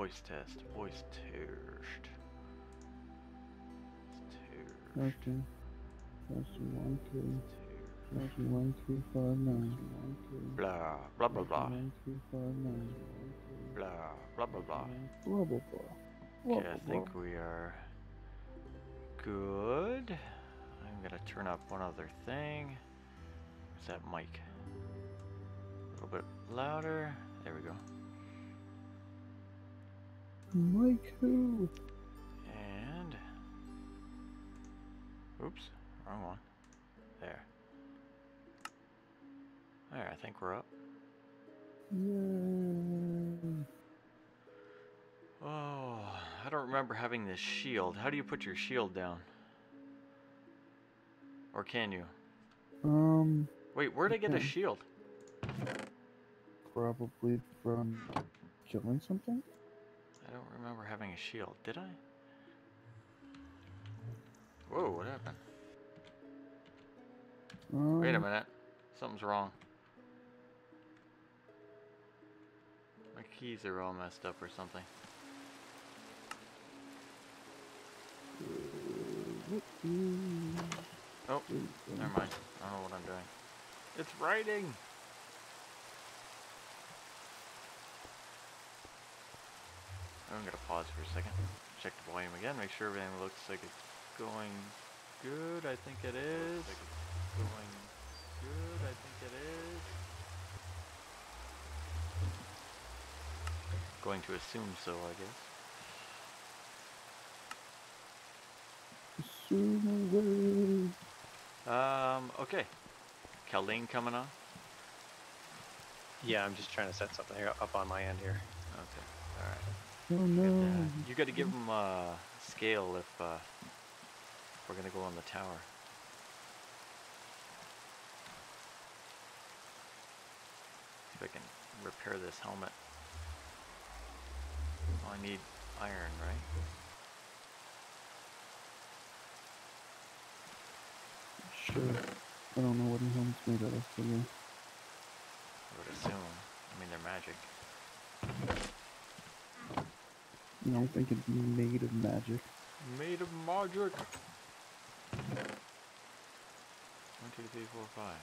Voice test. Voice test. Test. Testing. Testing one two. Testing one two five nine. Blah blah blah blah One two five nine. blah blah blah blah. Blah blah blah. Blah, Okay, I think we are good. I'm gonna turn up one other thing. Where's that mic? A little bit louder. There we go. Mike who? And oops, wrong one. There. There, I think we're up. Yay. Oh, I don't remember having this shield. How do you put your shield down? Or can you? Um, Wait, where'd I get a shield? probably from killing something. I don't remember having a shield. Did I? Whoa, what happened? Um, Wait a minute. Something's wrong. My keys are all messed up or something. Oh, never mind. I don't know what I'm doing. It's writing! I'm gonna pause for a second. Check the volume again, make sure everything looks like it's going good. I think it is. Going good, I think it is. Going to assume so, I guess. Assume away. Um, okay. Kaldain coming on? Yeah, I'm just trying to set something here up on my end here. Oh no. that. You gotta give him uh, scale if uh, we're gonna go on the tower. See if I can repair this helmet. Oh, I need iron, right? Sure. I don't know what the helmet's made out of, so yeah. I would assume. I mean, they're magic. You know, I'm thinking made of magic. Made of magic. One, two, three, four, five.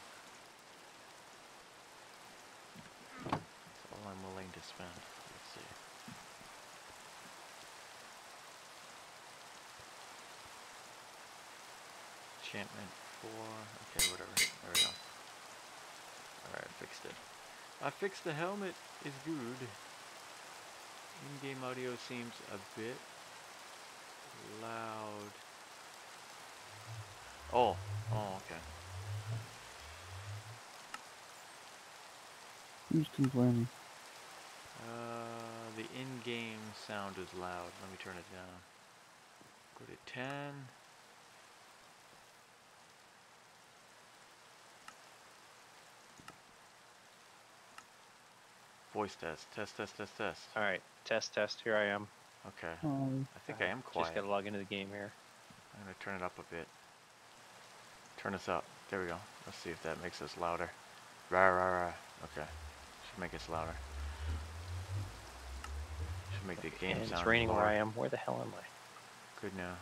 That's all I'm willing to spend. Let's see. Enchantment four. Okay, whatever. There we go. Alright, fixed it. I fixed the helmet. It's good. In-game audio seems a bit loud. Oh, oh, okay. Who's complaining? Uh, the in-game sound is loud. Let me turn it down. Go to 10. Voice test. Test, test, test, test. All right, test, test. Here I am. Okay. Um, I think I am quiet. Just gotta log into the game here. I'm gonna turn it up a bit. Turn us up. There we go. Let's see if that makes us louder. Rah, rah, rah. Okay. Should make us louder. Should make the game and sound it's raining where. I am. Where the hell am I? Good now.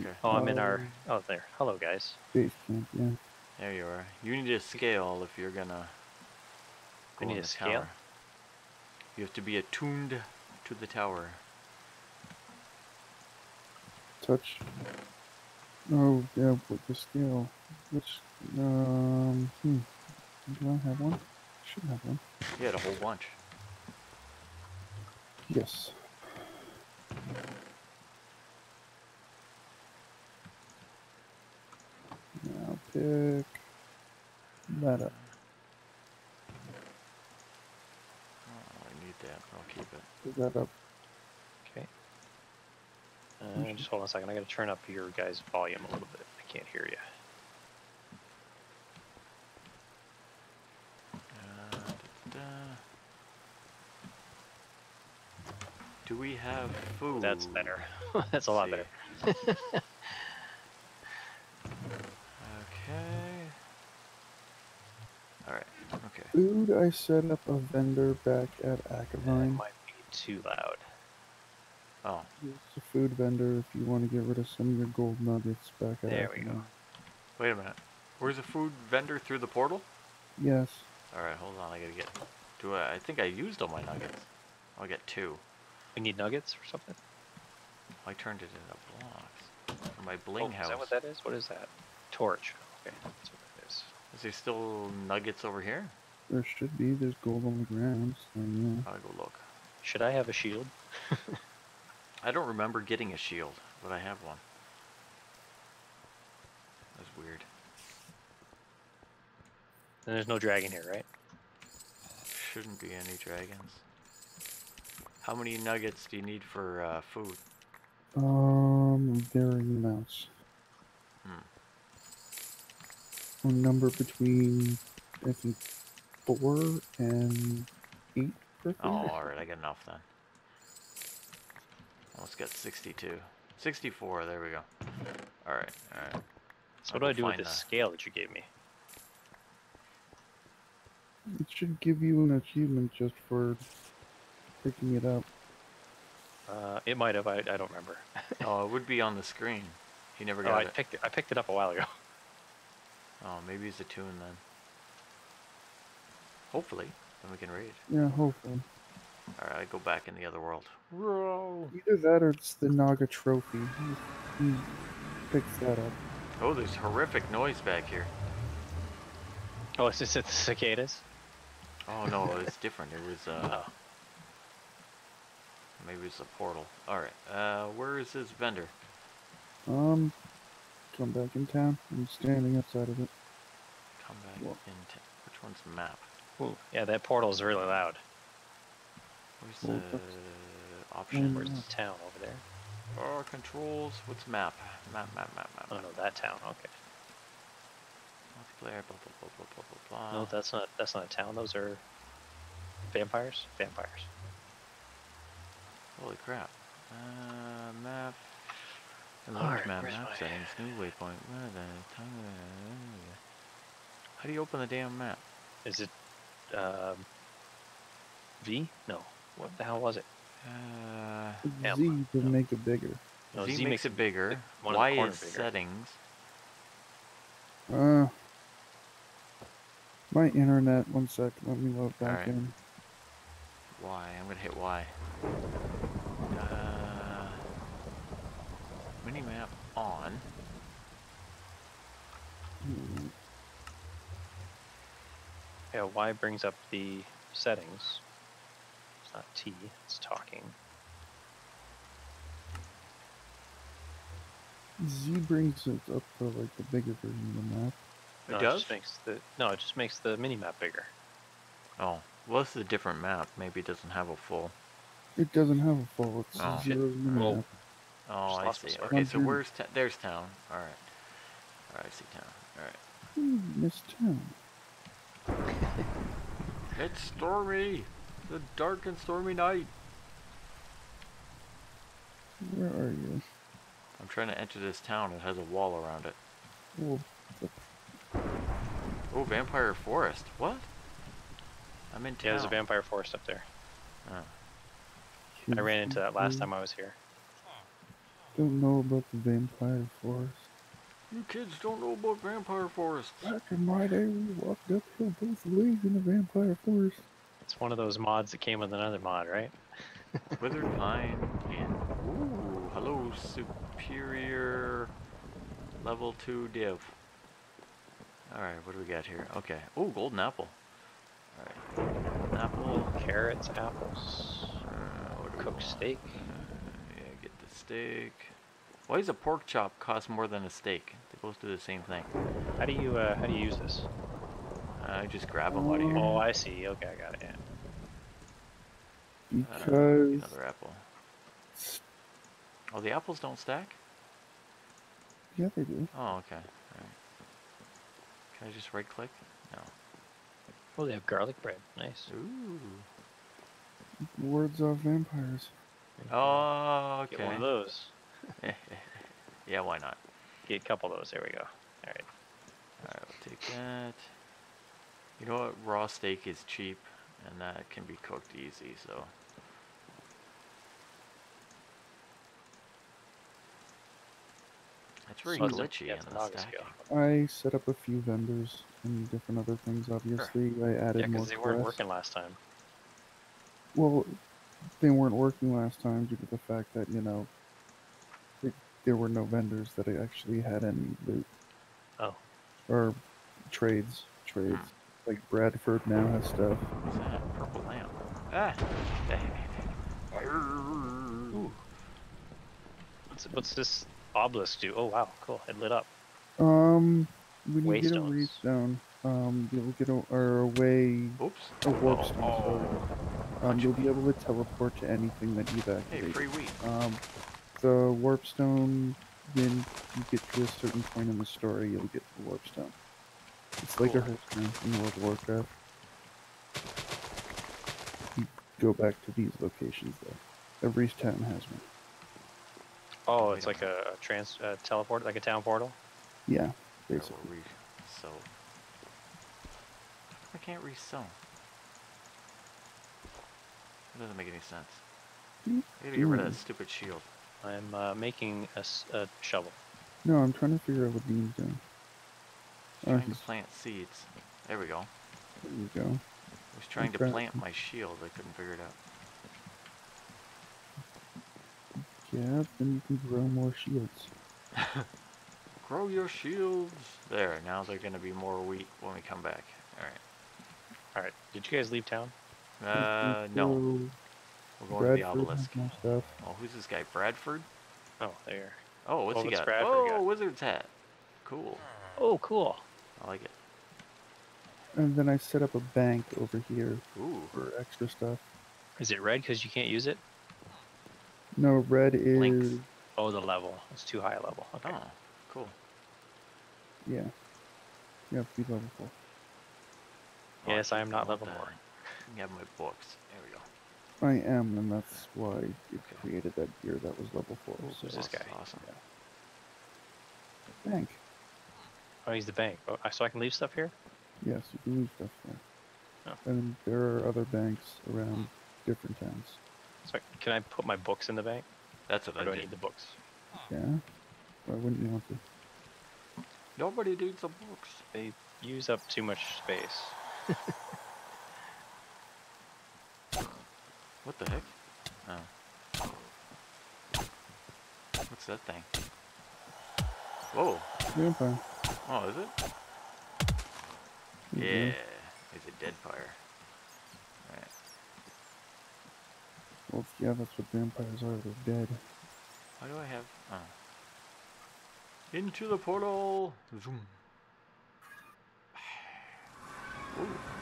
Okay. Oh, I'm in our. Oh, there. Hello, guys. Yeah. There you are. You need to scale if you're gonna go I need on to the scale? tower. You have to be attuned to the tower. Touch. Oh, yeah, with the scale. Which, um, hmm. Do I have one? Should have one. You had a whole bunch. Yes. Now pick that up. I need that. but I'll keep it. Pick that up. Okay. Uh, just hold on a second. I gotta turn up your guys' volume a little bit. I can't hear you. Uh. Do we have food? That's better. That's a lot better. Okay. Alright. Food, I set up a vendor back at That Akavine. might be too loud. Oh, It's a food vendor if you want to get rid of some of your gold nuggets back at There we go. Wait a minute. Where's the food vendor through the portal? Yes. All right, hold on. I gotta get. Do I? I think I used all my nuggets. I'll get two. We need nuggets or something. I turned it into blocks. For my oh, bling oh, house. Is that what that is? What is that? Torch. Okay, that's what that is. Is there still nuggets over here? There should be. There's gold on the ground. So yeah. I'll go look. Should I have a shield? I don't remember getting a shield, but I have one. That's weird. And there's no dragon here, right? Shouldn't be any dragons. How many nuggets do you need for uh, food? Um, varying amounts. Hmm. A number between, I think, four and eight per Oh, finger. alright, I got enough then. Almost got 62. 64, there we go. Alright, alright. So I'll what do I do with find the- scale that you gave me? It should give you an achievement just for picking it up. Uh, it might have. I, I don't remember. Oh, it would be on the screen. He never got Oh, got I it. picked it. I picked it up a while ago. Oh, maybe it's a tune then. Hopefully, then we can raid. Yeah, hopefully. Alright, I go back in the other world. Row. Either that or it's the Naga trophy. He, he picks that up. Oh, there's horrific noise back here. Oh, is this at the cicadas? Oh no, it's different. It was uh Oh. maybe it's a portal. Alright. Uh where is this vendor? Um, come back in town. I'm standing outside of it. Come back Well- into which one's map? Ooh, yeah, that portal is really loud. Where's Well, the that's- option? Where's Mm. the town over there? Oh controls. What's map? Map, map, map, map. Oh no, that town. Okay. Multiplayer, blah blah blah blah blah blah blah. No, that's not. That's not a town. Those are vampires. Vampires. Holy crap. Uh map. Enlarge Alright, map, where's map my- settings, new waypoint. Where the time How do you open the damn map? Is it um, V? No. What the hell was it? Uh Yeah, Z to no. make it bigger. No, Z, Z makes makes it bigger. one in Y is bigger. settings. Uh, my internet. One sec. Let me load back Alright. in. Y. I'm gonna hit Y. Uh, minimap on. Yeah, Y brings up the settings. It's not T. It's talking. Z brings it up to like the bigger version of the map. It no, does? just makes the no. It just makes the mini map bigger. Oh, well, this is a different map. Maybe it doesn't have a full. It doesn't have a full. It's Oh. zeros in oh, the Well, map. Oh, I see. this. Okay, so where's ta- there's town. All right. All right, I see town. All right. Hmm, Ooh, Miss Town. It's stormy. The dark and stormy night. Where are you? I'm trying to enter this town. It has a wall around it. Oh, Oh, vampire forest. What? I'm in town. Yeah, there's a vampire forest up there. Oh. I ran into that last hmm. time I was here. Don't know about the vampire forest. You kids don't know about vampire forest. Back in my day, we walked uphill both ways in the vampire forest. It's one of those mods that came with another mod, right? Withered pine and ooh, hello superior level two div. All right, what do we got here? Okay. Oh, golden apple. All right, apple. Carrots, apples, Uh, what cooked steak. Uh, yeah, get the steak. Why does a pork chop cost more than a steak? They both do the same thing. How do you uh, how do you use this? I just grab them out of here. Oh, I see. Okay, I got it. Yeah. Uh, Because another apple. Oh, the apples don't stack? yeah, they do. Oh, okay. Alright. Can I just right click? No. Oh, they have garlic bread. Nice. Ooh. Wards of vampires. Oh, okay. Get one of those. yeah, why not? Get a couple of those. There we go. All right. All right, I'll take that. You know what? Raw steak is cheap, and that can be cooked easy, so. That's really glitchy in the stack. I set up a few vendors and different other things, obviously. Sure. I added yeah, more because they weren't working last time. Well, they weren't working last time due to the fact that, you know, there were no vendors that actually had any loot Oh, or trades. Trades like Bradford now has stuff. What's that? Purple lamp. Ah! Ooh. what's, what's this obelisk do? Oh wow, cool. It lit up. Um, when you get a Waystones. restone, um, you'll get a or a way Oops. a warp Oh, stone. oh. Um, you'll be able to teleport to anything that you've activated. Hey, free wheat. Um, the warp stone. When you get to a certain point in the story, you'll get the warp stone. It's like a Cool. Hearthstone in World of Warcraft. You go back to these locations though. Every town has one. Oh, it's like a, a trans uh, teleport, like a town portal. Yeah, I will basically. re-sew. I can't re-sew. It doesn't make any sense. Mm, I gotta get rid of that stupid shield. I'm uh, making a shovel. No, I'm trying to figure out what Dean's doing. Oh, Trying to plant seeds. There we go. there you go. I was trying to trying- plant my shield. I couldn't figure it out. Yeah, then you can grow more shields. Grow your shields. There. Now they're gonna be more wheat when we come back. All right. All right. Did you guys leave town? Uh, no. We're going to the obelisk. stuff. Oh, who's this guy? Bradford? Oh, there. Oh, what's Oh, he got? Bradford oh, got? wizard's hat. Cool. Oh, cool. I like it. And then I set up a bank over here Ooh. for extra stuff. Is it red because you can't use it? No, red is Links. Oh, the level. It's too high a level. Okay. Oh, cool. yeah. You have to be level four. Oh, Yes, I am not level four. that. You have my books. There we go. I am, and that's why it created that gear that was level four. Ooh, so Who's this guy? Awesome. bank. Oh, he's the bank. Oh, so I can leave stuff here? Yes, you can leave stuff there. Oh. And there are other banks around different towns. So can I put my books in the bank? That's what Or I do I did. need the books? Yeah. Why wouldn't you want to? Nobody needs the books. They use up too much space. What the heck? Oh. What's that thing? Whoa. Vampire. Oh, is it? There you Yeah. It's a dead fire. Alright. Well, yeah, that's what vampires are. They're dead. Why do I have. Oh. Into the portal! Zoom. Ooh.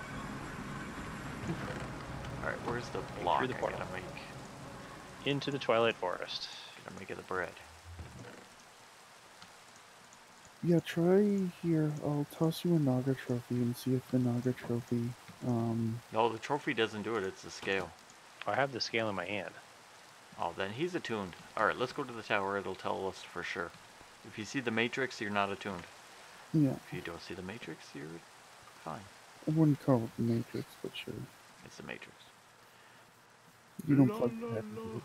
Alright, where's the block the I gotta make? Into the Twilight Forest. Gotta make of the bread. Yeah, try here. I'll toss you a Naga trophy and see if the Naga trophy, um, No, the trophy doesn't do it, it's the scale. I have the scale in my hand. Oh, then he's attuned. Alright, let's go to the tower, it'll tell us for sure. If you see the matrix, you're not attuned. yeah, If you don't see the matrix, you're fine. I wouldn't call it the Matrix, but sure. It's the matrix. You don't La, plug la, that la. into it.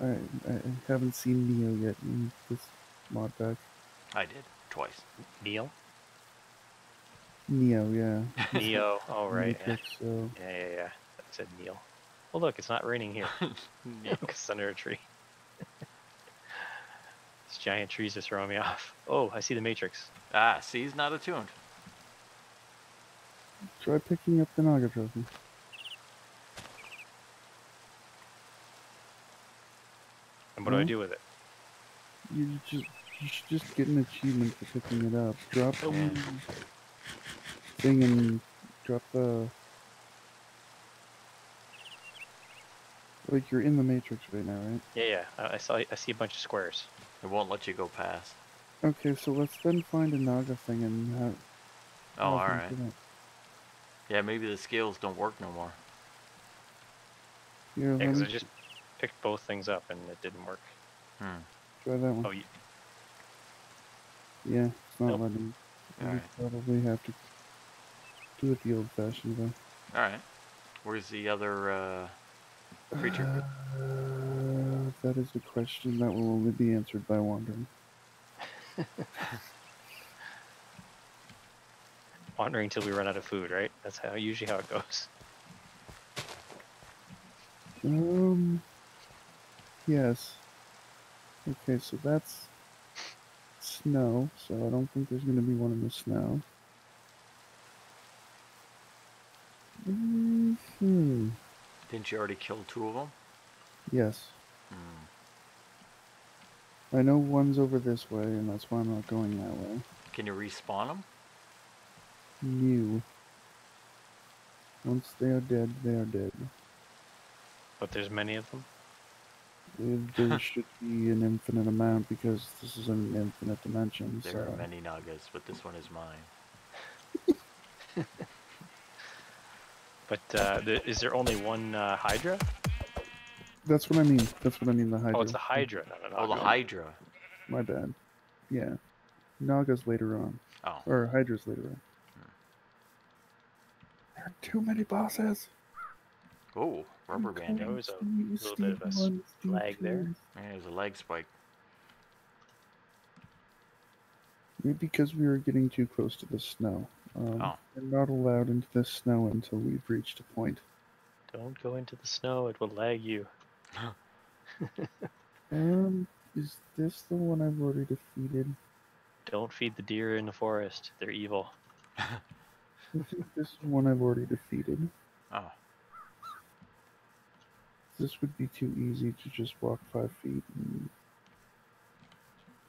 I, I I haven't seen Neo yet in this mod pack. I did. Twice. Neil? Neo, yeah. Neo. Oh, right. Yeah. So yeah, yeah, yeah. That said Neil. Well, look, it's not raining here. Yeah. it's under a tree. These giant trees are throwing me off. Oh, I see the Matrix. ah, see, he's not attuned. try picking up the Naga trophy. What do I Hmm? do with it? You just you should just get an achievement for picking it up. Drop the Yeah. thing and drop the like you're in the Matrix right now, right? Yeah, yeah. I, I saw. I see a bunch of squares. It won't let you go past. Okay, so let's then find a Naga thing and have. Oh, alright. Yeah, maybe the scales don't work no more. Here, Yeah, let because me I just picked both things up and it didn't work. Hmm. try that one. Oh, you, Yeah, it's not Nope. letting. We Alright. probably have to do it the old-fashioned way. Alright. Where's the other, uh, creature? Uh, That is a question that will only be answered by wandering. Wandering till we run out of food, right? That's how usually how it goes. Um. Yes. Okay, so that's snow, so I don't think there's going to be one in the snow. Hmm. Didn't you already kill two of them? Yes. Hmm. I know one's over this way, and that's why I'm not going that way. Can you respawn them? New. Once they are dead, they are dead. But there's many of them. There- There should be an infinite amount because this is an infinite dimension. There so are many Nagas, but this one is mine. But uh, the, is there only one uh, Hydra? that's what I mean. That's what I mean. The Hydra. Oh, it's the Hydra, not an Oh, the Hydra. My bad. Yeah. Naga's later on, Oh, or Hydra's later on. There are too many bosses. oh, rubber banding. There was a little bit of a lag there. Yeah, there's a leg spike. Maybe because we were getting too close to the snow. Um, Oh. We're not allowed into the snow until we've reached a point. Don't go into the snow; it will lag you. Um, is this the one I've already defeated? Don't feed the deer in the forest; they're evil. I think this is the one I've already defeated. Oh, This would be too easy to just walk five feet. And...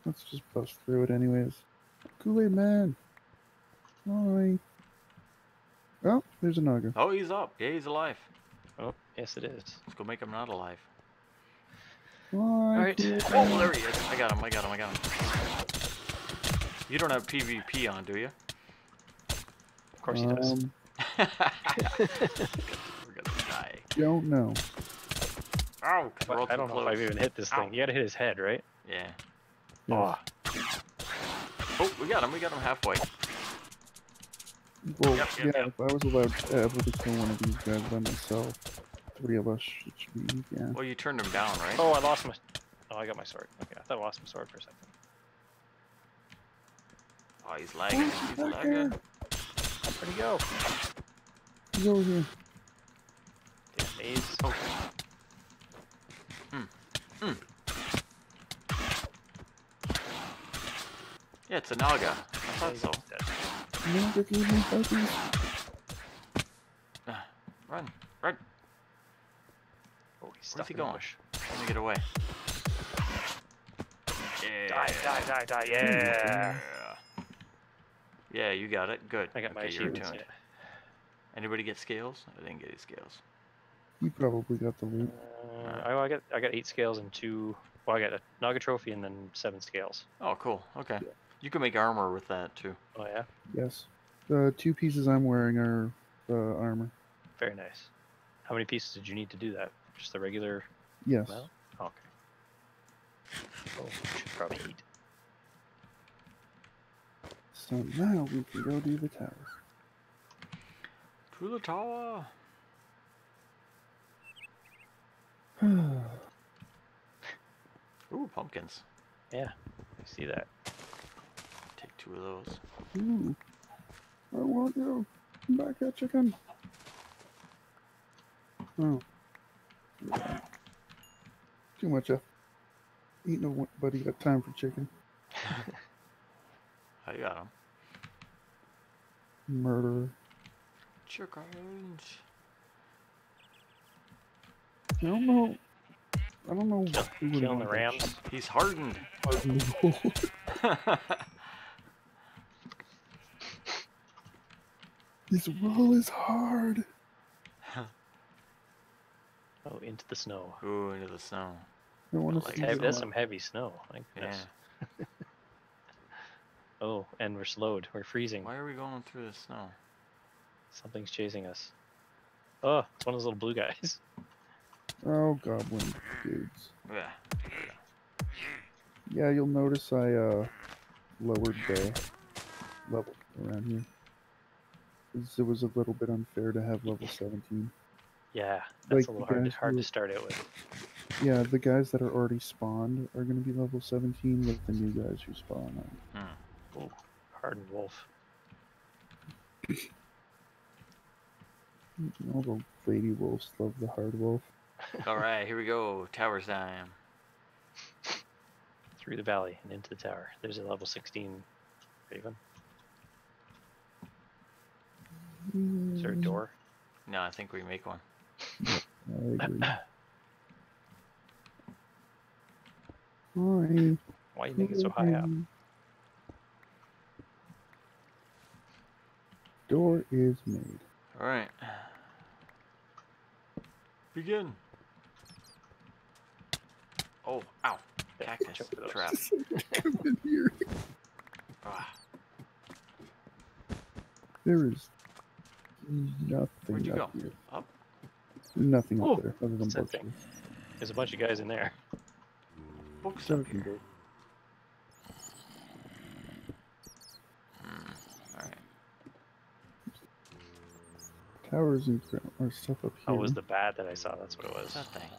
Let's just bust through it anyways. Kool-Aid Man! Hi! Oh, there's a Naga. oh, he's up. Yeah, he's alive. Oh, yes, it is. Let's go make him not alive. Hi, Alright. Oh, Man. there he is. I got him. I got him. I got him. You don't have PvP on, do you? Of course he does. Um, We're gonna die. don't know. Oh, But I don't know if I've even hit this Ow. thing. You gotta hit his head, right? Yeah. Oh. Oh, we got him. We got him halfway. Well, Yep, yep, yeah, yep. if I was allowed able to kill one of these guys by myself, three of us should be, yeah. Well, you turned him down, right? Oh, I lost my. Oh, I got my sword. Okay, I thought I lost my sword for a second. Oh, he's lagging. He's lagging. here. Where'd he go? He's over here. Damn maze. Oh. Mm. Yeah, it's a Naga. I thought so. Naga puppies. Ah, Run, run. Oh, he's Where's stuck he in the going? bush. Let me get away. Yeah. Die, die, die, die, yeah. Yeah. Yeah, you got it. Good. I got my okay, you're tuned. Anybody get scales? I didn't get any scales. You probably got the loot. Uh, I, I got I got eight scales and two. Well, I got a Naga trophy and then seven scales. Oh, cool. Okay. Yeah. You can make armor with that too. Oh yeah, Yes. The two pieces I'm wearing are uh, armor. very nice. How many pieces did you need to do that? Just the regular Yes. Well, okay. Oh, should probably eat. So now we can go do the tower. To the tower. Hmm. Ooh, pumpkins. Yeah, I see that. Take two of those. Ooh. I want you. Back at chicken. Oh. Hmm. Too much of. Ain't nobody got time for chicken. I got him. Murder. Chickens. I don't know. I don't know. Kill, who killing the want rams. He's hardened. shit. This roll is hard. Oh, into the snow. Ooh, into the snow. I want to like see that's some- some heavy snow. My Yeah. Oh, and we're slowed. We're freezing. Why are we going through the snow? Something's chasing us. Oh, it's one of those little blue guys. Oh, goblin dudes. Yeah. Yeah, you'll notice I uh lowered the level around here. it was a little bit unfair to have level 17. Yeah, Like that's a little hard to, hard who- to start out with. Yeah, the guys that are already spawned are going to be level 17 with the new guys who spawn. on. Hmm. Ooh, hardened wolf. All the lady wolves love the hard wolf. All right, here we go. Tower time. Through the valley and into the tower. There's a level 16 raven. Is there a mm. door? No, I think we make one. I agree. Hi. Why you make it so high up? Door is made. All right. Begin. Oh, ow. Cactus check for those. trap. Come in here. Ah, There is nothing Where'd you up go? here. Up? Nothing Oh, up there other than books. There's a bunch of guys in there. books up here. books. Hmm. All right. Towers and ground or stuff up Oh, here. it was the bat that I saw. That's what it was. that thing?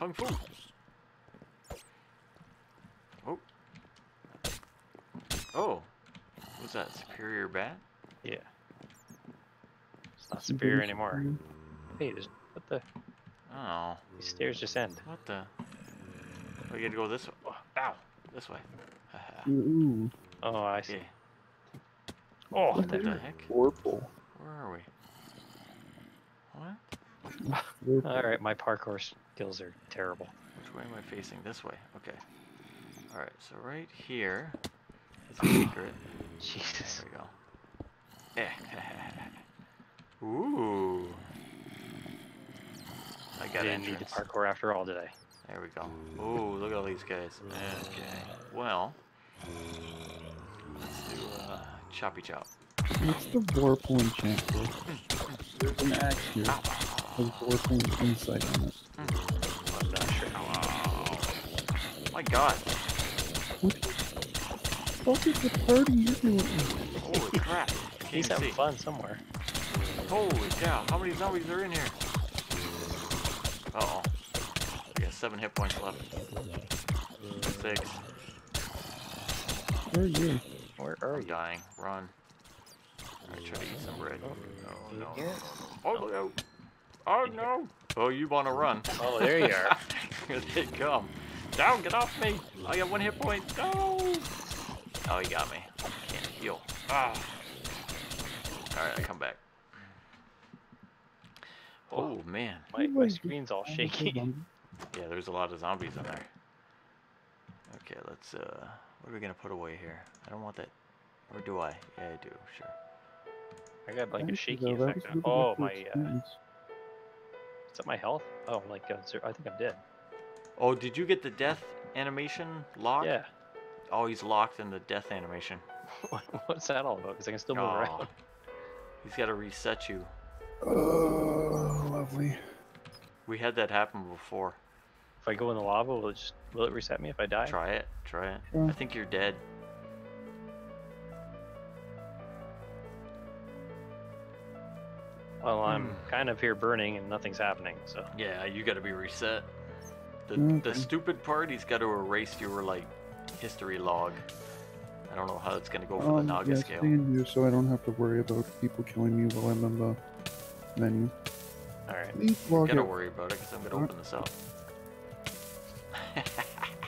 Oh. Kung Fu. Oh. Oh. What's that? Superior bat? Yeah. It's not superior anymore. Hey, there's what the? Oh. These stairs just end. What the? Oh, you gotta go this way. Oh, ow. This way. Ooh, Oh, I see. okay. Oh, What the heck? purple. Where are we? What? Purple. all right. My parkour skills are terrible. Which way am I facing? This way. Okay. Alright, so right here is a secret. Jesus. There we go. Eh. Ooh. I got Didn't need the parkour after all, did I? There we go. Ooh, look at all these guys. Okay. Well, let's do uh, choppy chop. What's the Vorpal enchantment? There's an axe here. Ow. Has Vorpal insight on it. I'm not sure. Ow. My God. What the fuck is the party you're doing? Holy crap. He's having see. fun somewhere. Holy cow. How many zombies are in here? Uh oh. We got seven hit points left. Six. Where are you? Where are I'm you? dying. Run. I try to eat some bread. Oh, No, no, yeah. no, no. Oh no. Oh no. Oh, you want to run. Oh, there you are. Here they come. Down, get off me. I got one hit point. No. Oh, he got me. Can't heal. Ah. Alright, I come back. Oh, man. My, my my screen's all God, shaky. Yeah, there's a lot of zombies in there. Okay, let's, uh, what are we gonna put away here? I don't want that. Or do I? Yeah, I do, sure. I got like a Thank shaky effect. On. Oh, my. Uh, experience. Is that my health? Oh, like uh, zero, I think I'm dead. Oh, did you get the death animation locked? Yeah. Oh, he's locked in the death animation. What's that all about? Because I can still move Aw. around. He's got to reset you. Oh, lovely. We had that happen before. If I go in the lava, will it just will it reset me if I die? Try it. Try it. Try. I think you're dead. Well, I'm Hmm. kind of here burning and nothing's happening. So Yeah, you got to be reset. The Okay. the stupid part, he's got to erase your like history log. I don't know how it's gonna go for the Um, Naga yeah, scale. stay here so I don't have to worry about people killing me while I'm in the menu. all right, Please log Gotta out. worry about it because I'm gonna Huh? open this up.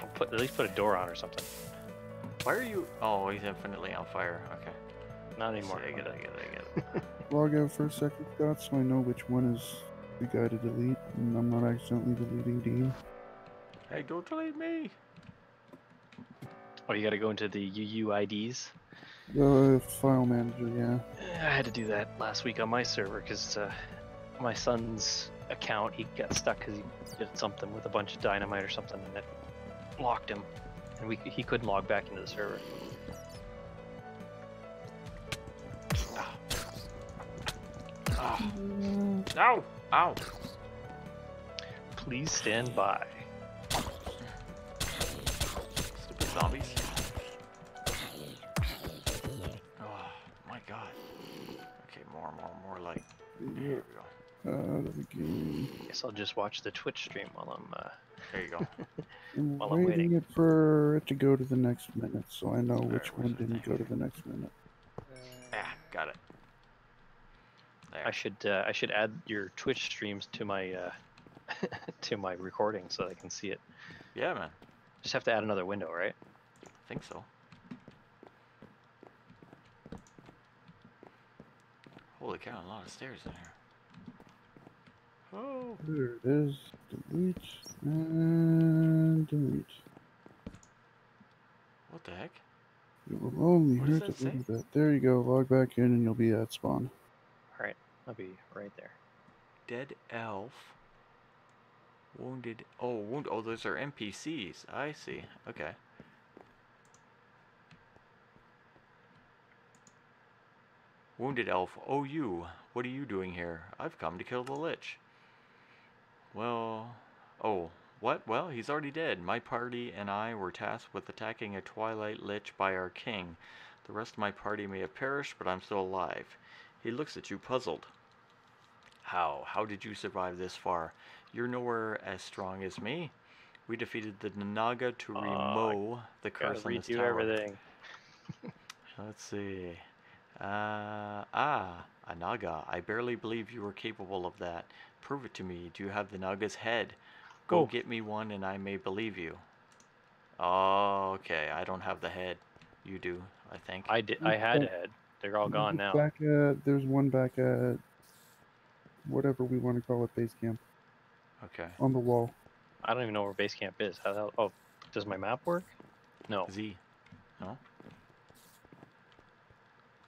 I'll put at least put a door on or something. Why are you? Oh, he's infinitely on fire. Okay. Not anymore. I I'm get it. I dead. get it. I get it. Log out for a second, Scott, so I know which one is the guy to delete, and I'm not accidentally deleting Dean. hey, don't delete me. Oh, you got to go into the UUIDs. The file manager, yeah. I had to do that last week on my server because uh, my son's account he got stuck because he did something with a bunch of dynamite or something and it locked him, and we he couldn't log back into the server. Ah. No! Ow! Please stand by. Stupid zombies. Oh my god. Okay, more, more, more light. There we go. out of the game. Guess I'll just watch the Twitch stream while I'm. Uh, There you go. I'm While I'm waiting waiting. it for it to go to the next minute, so I know Alright, which where's one didn't go to the next minute. ah, got it. There. I should uh, I should add your Twitch streams to my uh, to my recording so I can see it. Yeah, man. Just have to add another window, right? I think so. Holy cow, a lot of stairs in here. Oh. There it is. Delete and delete. What the heck? You will only What does hurt that a little say? bit. There you go. Log back in and you'll be at spawn. I'll be right there. Dead elf. Wounded. Oh, wound. Oh, those are NPCs. I see. Okay. Wounded elf. Oh, you. What are you doing here? I've come to kill the lich. Well. Oh. What? Well, he's already dead. My party and I were tasked with attacking a twilight lich by our king. The rest of my party may have perished, but I'm still alive. He looks at you puzzled. How? How did you survive this far? You're nowhere as strong as me. We defeated the Naga to Aw, remove the Gotta curse on this redo tower. everything. Let's see. Uh, ah, a Naga. I barely believe you were capable of that. Prove it to me. Do you have the Naga's head? Go Oh. get me one and I may believe you. Oh, okay. I don't have the head. You do, I think. I did. I had a head. They're all gone now. Back at there's one back at whatever we want to call it, base camp Okay. on the wall. I don't even know where base camp is. How the hell? Oh, does my map work? No. Z. No?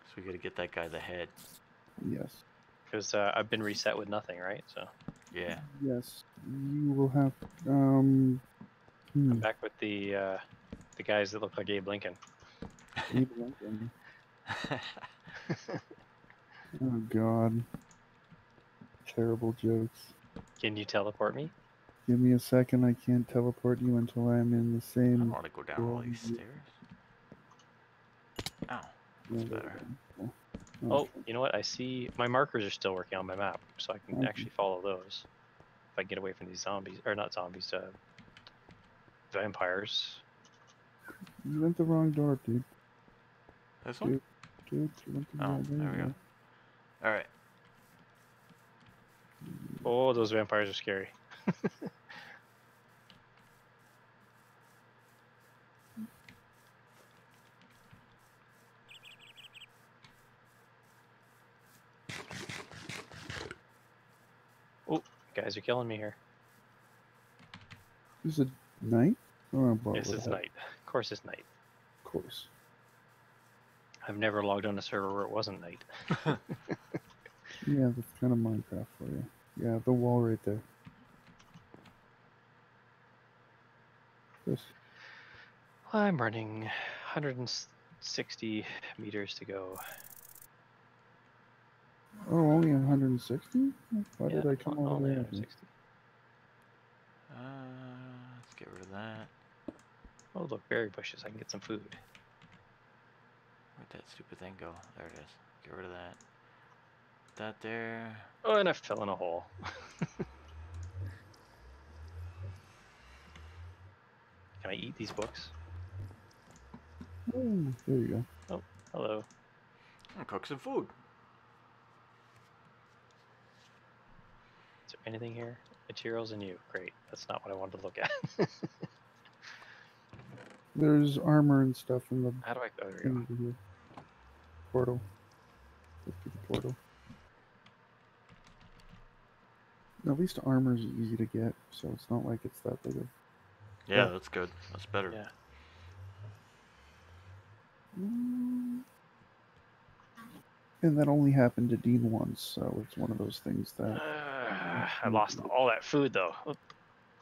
So we gotta get that guy the head. Yes. Because uh, I've been reset with nothing, right? So Yeah. Yes. You will have um. Hmm, I'm back with the uh, the guys that look like Abe Lincoln. Abe Lincoln. Oh God. Terrible jokes. Can you teleport me? Give me a second. I can't teleport you until I'm in the same. I don't same. want to go down all these stairs. Ow. Yeah, there better. Oh, you know what? I see my markers are still working on my map, so I can Okay. actually follow those. If I get away from these zombies, or not zombies, uh, vampires. You went the wrong door, dude. This one? Dude, the Oh, there we go. Alright. Oh, those vampires are scary. oh, guys are killing me here. Is it night? Well, Yes, it's night. Of course, it's night. Of course. I've never logged on a server where it wasn't night. Yeah, that's kind of Minecraft for you. Yeah, the wall right there. This. I'm running 160 meters to go. Oh, only 160? Why did Yeah, I come all the way out here? 160. Uh, let's get rid of that. Oh, look, berry bushes. I can get some food. Where'd that stupid thing go? There it is. Get rid of that. That there. Oh, and I fell in a hole. Can I eat these books? Oh, there you go. Oh, Hello. I'll cook some food. Is there anything here? Materials and you. Great. That's not what I wanted to look at. There's armor and stuff in the How do I? Oh, there we go. In the portal. Go through the portal. At least armor is easy to get, so it's not like it's that big of. Yeah, Yeah. that's good. That's better. Yeah. And that only happened to Dean once, so it's one of those things that. Uh, I lost all that food though. Oop.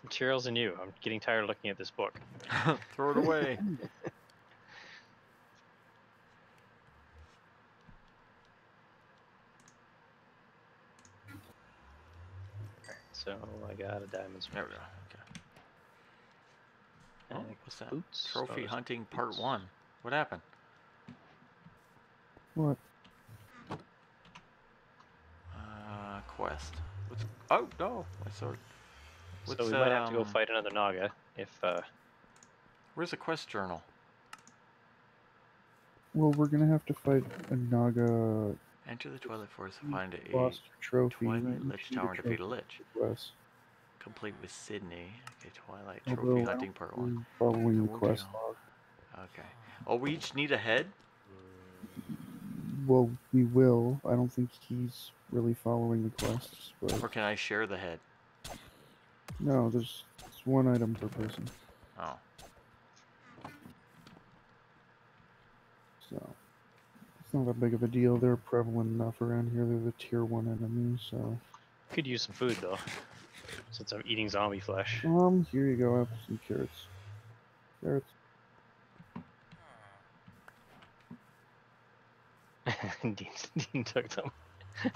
Materials and you. I'm getting tired of looking at this book. Throw it away. So I got a diamond sword. there we go. Okay. Oh, what's that? boots. Trophy there's hunting part boots. one. What happened? What? Uh, quest. Oh no, my sword. so we might have to go um, fight another Naga if uh, Where's the quest journal? Well, we're gonna have to fight a Naga Enter the Twilight Forest to find a lost trophy. Twilight Lich Tower and defeat a Lich. Wes. Complete with Sydney. Okay, Twilight Although Trophy Hunting Part 1. Following the quest log. Okay. Oh, we each need a head? Well, we will. I don't think he's really following the quests, Or can I share the head? no, there's it's one item per person, Oh. so it's not that big of a deal. They're prevalent enough around here. They're the tier one enemies, so could use some food though, since I'm eating zombie flesh. um, here you go. I have some carrots. Carrots. Dean, Dean took them.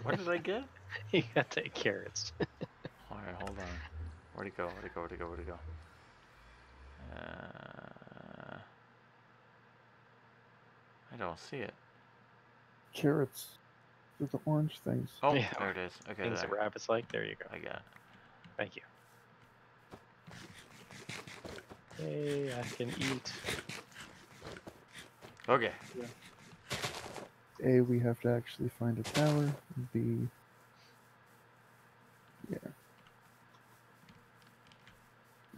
What did I get? He got the carrots. Alright, hold on. Where'd it go? Where'd it go? Where'd it go? Where'd it go? Uh, I don't see it. Carrots. They're the orange things. Oh, Yeah. there it is. Okay, Things that there. rabbits like. There you go. I got it. Thank you. Hey, I can eat. Okay. Yeah. A, we have to actually find a tower. B, yeah.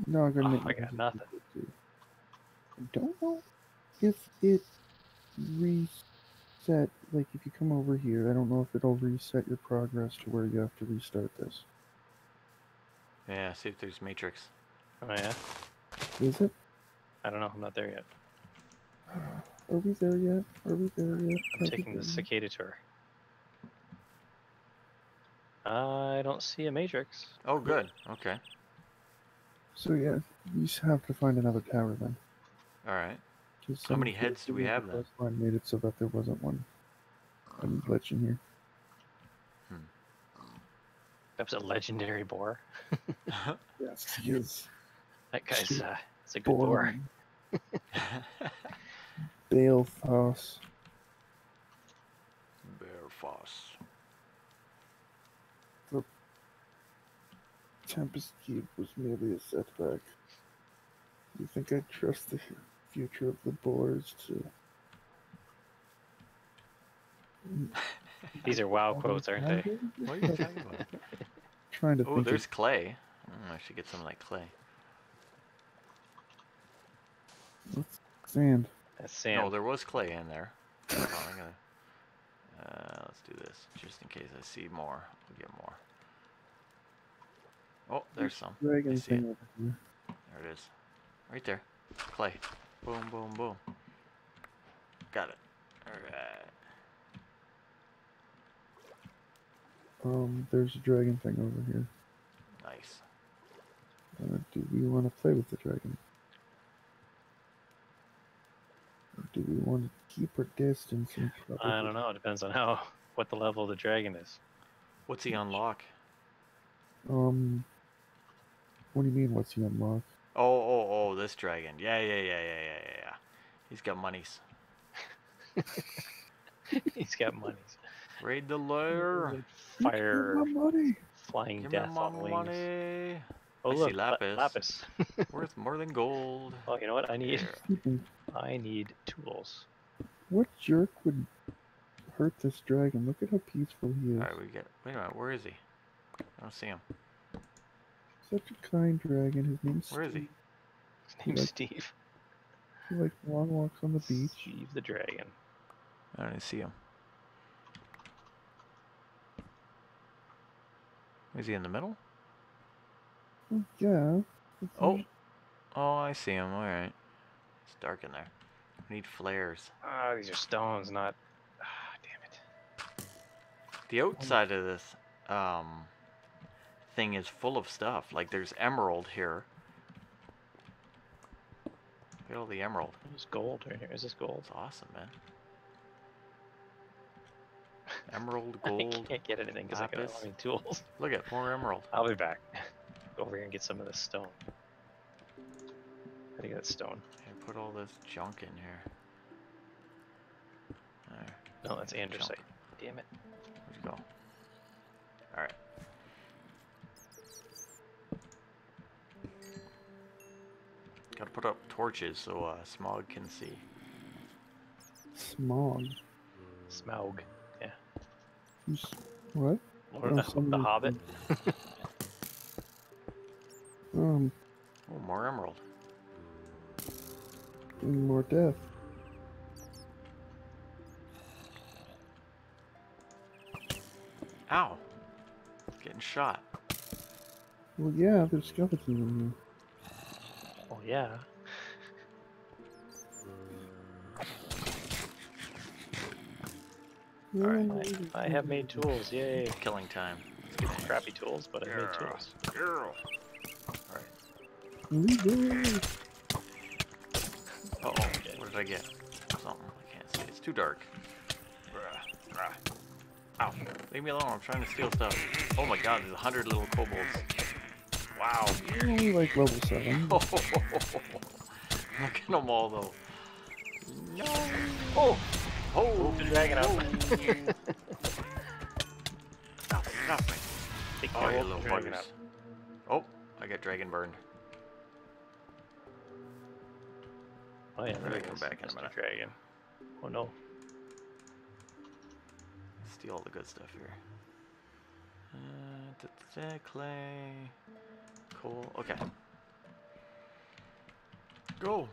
No, I'm gonna Oh, make I got nothing. I don't know if it reset. Like, if you come over here, I don't know if it'll reset your progress to where you have to restart this. Yeah, see if there's Matrix. Oh yeah. Is it? I don't know. I'm not there yet. Are we there yet? Are we there yet? I'm Are taking the cicada tour. I don't see a matrix. Oh, good. Okay. So yeah, we just have to find another tower then. Alright. 'Cause How many heads do we have then? quest made it so that there wasn't one. A glitch in here. That was a legendary boar. Yes, he is. That guy's Sweet. uh, it's a good boar. Balefos. Bear Foss. The Tempest Keep was merely a setback. You think I'd trust the future of the boars to. These are WoW quotes, aren't they? What are you talking about? Trying to Oh, there's Of, clay. Mm, I should get some of that clay. what's sand? That's sand. No, there was clay in there. Hold on, I'm gonna. Uh, let's do this just in case I see more. We'll get more. Oh, there's some. Dragon see it. thing. There it is. Right there. Clay. Boom, boom, boom. Got it. Alright. Um, there's a dragon thing over here. Nice. Uh, do we want to play with the dragon? Or do we want to keep our distance and I don't know. It depends on how what the level of the dragon is. What's he unlock? Um, what do you mean? What's he unlock? Oh, oh, oh, this dragon. Yeah, yeah, yeah, yeah, yeah, yeah, yeah. He's got monies. He's got monies. Raid the lair. Fire, Give me my money. flying Give death on wings. money. Oh I look, la- lapis. lapis. Worth more than gold. oh, you know what? I need Here. I need tools. What jerk would hurt this dragon? Look at how peaceful he is. Alright, we get. Wait a minute, where is he? I don't see him. Such a kind dragon. His name's Where is he? His name's like- Steve. He likes long walks on the beach. Steve the dragon. I don't even see him. Is he in the middle? Oh, yeah. Oh. not- Oh, I see him. Alright. It's dark in there. We need flares. Ah, these are stones, not. Ah, damn it. The outside of this um, thing is full of stuff. Like there's emerald here. Look at all the emerald. There's gold right here. Is this gold? It's awesome, man. Emerald, gold. I can't get anything because I got all tools. Look at more emerald. I'll be back. Go over here and get some of this stone. How do you get stone? I put all this junk in here. Right. No, that's andesite. Damn it. Let's go. Alright. Gotta put up torches so uh, Smaug can see. Smaug. Smaug. Who's, what? Lord Oh, the, the Hobbit. Um, Oh, more emerald. more death. Ow! Getting shot. Well, yeah, there's skeletons in Oh yeah. Alright, I, I have made tools. Yay. Killing time. Crappy tools, but I made tools. Alright. Uh oh, what did I get? Something. I can't see. It's too dark. Ow. Leave me alone. I'm trying to steal stuff. Oh my god, there's a hundred little kobolds. Wow. You're only like level 7. Look at them all though. No. Oh. Oh. the dragon out. Stop, stop me. Take Oh, you of the little dragon buggers. up. Oh, I got dragon burned. Oh yeah, Maybe there come back in a minute. Dragon. Oh no. Steal all the good stuff here. Uh, da, da, da, clay, coal. Okay. Go.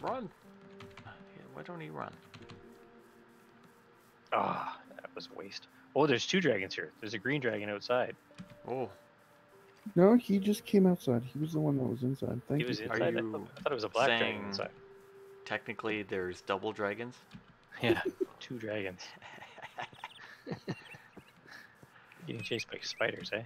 Run. Yeah, why don't he run? Ah, that was a waste. Oh, there's two dragons here. There's a green dragon outside. Oh, No, he just came outside. He was the one that was inside. Thank he was you. Are inside. I thought, I thought it was a black dragon inside. technically there's double dragons. Yeah, two dragons. Getting chased by spiders, eh?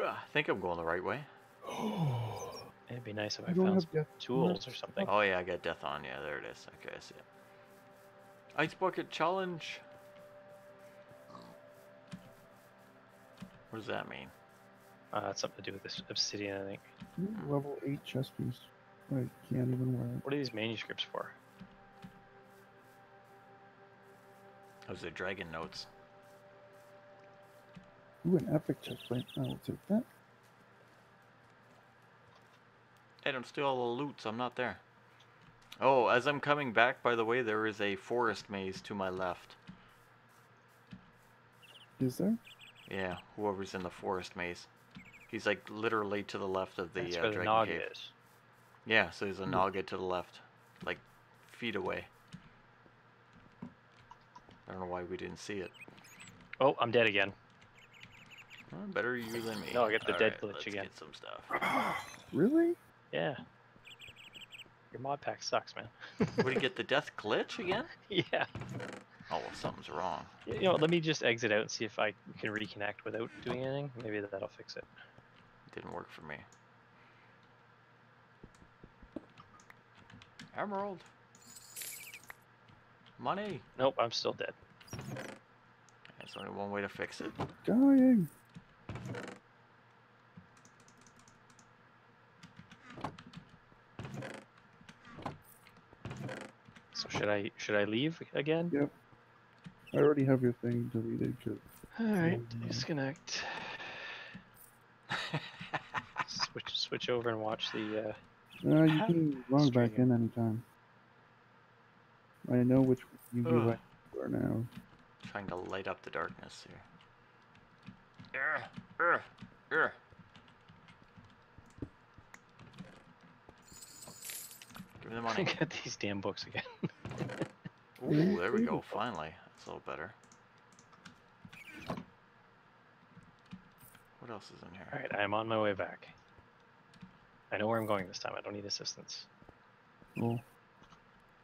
I think I'm going the right way. It'd be nice if I You don't found some tools or something. Oh yeah, I got death on. Yeah, there it is. Okay, I see it. Ice bucket challenge. What does that mean? Uh, it's something to do with this obsidian, I think. Level 8 chest piece. I can't even wear it. What are these manuscripts for? Those are dragon notes. Ooh, an epic chest plate. I will take that. Hey, don't steal all the loots. I'm not there. Oh, as I'm coming back, by the way, there is a forest maze to my left. Is there? Yeah, whoever's in the forest maze. He's like literally to the left of the That's uh, where the dragon Naga cave. is. Yeah, so there's a Hmm. Naga to the left, like feet away. I don't know why we didn't see it. Oh, I'm dead again. Well, better you than me. No, I get the dead Alright, glitch let's again. Get some stuff. Really? Yeah. Your mod pack sucks, man. what do you get the death glitch again? yeah. Oh, well, something's wrong. You know, let me just exit out and see if I can reconnect without doing anything. Maybe that'll fix it. Didn't work for me. Emerald. Money. Nope, I'm still dead. There's only one way to fix it. Dying. So should I should I leave again? Yep. I already have your thing deleted because All right, disconnect. Switch switch over and watch the. Uh, uh, you can log back in anytime. I know which you Ugh. you are now. Trying to light up the darkness here. Ugh, ugh, ugh. Give me the money. get these damn books again. Ooh, there we go. Finally, that's a little better. What else is in here? All right, I am on my way back. I know where I'm going this time. I don't need assistance. Well,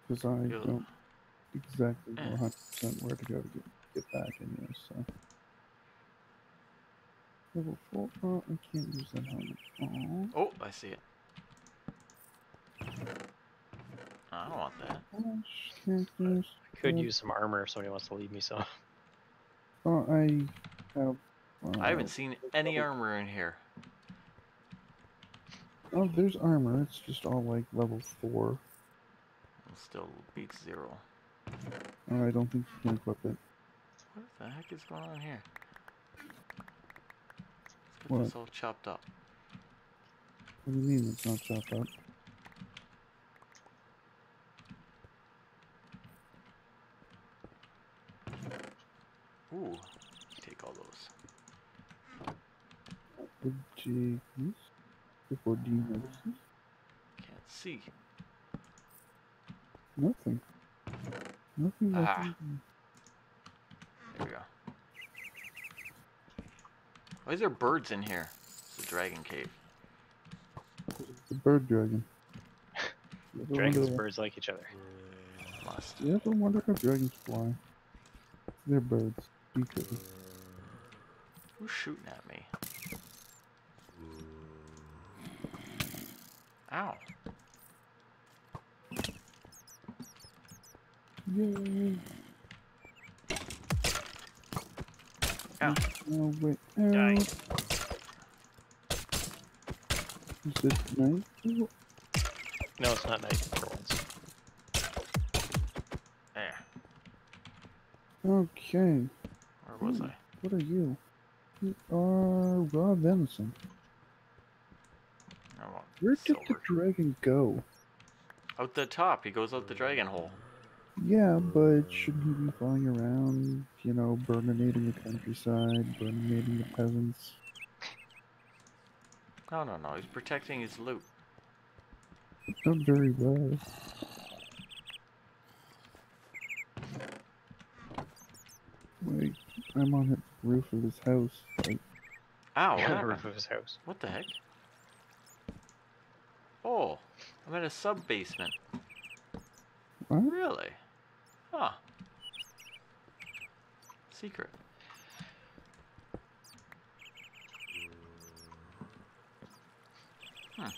because I Ugh. don't exactly know Eh. 100% where to go to get, get back in here, so. Level 4, oh, I can't use that helmet. Aww. Oh, I see it. I don't want that. I could use some armor if somebody wants to leave me some. Oh, I have. I uh, haven't seen any armor in here. Oh, there's armor. It's just all like level 4. It still beats zero. Oh, I don't think you can equip it. What the heck is going on here? Look at this What? all chopped up. What do you mean it's not chopped up? Ooh, take all those. The J's D? Can't see. Nothing. Nothing. Ah. nothing. There we go. Why is there birds in here? It's a dragon cave. The bird dragon. Dragons and birds like each other. Must. You ever wonder how dragons fly? They're birds. Secretly. Who's shooting at me? Ow. Yay! Ow. Oh wait. Die. Ow. Is it night? No, it's not night for once. There. Okay. Was. I? What are you? You are raw venison. I want Where did the dragon go? Out the top. He goes out the dragon hole. Yeah, but shouldn't he be flying around, you know, burninating the countryside, burninating the peasants? No, no, no. He's protecting his loot. Not very well. Wait, I'm on the roof of his house. Like, Ow. What, on the roof of his house. what the heck? Oh, I'm in a sub basement. what? Really? Huh. Secret. Hmm. Huh.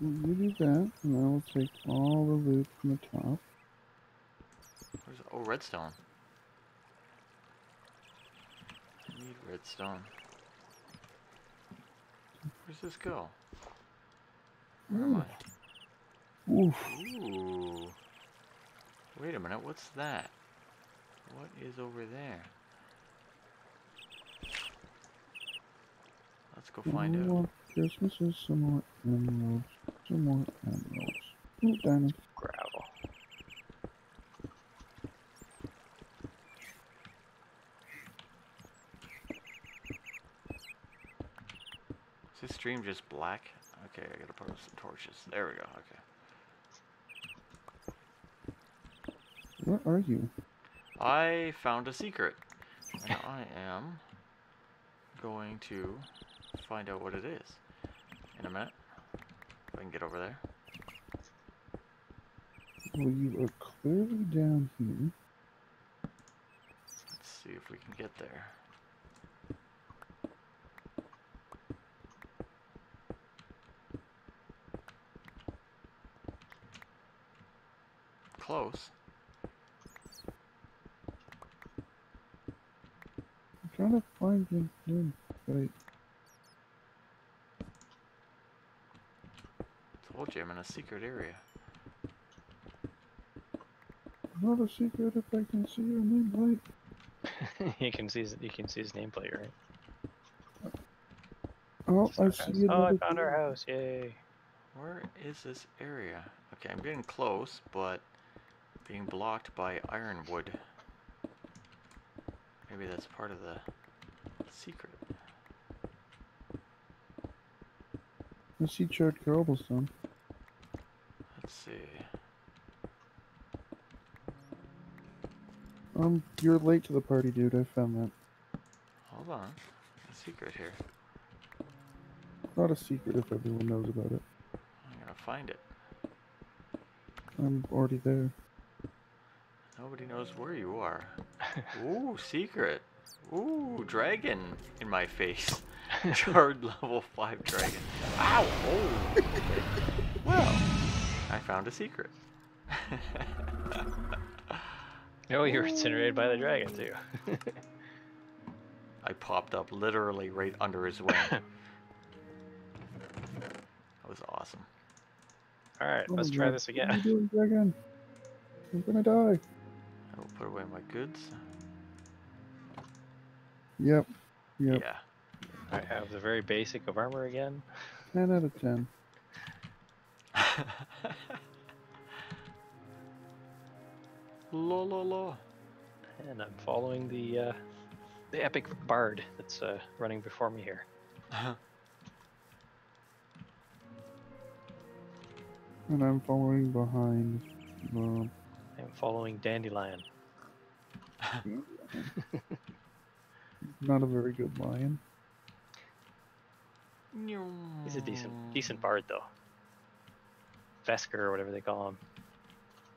You do that, and I will take all the loot from the top. Where's oh redstone? Redstone. Where's this go? Where am I? Oof. Ooh. Wait a minute, what's that? What is over there? Let's go find out. more Christmases, some more emeralds, some more emeralds. Ooh, diamonds. Gravel. Is this stream just black? Okay, I gotta put up some torches. There we go, okay. Where are you? I found a secret. And I am going to find out what it is in a minute. If I can get over there. Well, you are clearly down here. Let's see if we can get there. Close. I'm trying to find you. Hmm, Wait, Told you I'm in a secret area. not a secret if I can see your nameplate. you can see his, you can see his nameplate, right? Oh, I see house. Oh, I found our house! Yay! Where is this area? Okay, I'm getting close, but being blocked by ironwood. Maybe that's part of the secret. I see charred cobblestone. Let's see. Um, you're late to the party, dude. I found that. Hold on. A secret here. Not a secret if everyone knows about it. I'm gonna find it. I'm already there. Nobody knows where you are. Ooh, secret. Ooh, dragon in my face. Charred level 5 dragon. Ow! Oh! well, I found a secret. Oh, you were incinerated by the dragon too. I popped up literally right under his wing. that was awesome. All right, Oh let's try God. this What are again. you doing, dragon? I'm gonna die. I will put away my goods. Yep. Yep. Yeah. I have the very basic of armor again. 10 out of 10. la la la. And I'm following the uh, the epic bard that's uh, running before me here. And I'm following behind. Well, I'm following Dandelion. not a very good lion. He's a decent decent bard though. Vesker or whatever they call him.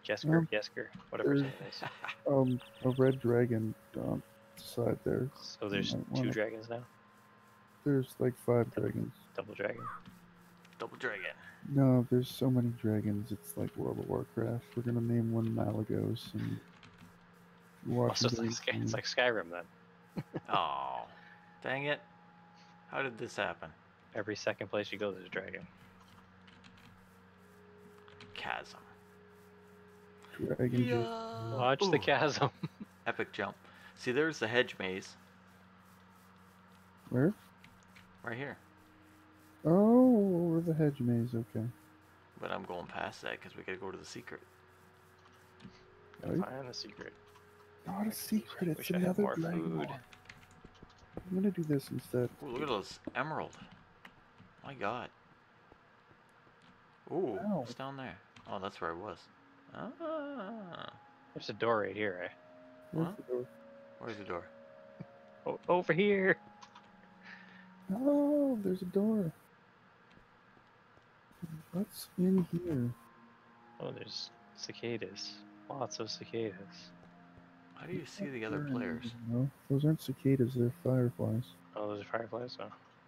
Jesker, Um, Jesker, whatever his name is. Um, a red dragon on the side there. So there's two wanna- dragons now. There's like five dragons. Double dragon. Double dragon. No, there's so many dragons. It's like World of Warcraft. We're gonna name one Malygos and. if Oh, watch so it's like, it's like Skyrim then. Oh, dang it! How did this happen? Every second place you go, there's a dragon. Chasm. dragon ju- Watch the chasm. Epic jump. See, there's the hedge maze Where? right here, Oh, over the hedge maze. Okay. but I'm going past that because we gotta go to the secret. Gotta Right. find the secret. Not a secret. It's wish I had another more dragon. food. I'm gonna do this instead. Ooh, look at those emerald. My God. Ooh, Ow. what's down there? Oh, that's where I was. Ah, There's a door right here, eh? Where's Huh? the door? where's the door? Oh, over here. Oh, there's a door. What's in here? Oh, there's cicadas. Lots of cicadas. How do you see the other players? No, those aren't cicadas. They're fireflies. Oh, those are fireflies. Oh,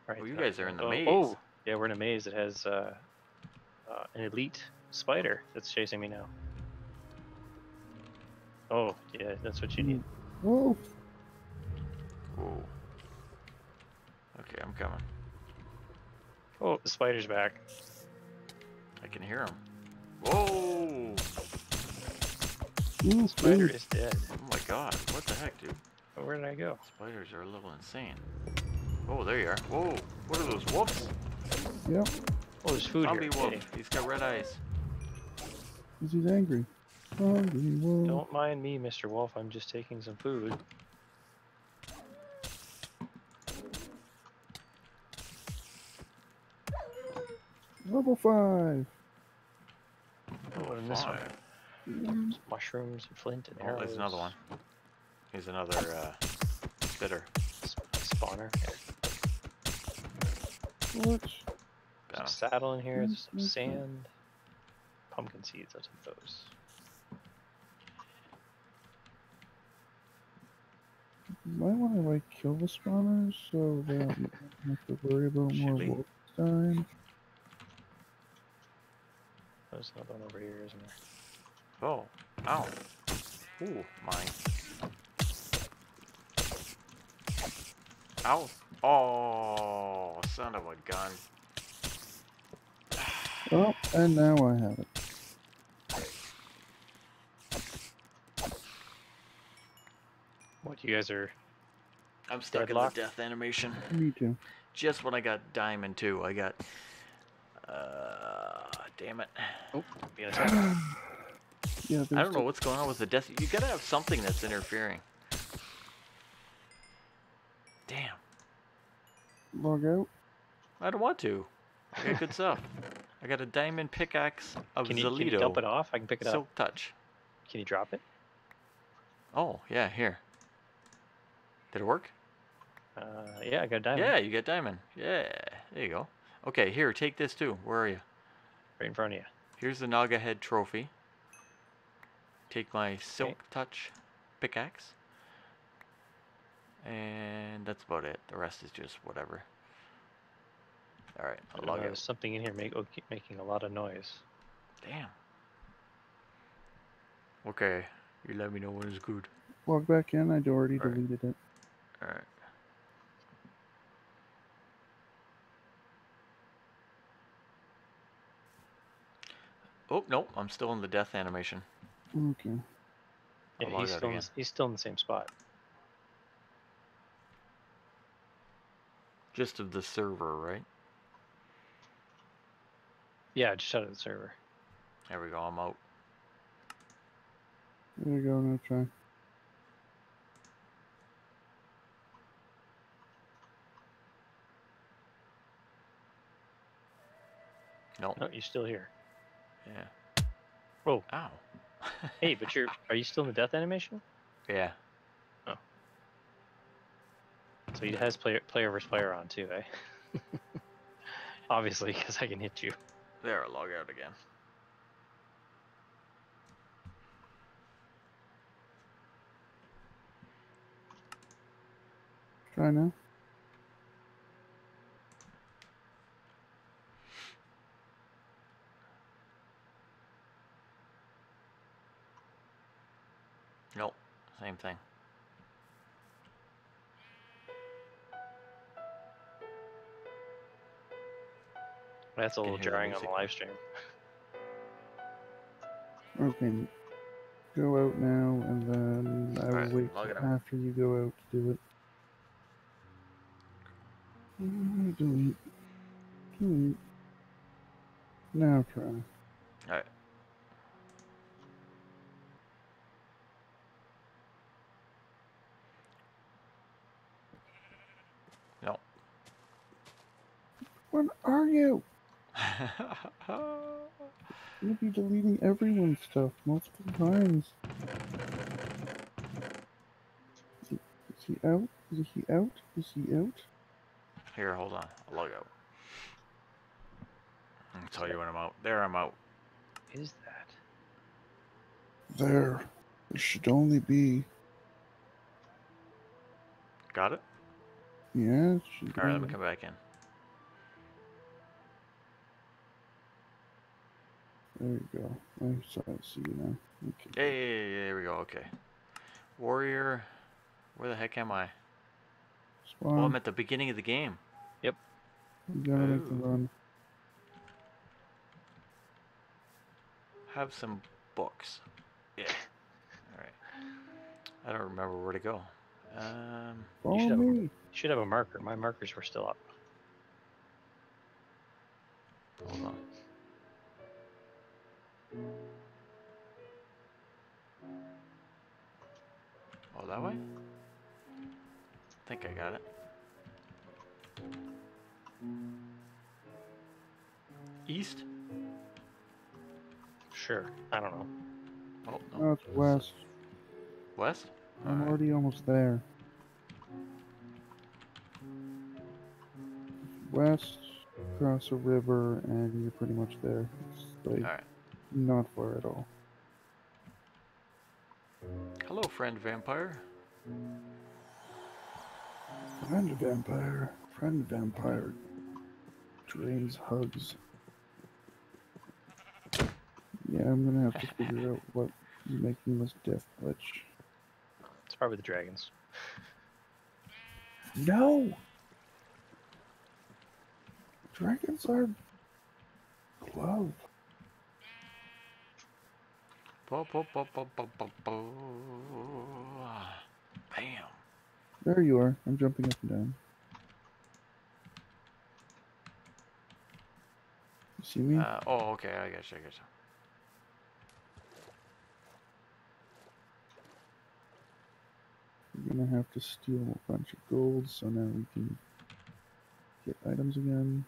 right. Oh, you guys are in the oh, maze. Oh, yeah, we're in a maze It has uh, uh, an elite spider that's chasing me now. Oh, yeah, that's what you need. Whoa! Whoa. Okay, I'm coming. Oh, the spider's back. I can hear him. Whoa! Ooh, Spider ooh. is dead. Oh my God! What the heck, dude? Oh, where did I go? Spiders are a little insane. Oh, there you are. Whoa! What are those wolves? Yep, Oh, there's food Zombie here. wolf. Hey, He's got red eyes. 'cause he's angry. Hungry wolf. don't mind me, Mr. Wolf. I'm just taking some food. Level five. Oh, and this one. Fine. Mushrooms, flint, and Oh, arrows. there's another one. Here's another uh, spitter. S- spawner. What? Got Some saddle in here. There's some Mhm. sand. Pumpkin seeds. I'll take those. Might want to like kill the spawners so that we don't have to worry about more Chili. wolves dying. There's another one over here, isn't there? Oh. Ow. Ooh, mine. Ow. Oh, son of a gun. Oh, and now I have it. What, you guys are... I'm stuck in Deadlock? the death animation. Me too. Just when I got diamond 2, I got. Uh, damn it. Oh. Yeah, I don't know what's going on with the death. You gotta have something that's interfering. Damn. the- log out. I don't want to. I got good stuff. I got a diamond pickaxe of Can you, Zelito. can you dump it off? I can pick it Silk up. touch. Can you drop it? Oh, yeah, here. Did it work? Uh, yeah, I got a diamond. Yeah, you got diamond. Yeah, there you go. Okay, here, take this too. Where are you? Right in front of you. Here's the Naga Head trophy. Take my Silk Touch pickaxe. And that's about it. The rest is just whatever. Alright, I I'll don't know, log There's something in here make, oh, making a lot of noise. Damn. Okay, you let me know when it's good. Log back in. I'd already Alright. deleted it. Alright. Oh, nope, I'm still in the death animation. Okay. Yeah, he's still, in, the- he's still in the same spot. Just of the server, right? Yeah, just shut the server. There we go. I'm out. There we go, no try. Nope. Oh, no, you're still here. Yeah. Whoa. Ow. Hey, but you're are you still in the death animation? Yeah. Oh. So he has player player versus player on too, eh? Obviously, because I can hit you. There, I log out again. Try now. Nope. Same thing. That's a little jarring on the live stream. Okay. Go out now, and then I will Alright, wait log it out. after you go out to do it. Delete. Delete. Now try. Alright. What are you? You'll be deleting everyone's stuff multiple times. Is he, is he out? Is he out? Is he out? Here, hold on. I'll log out. I'll tell you when I'm out. There, I'm out. Is that? There. There should only be. Got it? Yeah, it Alright, let me come back in. There you go. I saw I see you now. Okay. Hey, there we go. Okay. Warrior. Where the heck am I? Spawn. Oh, I'm at the beginning of the game. Yep. You gotta make the run. Have some books. Yeah. Alright. I don't remember where to go. Um, Follow should have a- me. You should have a marker. My markers were still up. hold on. Oh, that way? I think I got it. East? Sure. I don't know. Oh, no. Oh, it's west. West? I'm Alright. already almost there. West, across a river, and you're pretty much there. Like Alright. Not far at all. Hello, friend vampire. Friend vampire, friend vampire, drains hugs. Yeah, I'm gonna have to figure out what is making this death glitch. It's probably the dragons. No! Dragons are glove. Bo, bo, bo, bo, bo, bo, bo. Bam. There you are. I'm jumping up and down. You see me? Uh, oh, okay. I got you. I got you. We're gonna have to steal a bunch of gold so now we can get items again.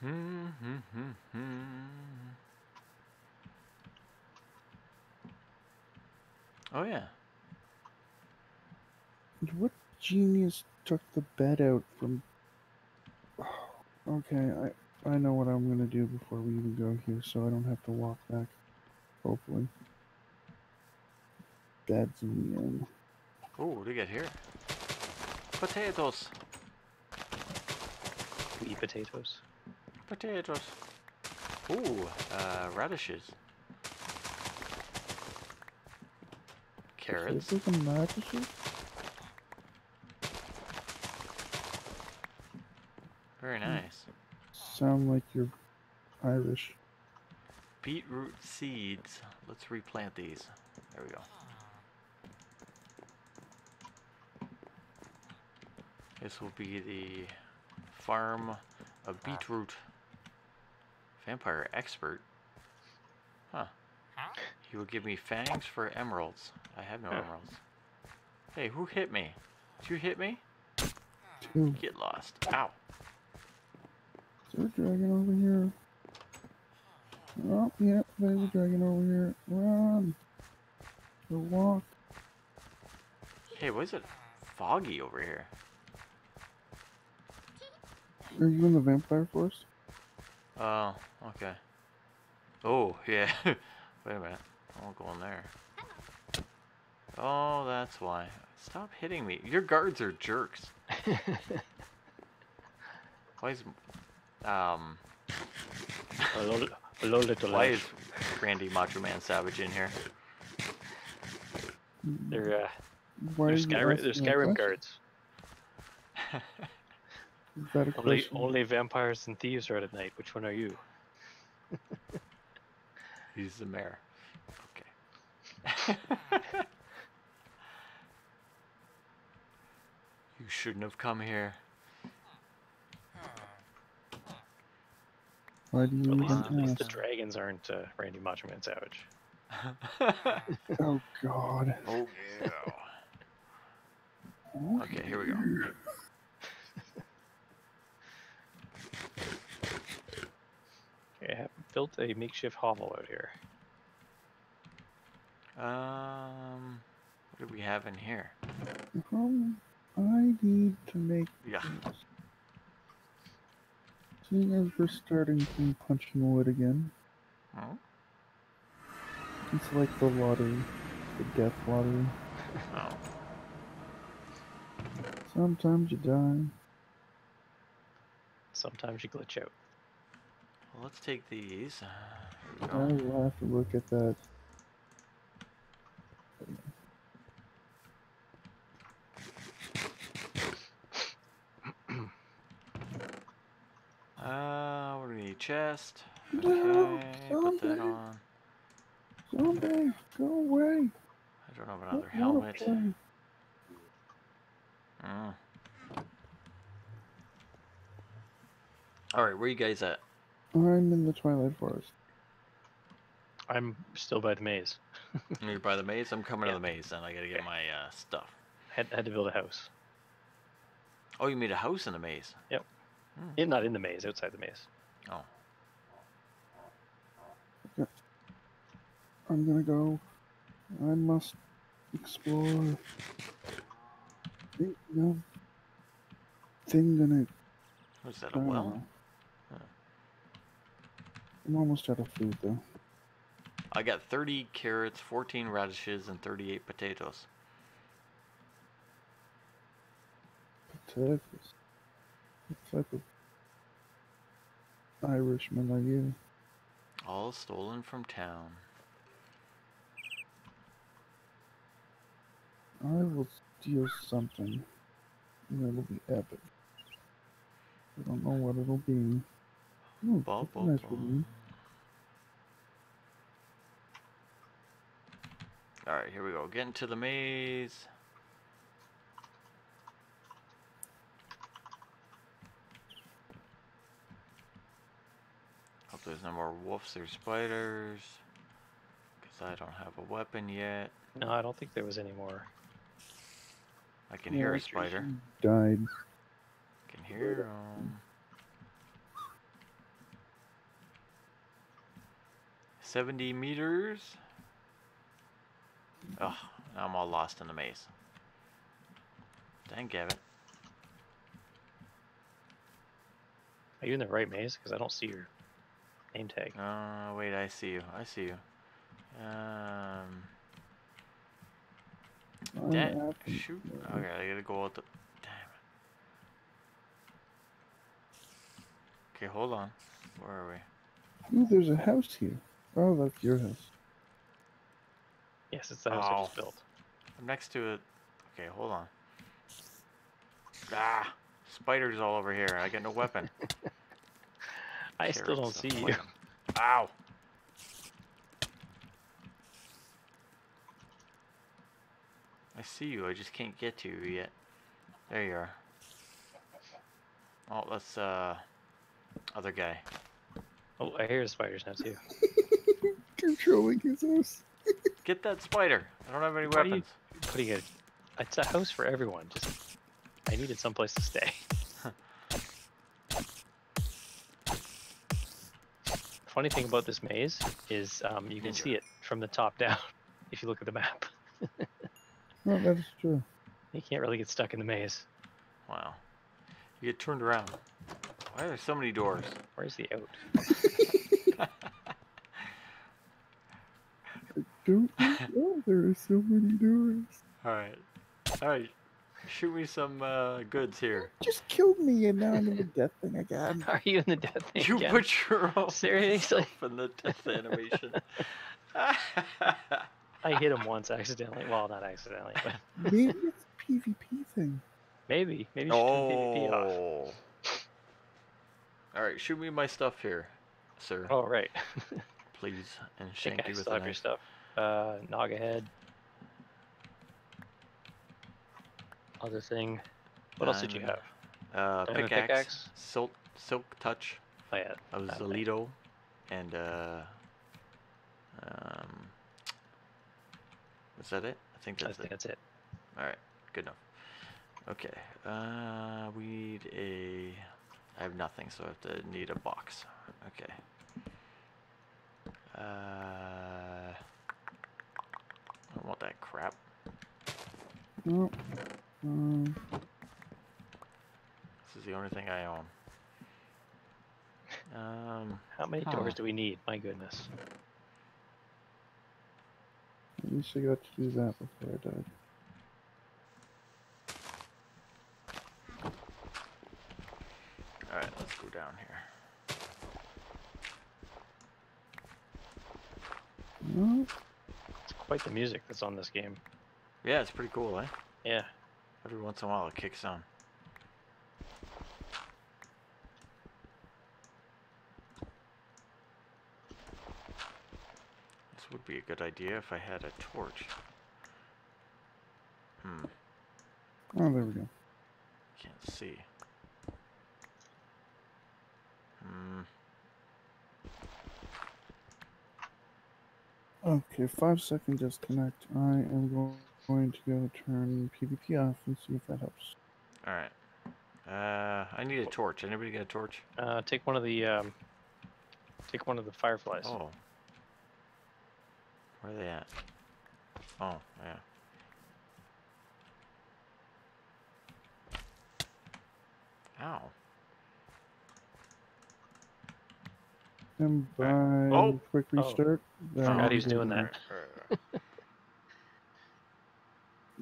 Hmm, hmm, hmm, hmm. Oh yeah. What genius took the bed out from? Okay, I I know what I'm gonna do before we even go here, so I don't have to walk back. Hopefully. Bed's in the end. Oh, what do you get here? Potatoes. We eat potatoes. Potatoes. Ooh, uh, radishes. Carrots. Potatoes and radishes? Very hmm. nice. Sound like you're Irish. Beetroot seeds. Let's replant these. There we go. This will be the farm of beetroot. Vampire expert. Huh. He will give me fangs for emeralds. I have no Huh. emeralds. Hey, who hit me? Did you hit me? Two. Get lost. Ow. Is there a dragon over here? Oh, yeah, there's a dragon over here. Run. Or walk. Hey, why is it foggy over here? Are you in the vampire forest? Oh, okay. Oh, yeah. Wait a minute. I won't go in there. Oh, that's why. Stop hitting me. Your guards are jerks. Why is um hello, hello, little why lad. is Randy Macho Man Savage in here? They're, uh, Why they're, are Skyrim, they're Skyrim question? guards. Is that a Only, only vampires and thieves are out at night. Which one are you? He's the mayor. Okay. you shouldn't have come here. Why do you At least, at least the dragons aren't uh, Randy Macho Man Savage. Oh God. oh yeah. Okay, here we go. Okay, I have built a makeshift hovel out here. Um, what do we have in here? Um, I need to make Yeah. this. Seeing as we're starting from punching wood again, Oh, it's like the lottery, the death lottery. oh. Sometimes you die. Sometimes you glitch out. Well, let's take these. Here I we go. will have to look at that. Uh, what do we need? Chest. No, Okay, put that zombie. on. Zombie, go away. I don't have another don't helmet. play. Mm. Alright, where you guys at? I'm in the Twilight Forest. I'm still by the maze. You're by the maze? I'm coming Yeah. to the maze then. I gotta get Okay. my uh, stuff. Had, had to build a house. Oh, you made a house in the maze? In, not in the maze, outside the maze. Oh. Okay. I'm gonna go. I must explore. Think, no. Thing gonna. What's that, I a don't well? Huh. I'm almost out of food though. I got 30 carrots, 14 radishes, and 38 potatoes. Potatoes. What type of Irishman are you? All stolen from town. I will steal something. And it'll be epic. I don't know what it'll be. Hmm, Ooh, that's a blah, nice blah. Alright, here we go. Getting to the maze. There's no more wolves or spiders. Because I don't have a weapon yet. No, I don't think there was any more. I can hear a spider. Died. I can hear 'em. Seventy meters. Oh, now I'm all lost in the maze. Dang, Gavin. Are you in the right maze? Because I don't see your name tag. Uh, wait, I see you. I see you. Um, I'm that shoot. Okay, I gotta go out the. Damn it. Okay, hold on. Where are we? Ooh, there's a house here. Oh, that's your house. Yes, it's the house I just Oh. built. I'm next to it. Okay, hold on. Ah, spiders all over here. I got no weapon. I still don't see you. fight 'em. Ow. I see you. I just can't get to you yet. There you are. Oh, that's uh, other guy. Oh, I hear spiders now too. Controlling his house. Get that spider. I don't have any Why do you- weapons. Putting it. It's a house for everyone. Just, I needed someplace to stay. Funny thing about this maze is um, you can see it from the top down if you look at the map. No, that is true. You can't really get stuck in the maze. Wow. You get turned around. Why are there so many doors? Where's the out? I don't know there are so many doors? Alright. Alright. Shoot me some uh, goods here. Just killed me and now I'm in the death thing again. Are you in the death thing You again? put your own Seriously? self in the death animation. I hit him once accidentally. Well, not accidentally, but Maybe it's a PvP thing. maybe. Maybe you should turn PvP off. oh. Alright, shoot me my stuff here, sir. Oh, right. Please. And I shank I you with still a have your stuff. Uh, Nog head. Other thing. What else did you have? Uh, pickaxe, pickaxe? Silk, silk touch Oh yeah. of diamond. Zelito, and uh, um, was that it? I think that's I that's think it. that's it. All right, good enough. Okay, uh, we need a. I have nothing, so I have to need a box. Okay. Uh, I don't want that crap. No. Um, This is the only thing I own. Um, How many Huh. doors do we need? My goodness. at least I got to do that before I died. all right, let's go down here. No. It's quite the music that's on this game. Yeah, it's pretty cool, eh? Yeah. Every once in a while, it kicks on. This would be a good idea if I had a torch. Hmm, Oh, there we go. can't see. Hmm, Okay, five second disconnect. I am go- going to go turn PvP off and see if that helps. alright. Uh, I need a torch. Anybody got a torch? Uh, take one of the um, take one of the fireflies. Oh. Where are they at? Oh, yeah. Ow. And by Oh. quick Oh. restart, then Forgot I'm he was doing that.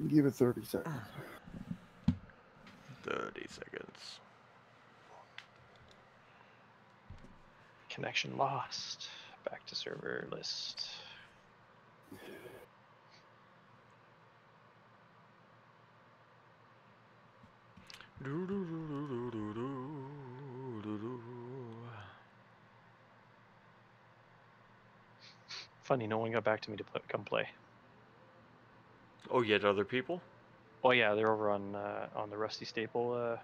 go. Give it 30 seconds. Ah. 30 seconds. Connection lost. Back to server list. Funny, no one got back to me to pl- come play. Oh, yet other people? Oh yeah, they're over on uh, on the Rusty Staple uh,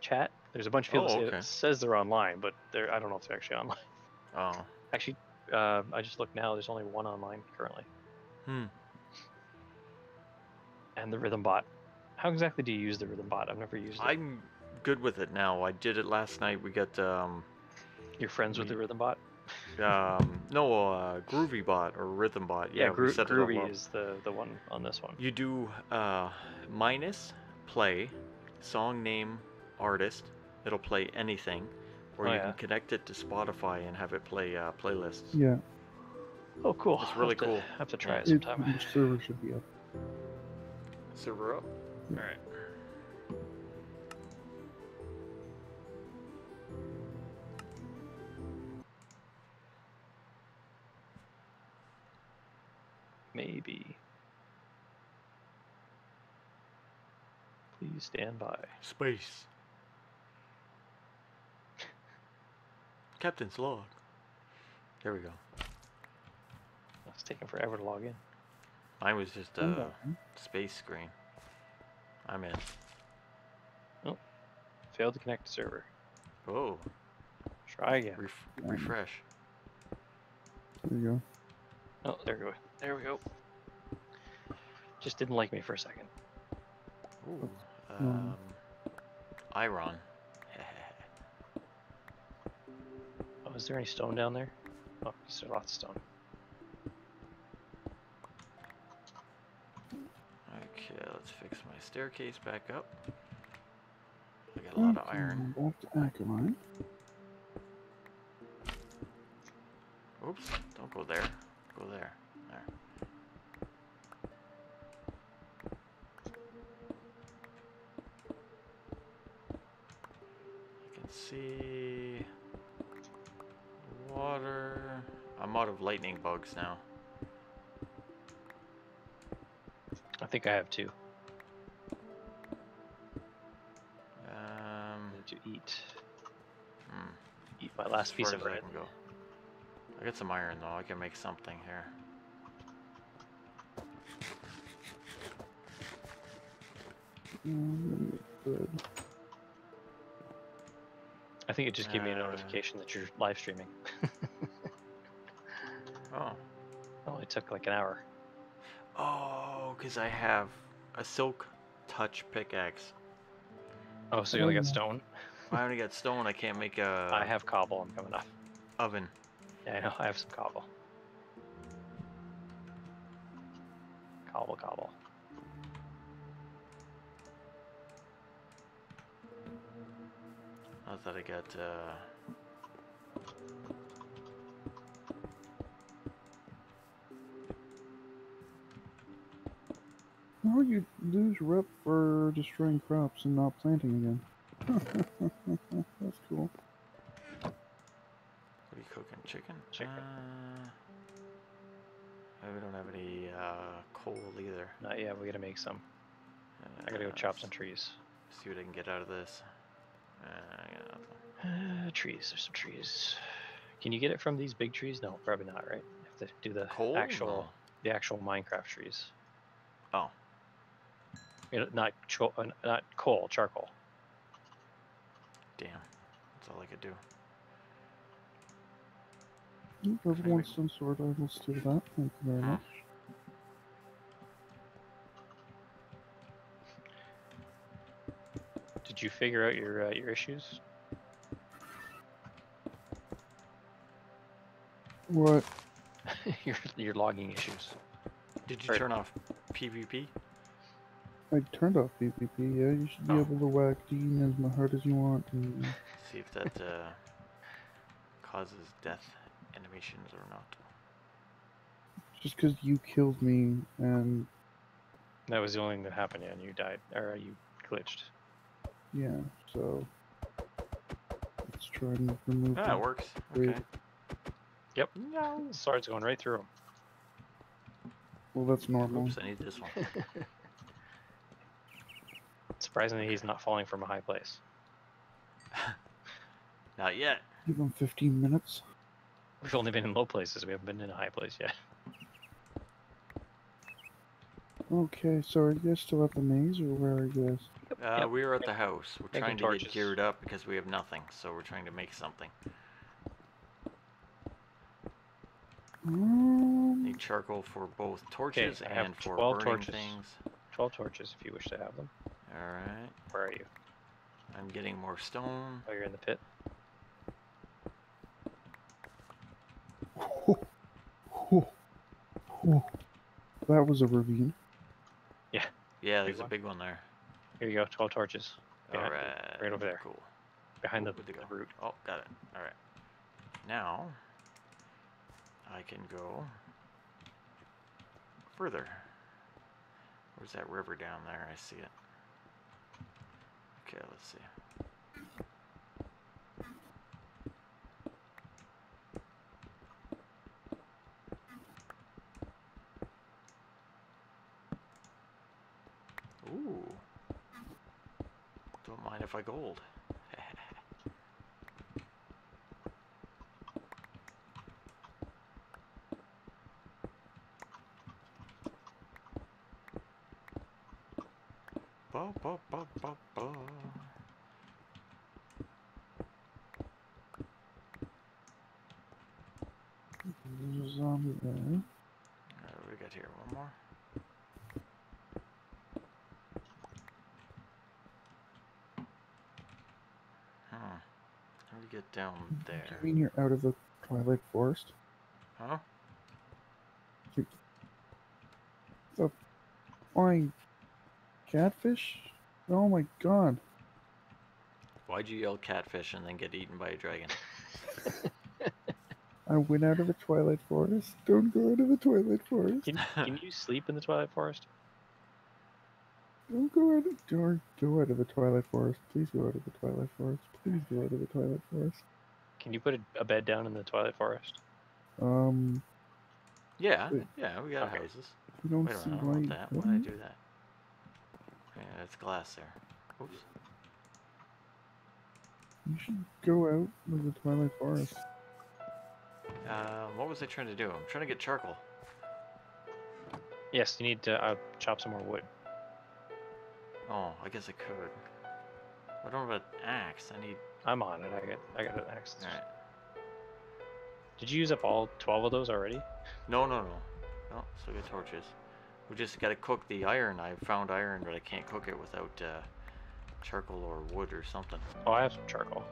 chat. There's a bunch of people Oh, that okay. it says they're online, but they're I don't know if they're actually online. Oh. Actually, uh, I just looked now. There's only one online currently, Hmm. and the Rythm Bot. How exactly do you use the Rythm Bot? I've never used it. I'm good with it now. I did it last night. We got, um, You're friends with the Rythm Bot? Um, no, uh, Groovy Bot or Rythm Bot. Yeah, we Gro- set Groovy is the the one on this one. You do uh, minus play, song name, artist. It'll play anything, or Oh, you yeah. can connect it to Spotify and have it play uh, playlists. Yeah, Oh, cool. It's I'll really have to- cool. have to try Yeah. it it, sometime. server should be up. Server up. All right. Maybe. Please stand by. Space. Captain's log. There we go. It's taking forever to log in. Mine was just Stand a by. space screen. I'm in. Oh, failed to connect to server. Oh, Try again. ref- refresh. There you go. Oh, there we go. There we go. Just didn't like me for a second. Ooh. Mm. Um, Iron. Oh, is there any stone down there? Oh, there's lots of stone. okay, let's fix my staircase back up. I got a lot of iron. Okay, Back to Akamine. Oops, don't go there. Go there. Bugs now. I think I have two. Um, I need to eat. hmm, Eat my last piece of I bread. can go. I got some iron though. I can make something here. I think it just gave me a Uh, notification that you're live streaming. Oh. oh, it took like an hour. Oh, because I have a silk touch pickaxe. Oh, so you only got Oh. stone? I only got stone. I can't make a I have cobble. I'm coming up. oven. Yeah, I know. I have some cobble. Cobble, cobble. I thought I got. Uh... How are you lose rep for destroying crops and not planting again? That's cool. What are you cooking? Chicken? Chicken. Uh, we don't have any uh, coal either. Not yet. We gotta make some. I gotta go chop some Uh, trees. See what I can get out of this. Uh, I got nothing. Uh, trees. There's some trees. Can you get it from these big trees? No, probably not. Right? You have to do the Coal? actual, No. the actual Minecraft trees. Oh, You know, not cho- uh, not coal, charcoal. damn. That's all I could do. Whoever Maybe- wants some sort, I will steal that. Thank you very Huh? much. Did you figure out your uh, your issues? What? your your logging issues. Did you Right. turn off PvP? I turned off PvP, yeah. You should be Oh. able to whack Dean as hard as you want. And See if that uh, causes death animations or not. just because you killed me and That was the only thing that happened, yeah, and you died or you glitched. yeah, so let's try and remove Ah, that. it works. Wait. Okay. Yep. No. Sword's going right through him. Well, that's normal. Oops, I need this one. Surprisingly, he's not falling from a high place. Not yet. Give him 15 minutes. We've only been in low places. We haven't been in a high place yet. Okay, so are you guys still at the maze or where are you guys? Uh, Yep. we are at the house. We're Making trying to torches. get geared up because we have nothing, so we're trying to make something. Um, Need charcoal for both torches I have and for burning torches. things. Twelve torches, if you wish to have them. All right. Where are you? I'm getting more stone. Oh, you're in the pit. that was a ravine. Yeah, Yeah, there's a big one there. Here you go. Twelve torches All Behind- right. right over there. Cool. behind the, Good the root. Oh, got it. All right. Now I can go further. Where's that river down there? I see it. Okay, let's see. Ooh. Don't mind if I gold. Ba, ba, ba, ba, ba. Onto there. Uh, we got here? One more. Hmm. How do we get down Do there? you mean you're out of the Twilight Forest? Huh? Why? Catfish? Oh my god. Why'd you yell catfish and then get eaten by a dragon? I went out of the Twilight Forest. Don't go out of the Twilight Forest. Can, can you sleep in the Twilight Forest? Don't go out of don't go out of the Twilight Forest. Please go out of the Twilight Forest. Please go out of the Twilight Forest. Can you put a, a bed down in the Twilight Forest? Um, Yeah, Wait. yeah, we got Okay. houses. you don't Wait a see minute, I why don't you want that. Why did I do that? Yeah, that's glass there. Oops. You should go out of the Twilight Forest. Um, what was I trying to do? I'm trying to get charcoal. Yes, you need to uh, chop some more wood. Oh, I guess I could. I don't have an axe. I need. I'm on it. I got I got an axe. Alright. Did you use up all 12 of those already? No, no, no. No, still got torches. We just gotta cook the iron. I found iron, but I can't cook it without uh, charcoal or wood or something. Oh, I have some charcoal.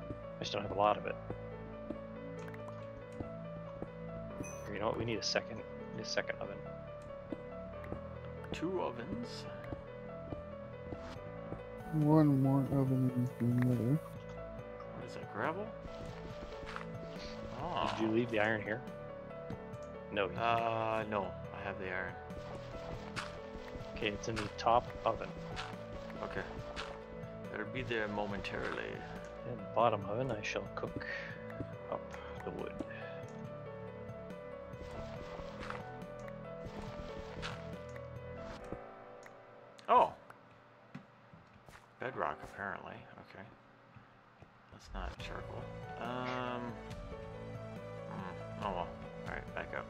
I just don't have a lot of it. Or You know what? We need a second. A second oven. Two ovens. One more oven than the other. What is that? Gravel? Oh. Did you leave the iron here? No. you- Uh, no. I have the iron. okay, it's in the top oven. Okay. It'll be there momentarily. In the bottom oven, I shall cook up the wood. Bedrock, apparently. Okay. That's not charcoal. Um. hmm, Oh well. Alright, back up.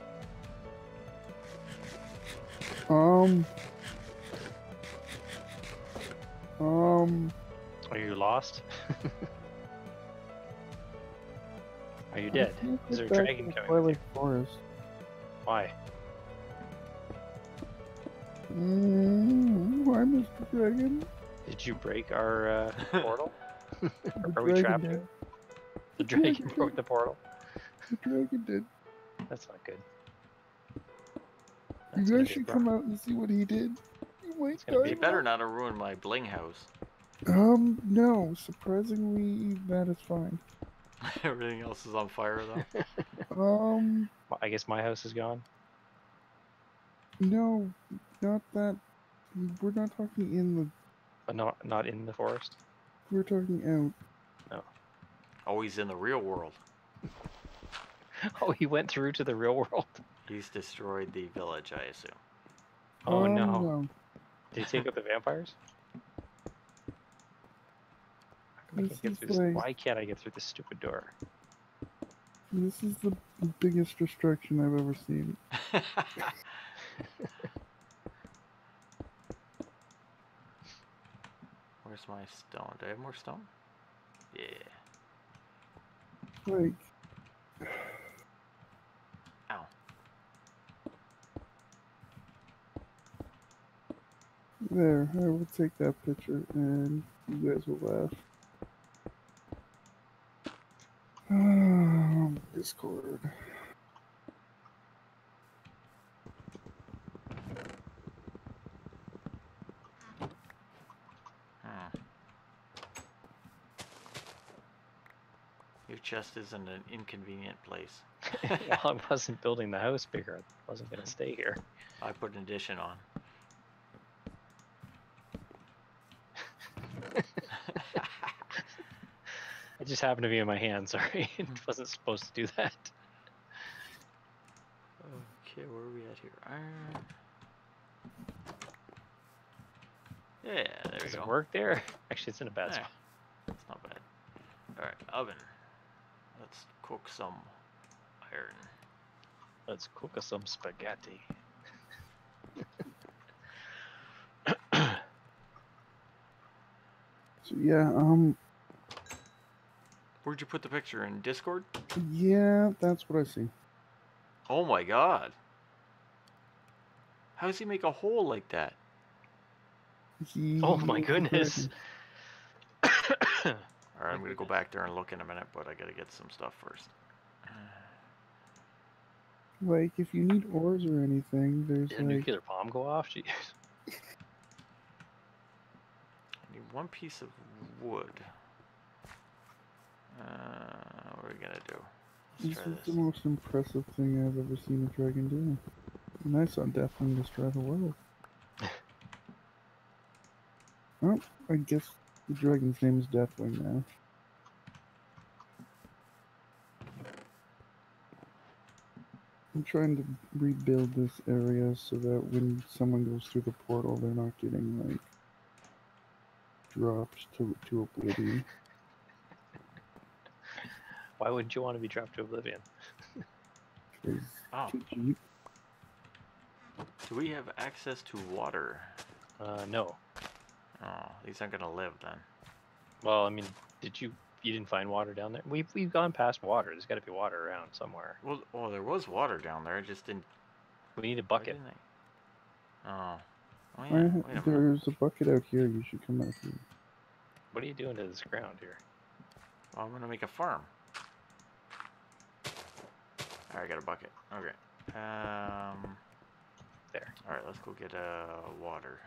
Um. Um. Are you lost? Are you dead? Is there a dragon coming with Forest. Why? Mm, why, Mr. Dragon? Did you break our uh, portal? Are we trapped did. The dragon broke the portal. The dragon did. That's not good. You That's gonna guys should come out and see what he did. You might It's gonna die. You better not have ruined my bling house. Um, no. Surprisingly, that is fine. Everything else is on fire though. Um, I guess my house is gone. no, not that. We're not talking in the. But not not in the forest. We're talking out. No. Always in the real world. Oh, he went through to the real world. He's destroyed the village, I assume. Oh Um, no. Did he take out the vampires? I This can't get through this? like- Why can't I get through this stupid door? This is the biggest destruction I've ever seen. Where's my stone? Do I have more stone? Yeah. Like, Ow. there, I will take that picture and you guys will laugh. Um, Discord. Hmm. Chest isn't an inconvenient place. well, I wasn't building the house bigger. I wasn't gonna stay here. I put an addition on. It just happened to be in my hand. Sorry, it hmm. wasn't supposed to do that. Okay, where are we at here? Iron. Yeah, there Does we it work there? Actually, it's in a bad Yeah, spot. It's not bad. Alright, oven. Let's cook some iron. Let's cook us some spaghetti. So yeah, um, Where'd you put the picture in Discord? yeah, that's what I see. Oh my god. How does he make a hole like that? Oh my He- goodness. Alright, I'm gonna go back there and look in a minute, but I gotta get some stuff first. Like, if you need ores or anything, there's Did a like nuclear bomb go off? Jeez. I need one piece of wood. Uh, what are we gonna do? This Let's is try the most impressive thing I've ever seen a dragon do. And I saw Deathwing destroy the world. well, I guess the dragon's name is Deathwing now. I'm trying to rebuild this area so that when someone goes through the portal, they're not getting like dropped to to oblivion. Why wouldn't you want to be dropped to oblivion? Oh, do we have access to water? Uh, no. Oh, these aren't gonna live then. Well, I mean, did you you didn't find water down there? We've we've gone past water. There's got to be water around somewhere. Well, oh, there was water down there. I just didn't. We need a bucket. Oh. Oh yeah. ha- Wait there's a bucket out here. You should come out here. What are you doing to this ground here? Oh, I'm gonna make a farm. Alright, I got a bucket. Okay. Um. There. All right, let's go get uh water.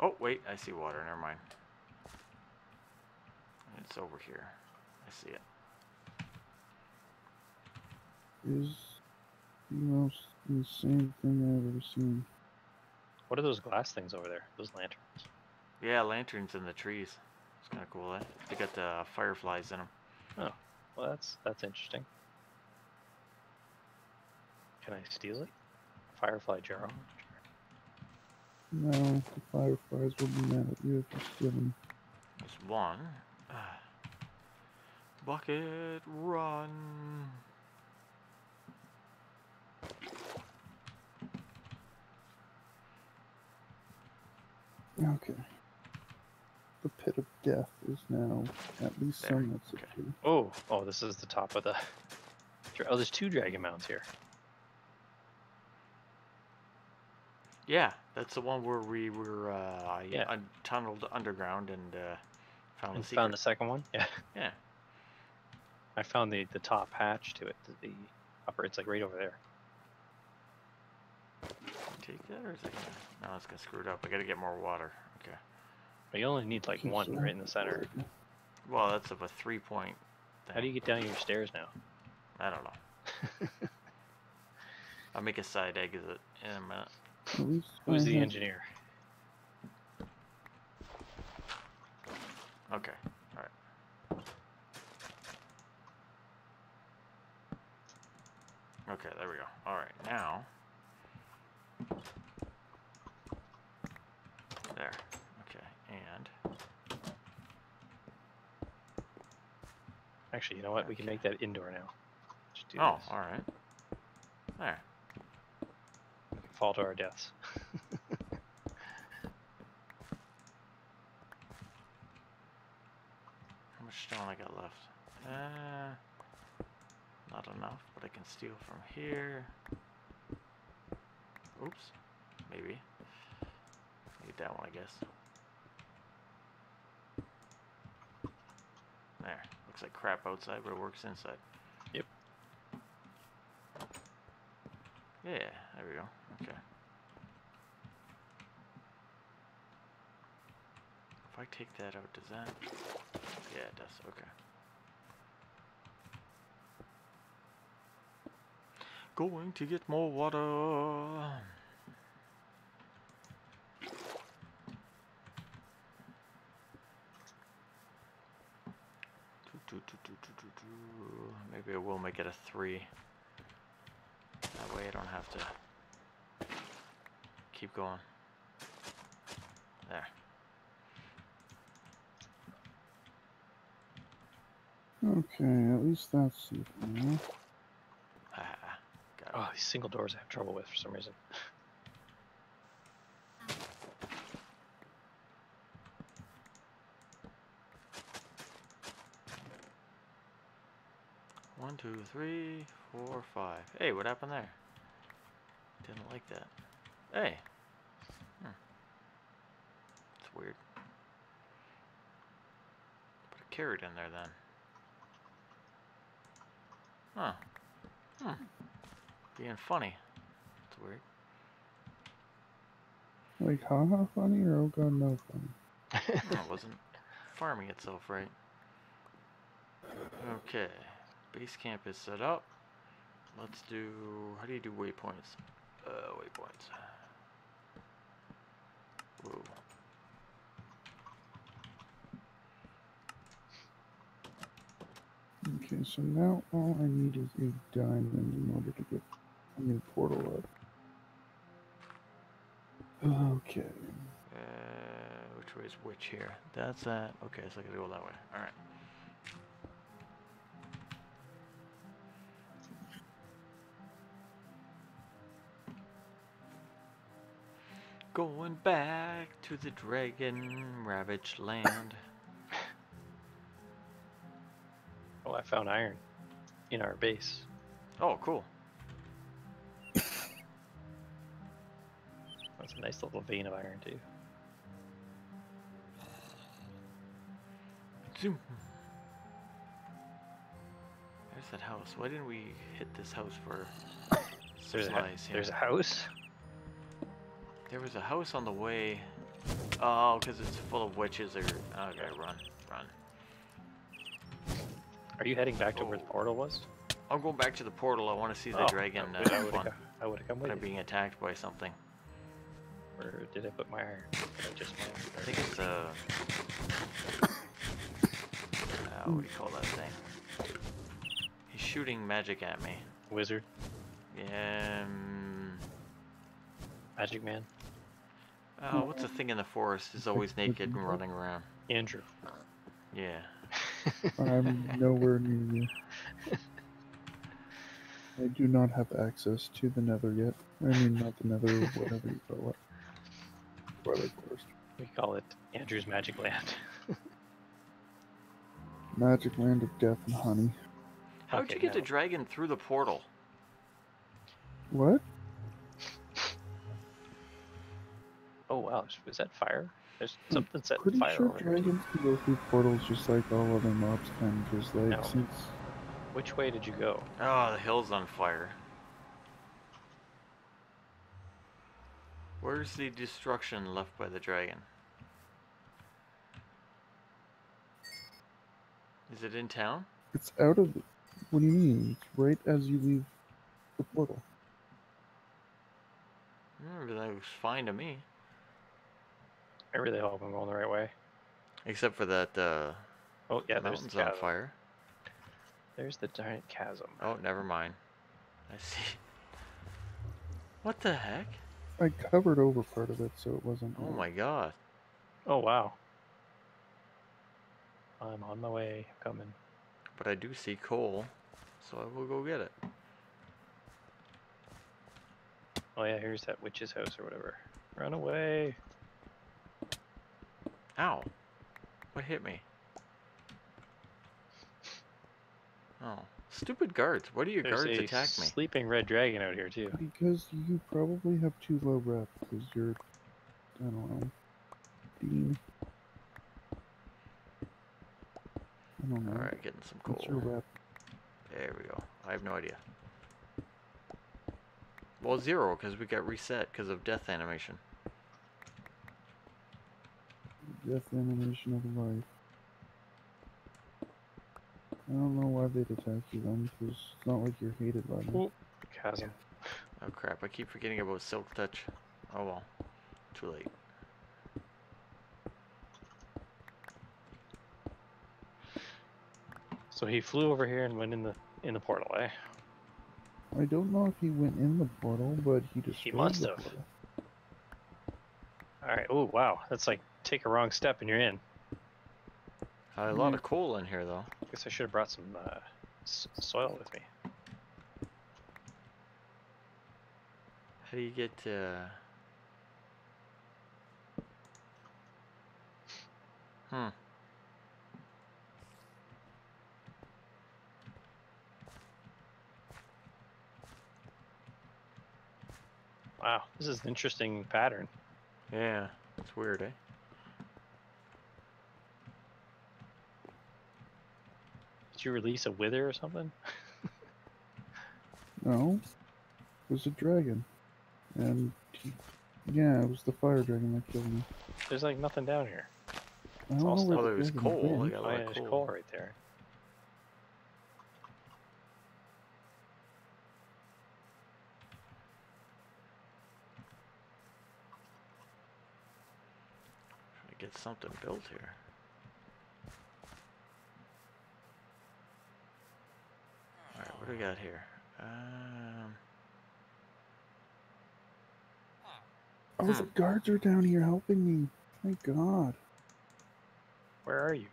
Oh wait, I see water. Never mind. It's over here. I see it. Is the most insane thing I've ever seen. What are those glass things over there? Those lanterns. Yeah, lanterns in the trees. It's kind of cool. Eh? They got the fireflies in them. Oh, well, that's that's interesting. Can I steal it? Firefly Jar. No, the fireflies will be mad at you if you steal them. There's one. Bucket, run. Okay. The pit of death is now at least There, somewhat okay. secure. Oh, oh, this is the top of the. Oh, there's two dragon mounts here. Yeah, that's the one where we were uh, Yeah. un- tunneled underground and uh, found And the secret. found the second one. Yeah. Yeah. I found the the top hatch to it. The, the upper. It's like right over there. Take that, or is it gonna? No, it's gonna screw it up. I gotta get more water. Okay. But you only need like one right in the center. Well, that's of a three-point. How do you get down your stairs now? I don't know. I'll make a side exit in a minute. Who's the engineer? Okay. All right. Okay, there we go. All right, now. There. Okay, and Actually, you know what? We can make that indoor now. Oh, all right. There. Fall to our deaths. How much stone I got left? Uh, not enough, but I can steal from here. Oops. Maybe. Need that one, I guess. There. Looks like crap outside, but it works inside. Yeah, there we go. Okay. If I take that out, does that? Yeah, it does. Okay. Going to get more water. Maybe I will make it a three. That way I don't have to keep going. There. Okay, at least that's safe. Ah, got. Oh, these single doors I have trouble with for some reason. One, two, three, four, five. Hey, what happened there? Didn't like that. Hey. Hmm. It's weird. Put a carrot in there then. Huh. Hmm. Being funny. It's weird. Like, haha funny or oh god no funny? No, it wasn't farming itself right. Okay. Base camp is set up. Let's do. How do you do waypoints? Uh, waypoints. Whoa. Okay, so now all I need is a diamond in order to get a new portal up. Okay. Uh, which way is which here? That's that. Okay, so I gotta go that way. Alright. Going back to the dragon ravaged land. Oh, I found iron in our base. Oh, cool. That's a nice little vein of iron too. Zoom. There's that house. Why didn't we hit this house for There's a, supplies? there's a house. There was a house on the way. Oh, because it's full of witches or. Okay, run, run. Are you heading back to where the Oh. portal was? I'm going back to the portal. I want to see the Oh, dragon I uh, would- have would fun. I come with you. being attacked by something. Where did I put my iron? I just my I think it's a. Uh, what do you call that thing? He's shooting magic at me. wizard, Yeah. Um, magic man, oh, what's the thing in the forest? Is always naked and running around. Andrew. Yeah. I'm nowhere near you. I do not have access to the nether yet. I mean, not the nether, whatever you call it. Twilight Forest. we call it Andrew's magic land. Magic land of death and honey. How'd Okay, you get the dragon through the portal? What? Oh wow, is- is that fire? There's something set Pretty fire sure over here. dragons can go through portals just like all other mobs can, because like No. since Which way did you go? Oh, the hill's on fire. Where's the destruction left by the dragon? Is it in town? it's out of. What do you mean? It's right as you leave the portal. Hmm, Everything looks fine to me. I really hope I'm going the right way. Except for that uh, Oh yeah, there's mountain's the on fire. There's the giant chasm. Oh, never mind. I see. What the heck? I covered over part of it, so it wasn't. Oh my god. Oh wow. I'm on my way, coming. But I do see coal, so I will go get it. Oh yeah, here's that witch's house or whatever. Run away. Ow. What hit me? Oh. Stupid guards. Why do your There's guards a attack me? sleeping red dragon out here too. Because you probably have too low rep, because you're, I don't know, Dean. I don't know. Alright, getting some coal. What's your rep? There we go. I have no idea. Well, zero, because we got reset because of death animation. Death animation of life. I don't know why they'd attack you then, because it's not like you're hated by them. Ooh. Chasm. Oh crap, I keep forgetting about Silk Touch. Oh well. Too late. So he flew over here and went in the in the portal, eh? I don't know if he went in the portal, but he destroyed must have. All right. Oh wow, that's like take a wrong step and you're in. A lot of hmm. coal in here, though. I guess I should have brought some uh, soil with me. How do you get to... Hmm. Wow, this is an interesting pattern. Yeah, it's weird, eh? Did you release a wither or something? No, it was a dragon, and he, yeah, it was the fire dragon that killed me. There's like nothing down here. I don't all know where Well, the there was dragon coal. went. They got a Oh, lot yeah, of there's coal. coal right there. Try to get something built here. What do we got here? Um, Oh, the guards are down here helping me. Thank God. Where are you?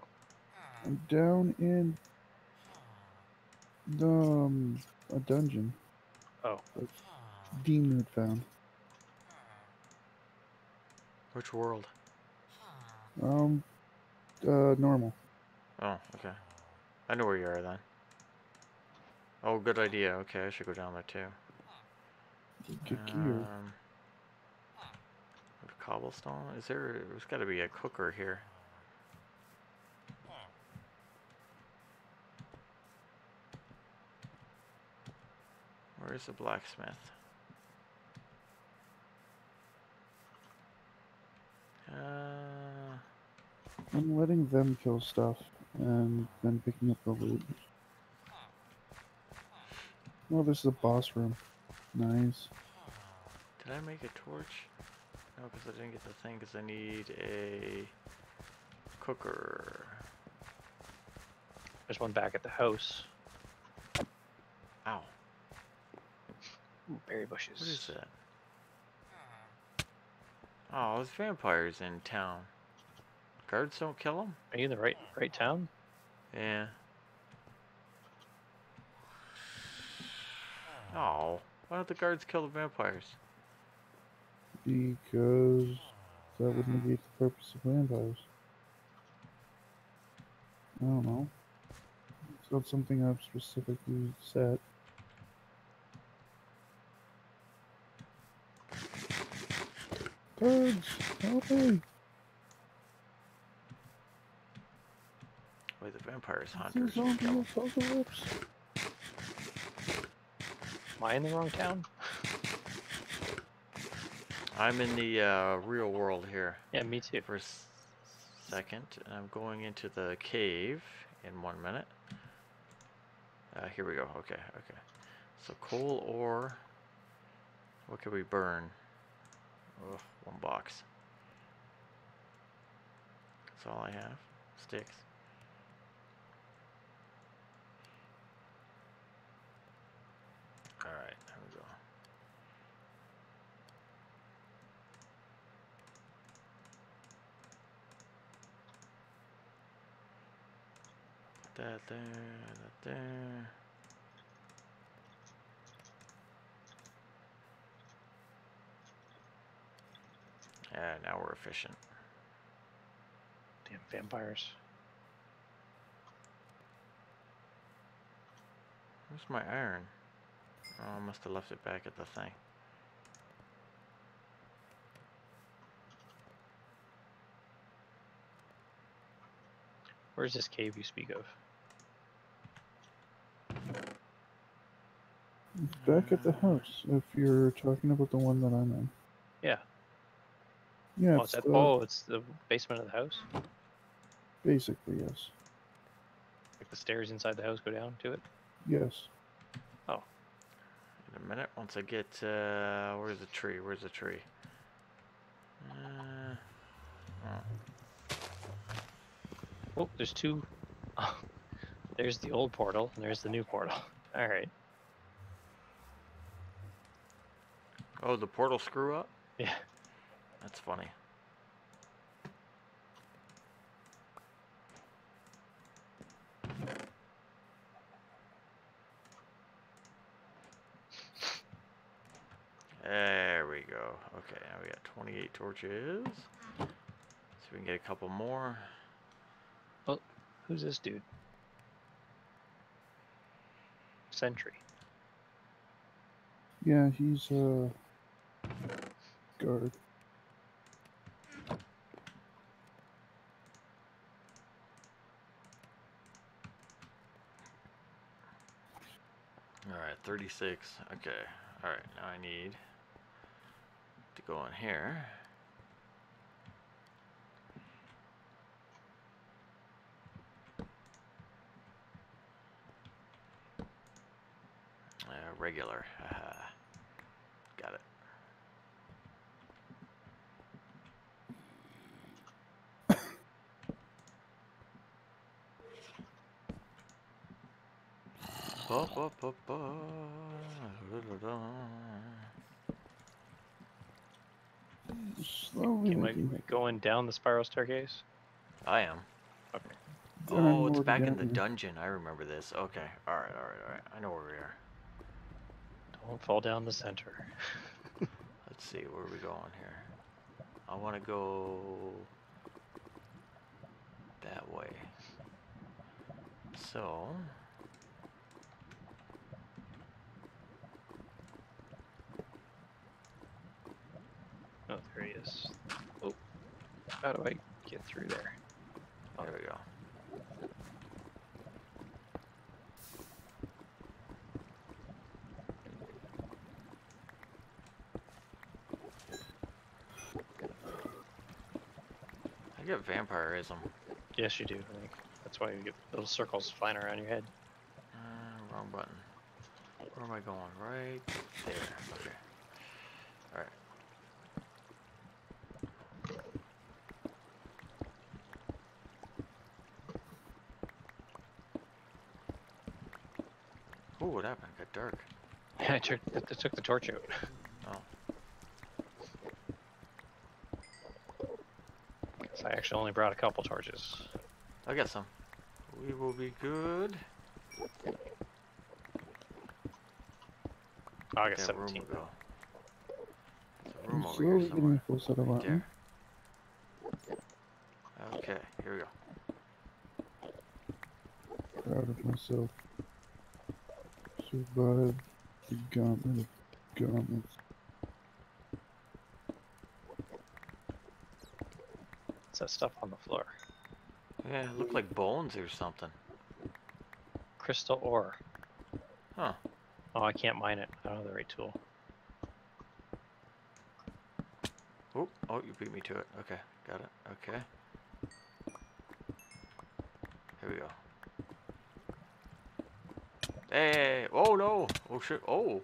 I'm down in the um, a dungeon. Oh. that Dean had found. which world? Um, uh, normal. Oh, okay. I know where you are then. Oh, good idea. Okay, I should go down there too. Gear. Um, cobblestone? Is there? There's got to be a cooker here. Where's the blacksmith? Uh, I'm letting them kill stuff and then picking up the loot. Oh, this is a boss room. Nice. did I make a torch? No, because I didn't get the thing. Because I need a cooker. There's one back at the house. Ow! Ooh, berry bushes. What is that? Oh, there's vampires in town. Guards don't kill them? Are you in the right right town? Yeah. Oh, why don't the guards kill the vampires? Because that would negate the purpose of vampires. I don't know. It's not something I've specifically set. Birds! Help me! Wait, the vampires hunters. zombie kill 'em. apocalypse! Am I in the wrong town? I'm in the uh, real world here Yeah, me too. for a second, I'm going into the cave in one minute. Uh, here we go. Okay, okay. So coal ore. What can we burn? Oh, one box. That's all I have. Sticks. Alright, there we go. Put that there, that there. Yeah, now we're efficient. Damn vampires. Where's my iron? Oh, I must have left it back at the thing. Where's this cave you speak of? It's back at the house, if you're talking about the one that I'm in. Yeah. Yeah, oh, it's it's at, the- oh, it's the basement of the house. basically, yes. Like the stairs inside the house go down to it. Yes. Oh. In a minute, once I get, uh, where's the tree? Where's the tree? Uh, oh. Oh, there's two. Oh, there's the old portal and there's the new portal. All right. Oh, the portal screw up? Yeah. That's funny. There we go. Okay, now we got 28 torches. So we can get a couple more. Oh, who's this dude? Sentry. Yeah, he's uh guard. All right, 36. Okay. All right, now I need to go in here. Uh, regular. haha. Got it. Ba, ba, ba, ba. Da, da, da. Slowly Am I going down the spiral staircase? I am. Okay. Oh, it's back in the dungeon. I remember this. Okay. All right. All right. All right. I know where we are. Don't fall down the center. Let's see. Where are we going here? I want to go that way. So. Oh, there he is. Oh, how do I get through there? Oh. There we go. I get vampirism. Yes, you do. I think that's why you get little circles flying around your head. Uh, wrong button. Where am I going? Right there. Okay. Oh, what happened? It got dark. Yeah, I took, I took the torch out. Oh. 'Cause I actually only brought a couple torches. I got some. We will be good. Oh, I got room 17. will go. There's a room over here somewhere. a full set of Right there. Okay, here we go. Proud of myself. Survived the gauntlet of gauntlets. What's that stuff on the floor? Yeah, it looked like bones or something. Crystal ore. Huh. Oh, I can't mine it. I don't have the right tool. Oh, oh, you beat me to it. Okay, got it. Okay. Here we go. Hey! Oh no! Oh shit! Oh!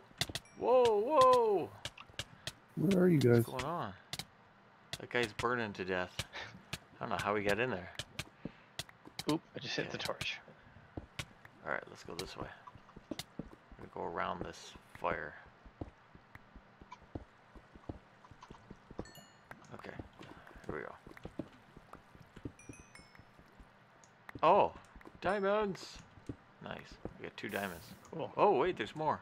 Whoa! Whoa! Where are you guys? What's going on? That guy's burning to death. I don't know how he got in there. Oop, I just hit the torch. Alright, let's go this way. We're go around this fire. Okay, here we go. Oh! Diamonds! Nice. We got two diamonds. Cool. Oh, wait, there's more.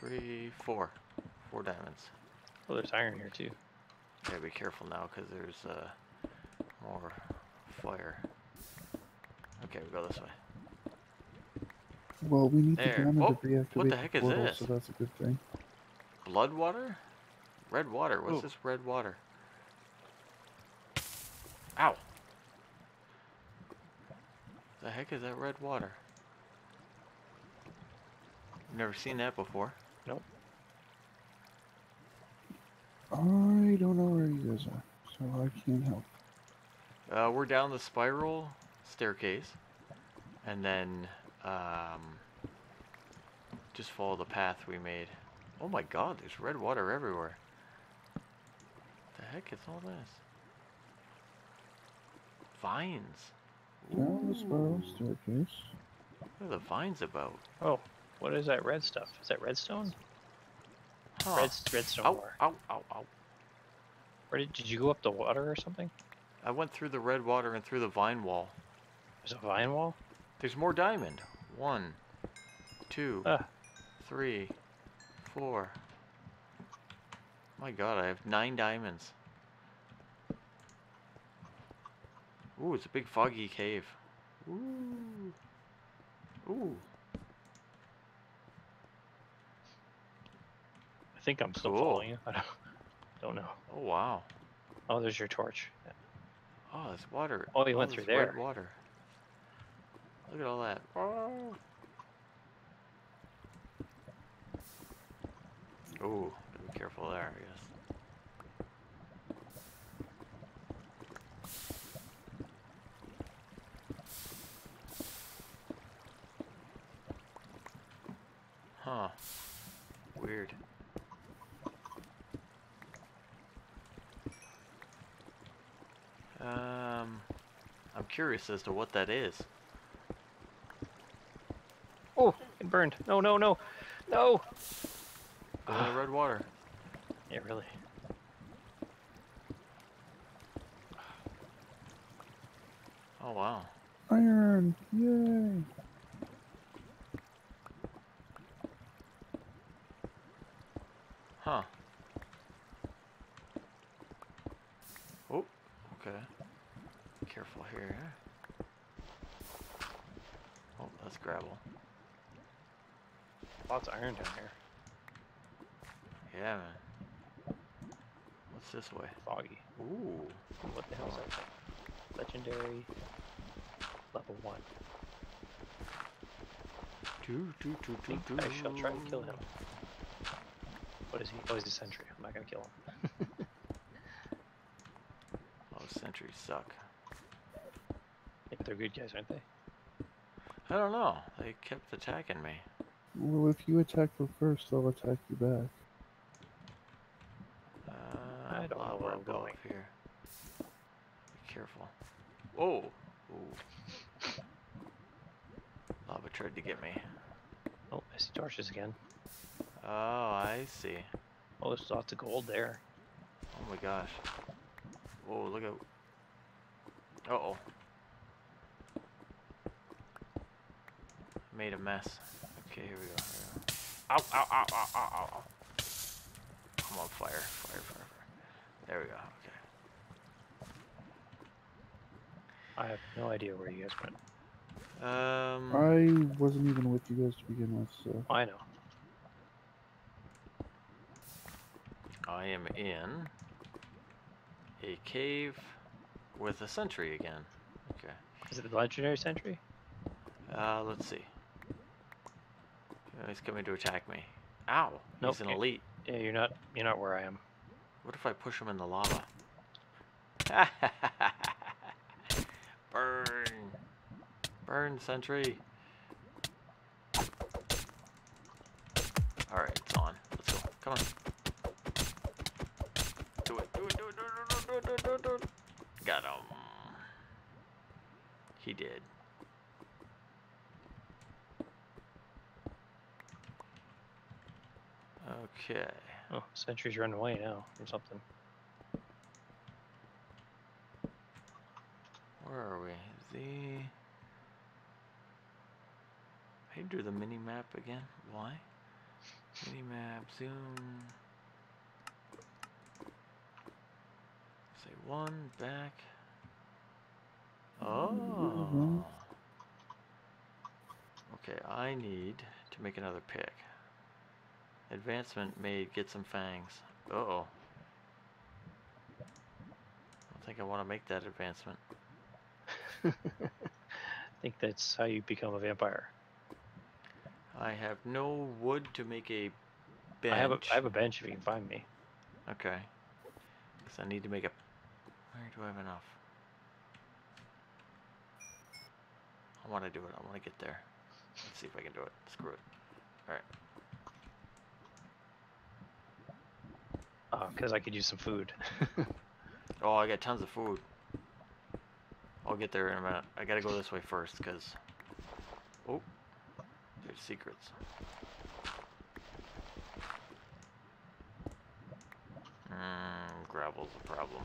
Three, four. Four diamonds. Oh, there's iron here too. Gotta be careful now, because there's uh, more fire. Okay, we go this way. Well, we need There. the diamond Oh, to reactivate what the heck is portal, this? so that's a good thing. Blood water? Red water. What's Ooh. this red water? Ow! The heck is that red water? Never seen that before. Nope. I don't know where you guys are, so I can't help. Uh, we're down the spiral staircase, and then um, just follow the path we made. Oh my God! There's red water everywhere. The heck is all this? Vines. Down the spiral staircase. What are the vines about? Oh, what is that red stuff? Is that redstone? Huh. Red, redstone Ow, ore. ow, ow, ow. Where did, did you go up the water or something? I went through the red water and through the vine wall. There's a vine wall? There's more diamond. One, two, Ah. three, four. My god, I have nine diamonds. Ooh, it's a big foggy cave. Ooh. Ooh. Think I'm still Cool. following you. I don't, Don't know. Oh wow. Oh, there's your torch. Yeah. Oh, there's water. Oh, you went oh, through there. Water. Look at all that. Oh. Ooh, be careful there, I guess. Huh. Weird. Um, I'm curious as to what that is. Oh, it burned. No, no, no, no. Go in the red water. Yeah, really. Oh wow. Iron! Yay! Huh. Oh, okay. Careful here. Oh, that's gravel. Lots of iron down here. Yeah, man. What's this way? Foggy. Ooh. What the hell is that? Legendary. Level one. Do, do, do, I do. I shall try to kill him. What is he? Oh, he's a sentry. I'm not gonna kill him. Oh, sentries suck. Yeah, but they're good guys, aren't they? I don't know. They kept attacking me. Well, if you attack them first, they'll attack you back. Uh, I don't know where I'm going. up Here. Be careful. Oh. Ooh. Lava tried to get me. Oh, I see torches again. Oh, I see. Oh, there's lots of gold there. Oh my gosh. Whoa, look at. Uh Made a mess. Okay, here we go. Here we go. Ow, ow, ow, ow, ow, ow, ow. I'm on fire. Fire, fire, fire. There we go. Okay. I have no idea where you guys went. Um. I wasn't even with you guys to begin with, so. I know. I am in a cave with a sentry again. Okay. Is it the legendary sentry? Uh, let's see. Oh, he's coming to attack me. Ow! Nope, He's an elite. Yeah, you're not. You're not where I am. What if I push him in the lava? Burn! Burn, sentry! Alright, it's on. Let's go. Come on. Do it, do it, do it, do it, do it, do it, do it, do it. Got him. He did. Okay. Oh, sentry's running away now or something. Where are we? The. How do do the mini map again? Why? Mini map, zoom. Say one, back. Oh. Mm-hmm. Okay, I need to make another pick. Advancement made get some fangs. Uh oh. I don't think I want to make that advancement. I think that's how you become a vampire. I have no wood to make a bench. I have a I have a bench if you can find me. Okay. Because I need to make a. Where do I have enough? I want to do it. I want to get there. Let's see if I can do it. Screw it. Alright. Because Uh, I could use some food. Oh, I got tons of food. I'll get there in a minute. I gotta go this way first, because. Oh. There's secrets. Mmm, gravel's a problem.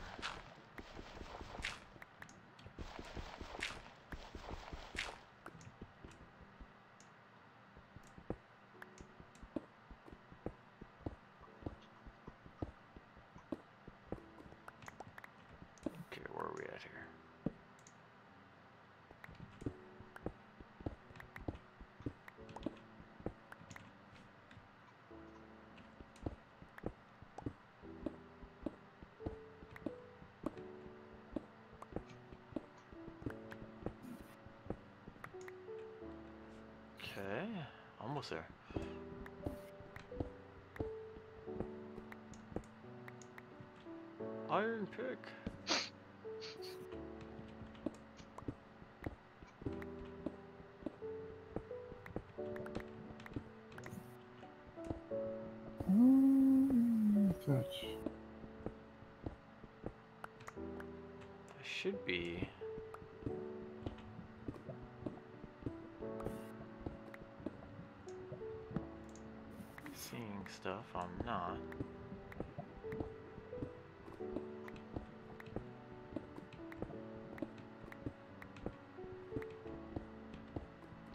Touch. There should be. Seeing stuff, I'm not.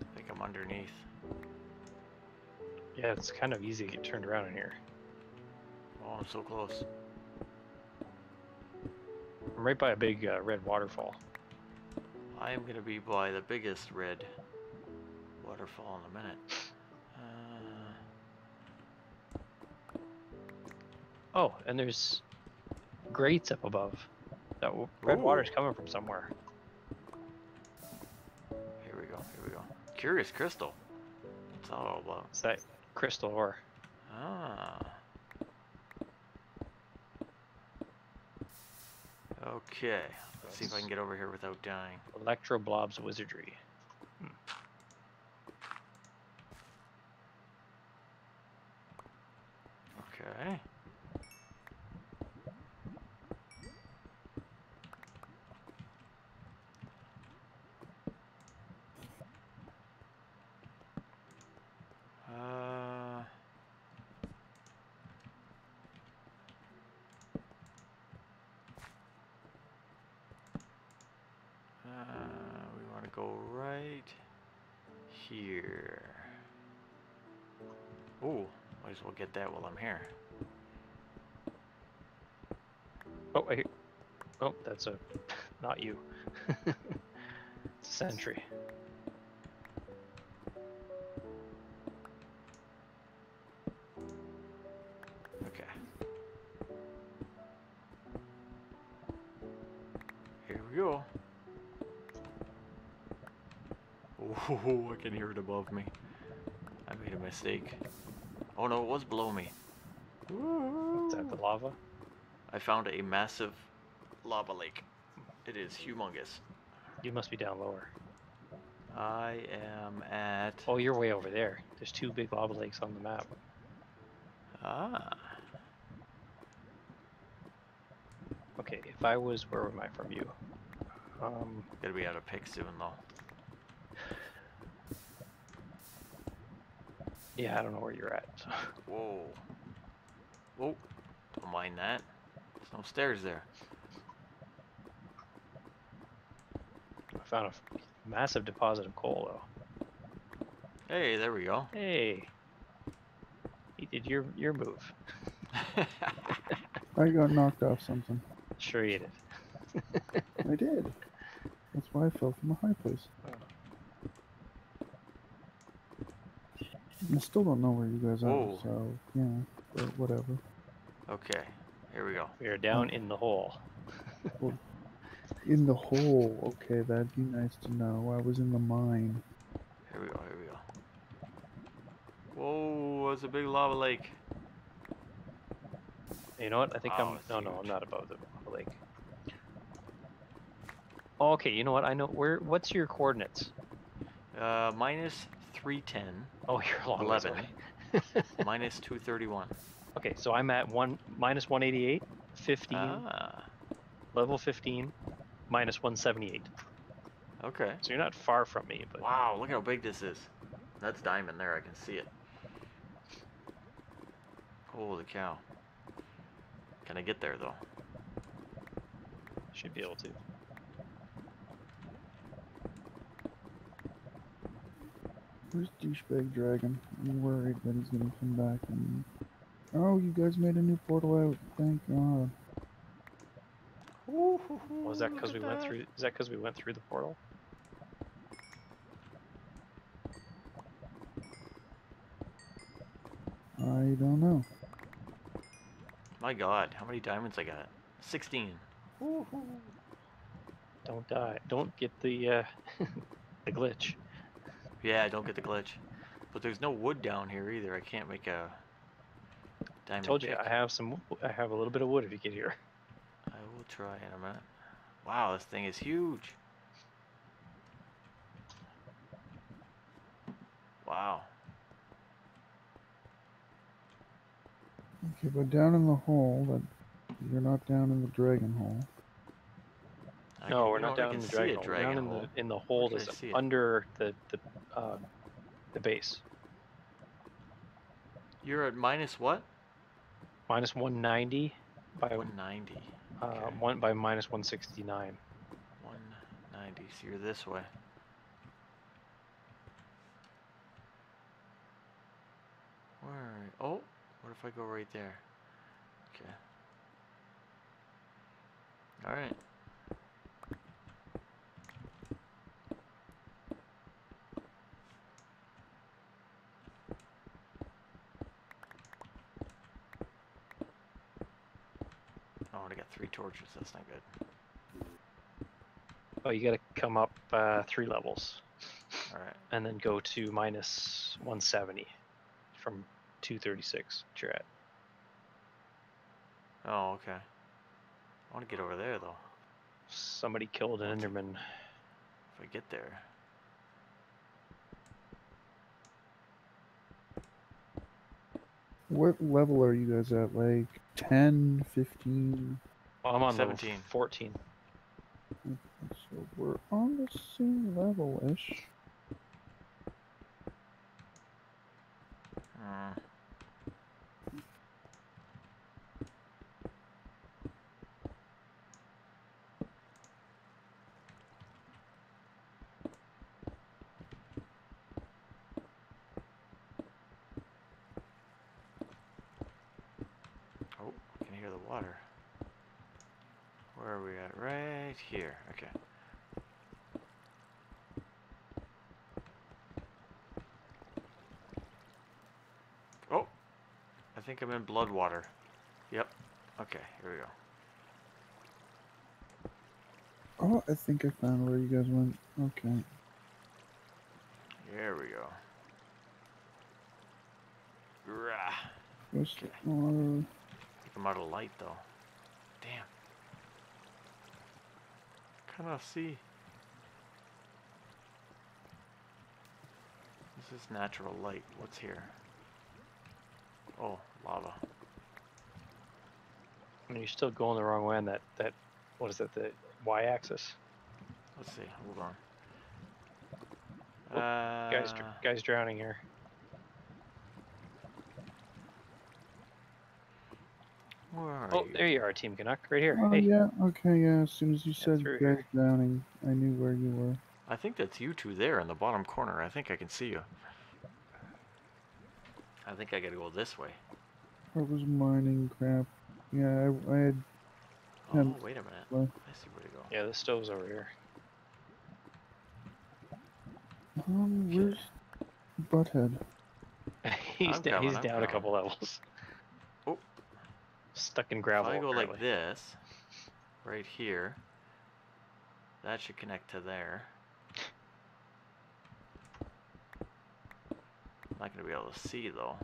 I think I'm underneath. Yeah, it's kind of easy to get turned around in here. I'm so close. I'm right by a big uh, red waterfall. I am gonna be by the biggest red waterfall in a minute. Uh, Oh, and there's grates up above. That red water's coming from somewhere. here we go, here we go. Curious crystal. What's that all about? It's that crystal ore. Ah. Okay, let's see if I can get over here without dying. Electroblob's Wizardry. Okay. Uh, uh, we want to go right here. Oh, might as well get that while I'm here. Oh, I hear. Oh, that's a. Not you. it's a sentry. Okay. Here we go. Oh, I can hear it above me. I made a mistake. Oh no, it was below me. Is that the lava? I found a massive lava lake. It is humongous. You must be down lower. I am at. Oh, you're way over there. There's two big lava lakes on the map. Ah. Okay, if I was, where am I from you? Um, Gotta be out of pick soon though. yeah, I don't know where you're at. so- Whoa. Whoa. Don't mind that. There's no stairs there. Found a massive deposit of coal, though. Hey, there we go. Hey, he did your your move. I got knocked off something. Sure you did. I did. That's why I fell from a high place. I still don't know where you guys are, Whoa. so yeah, but whatever. okay, here we go. We are down in the hole. In the hole. Okay, that'd be nice to know. I was in the mine. Here we go, here we go. Whoa, it's a big lava lake. You know what? I think Wow, I'm. it's No, no, I'm not above the the lake. Oh, okay, you know what? I know where. What's your coordinates? Uh, minus 310, Oh, you're a long ways 11. away. minus 231. Okay, so I'm at one minus 188, 15, Ah, level 15, minus 178. okay. So you're not far from me, but Wow, look how big this is. That's diamond there, I can see it. Holy cow. Can I get there though? should be able to. Where's douchebag dragon? I'm worried that he's gonna come back and. Oh, you guys made a new portal out. Thank God. Was that because we went through? Is that because we went through the portal? I don't know. My god, how many diamonds I got? 16. Don't die. Don't get the uh, the glitch. Yeah, don't get the glitch. but there's no wood down here either. I can't make a I diamond told you pick. I have some. I have a little bit of wood if you get here. I will try in a minute. Wow, this thing is huge. Wow. Okay, but down in the hole, but you're not down in the dragon hole. I no, we're not down in the dragon, hole. We're down in the in the hole can I that's see it? under the the uh, the base. You're at minus what? Minus 190 by 190. Uh, one by minus 169. 190. So you're this way. Where? are you? Oh, what if I go right there? Okay. All right. Three torches. That's not good. Oh, you got to come up uh, three levels All right. and then go to minus 170 from 236 which you're at. Oh, okay. I want to get over there though. Somebody killed an Enderman. If I get there. What level are you guys at? Like 10, 15? Well, I'm on level 17. 14. So we're on the same level ish. Hmm. Oh, I can hear the water. Where are we at? Right here. Okay. Oh, I think I'm in Bloodwater. Yep. Okay, here we go. Oh, I think I found where you guys went. Okay. Here we go. Rah. Okay. the water? Think I'm out of light though. Damn. Cannot see. This is natural light. What's here? Oh, lava. I mean, you're still going the wrong way on that, that what is that, the y-axis? Let's see. Hold on. Oh, Uh, Guys, guys drowning here. Where are Oh, you? there you are, Team Canuck, right here. Oh hey, yeah, okay, yeah. As soon as you said through guys here. drowning, I knew where you were. I think that's you two there in the bottom corner. I think I can see you. I think I gotta go this way. I was mining crap. Yeah, I, I had. Oh, Um, wait a minute. well- I see where to go. yeah, the stove's over here. Um, Okay. where's Butthead? he's I'm he's down a couple levels. Oh. Stuck in gravel. If gravel. I go like this, right here, that should connect to there. I'm not gonna be able to see though.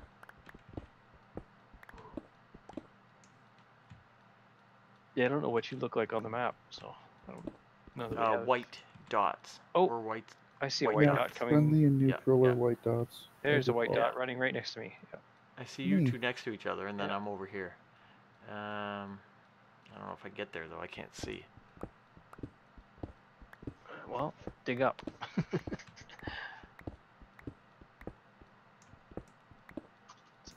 Yeah, I don't know what you look like on the map, so I don't know. Uh, white dots. Oh. Or white. I see a white white dot. dot coming. Friendly and neutral yeah. are white dots. There's a white default. dot running right next to me. Yeah. I see you Hmm. two next to each other, and then Yeah. I'm over here. Um, I don't know if I get there though. I can't see. Well, dig up.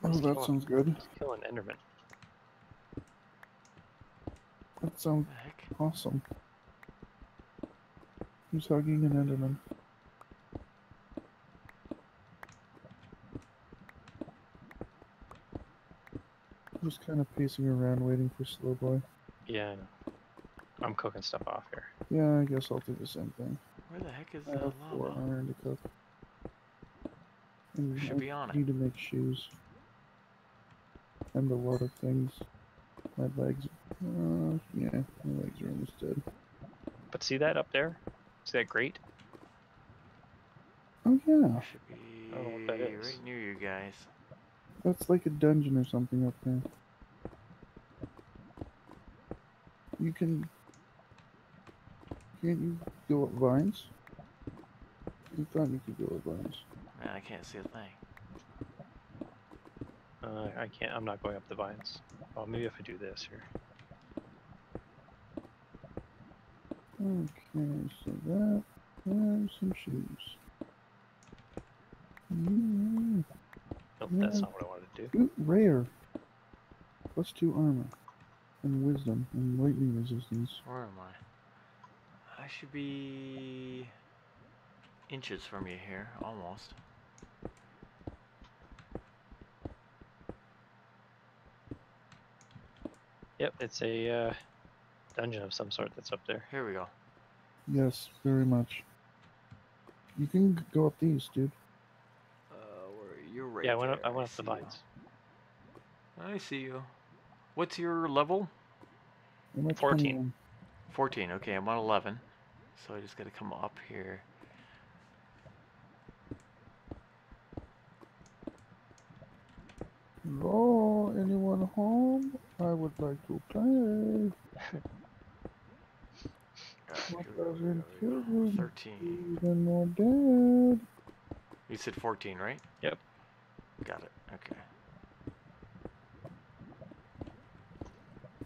Oh, that killing- sounds good. Killing Enderman. That sounds What awesome. Who's hugging an Enderman? Just kind of pacing around waiting for Slow Boy. Yeah, I know. I'm cooking stuff off here. Yeah, I guess I'll do the same thing. Where the heck is I the have four lava? iron to cook. And should I be on it. need to make shoes. And a lot of things. My legs. Uh, yeah, my legs are almost dead. But see that up there? See that grate? Oh yeah, I should be I don't know what that is. right near you guys. That's like a dungeon or something up there. You can. Can't you go up vines? You thought you could go up vines. Man, I can't see a thing. Uh, I can't. I'm not going up the vines. Oh, maybe if I do this here. Okay, so that there's some shoes. Mm, Nope, that's not what I wanted to do. Ooh, rare. Plus two armor, and wisdom, and lightning resistance. Where am I? I should be inches from you here, almost. Yep, it's a uh, dungeon of some sort that's up there. Here we go. Yes, very much. You can go up these, dude. Where you're right yeah, I went up. there, I went up the see you. vines. I see you. What's your level? I'm 14. 14. Okay, I'm on 11. So I just gotta come up here. Hello, anyone home? I would like to play. Uh, What go, does here it we go, 13. Even more dead. You said 14, right? Yep. Got it. Okay.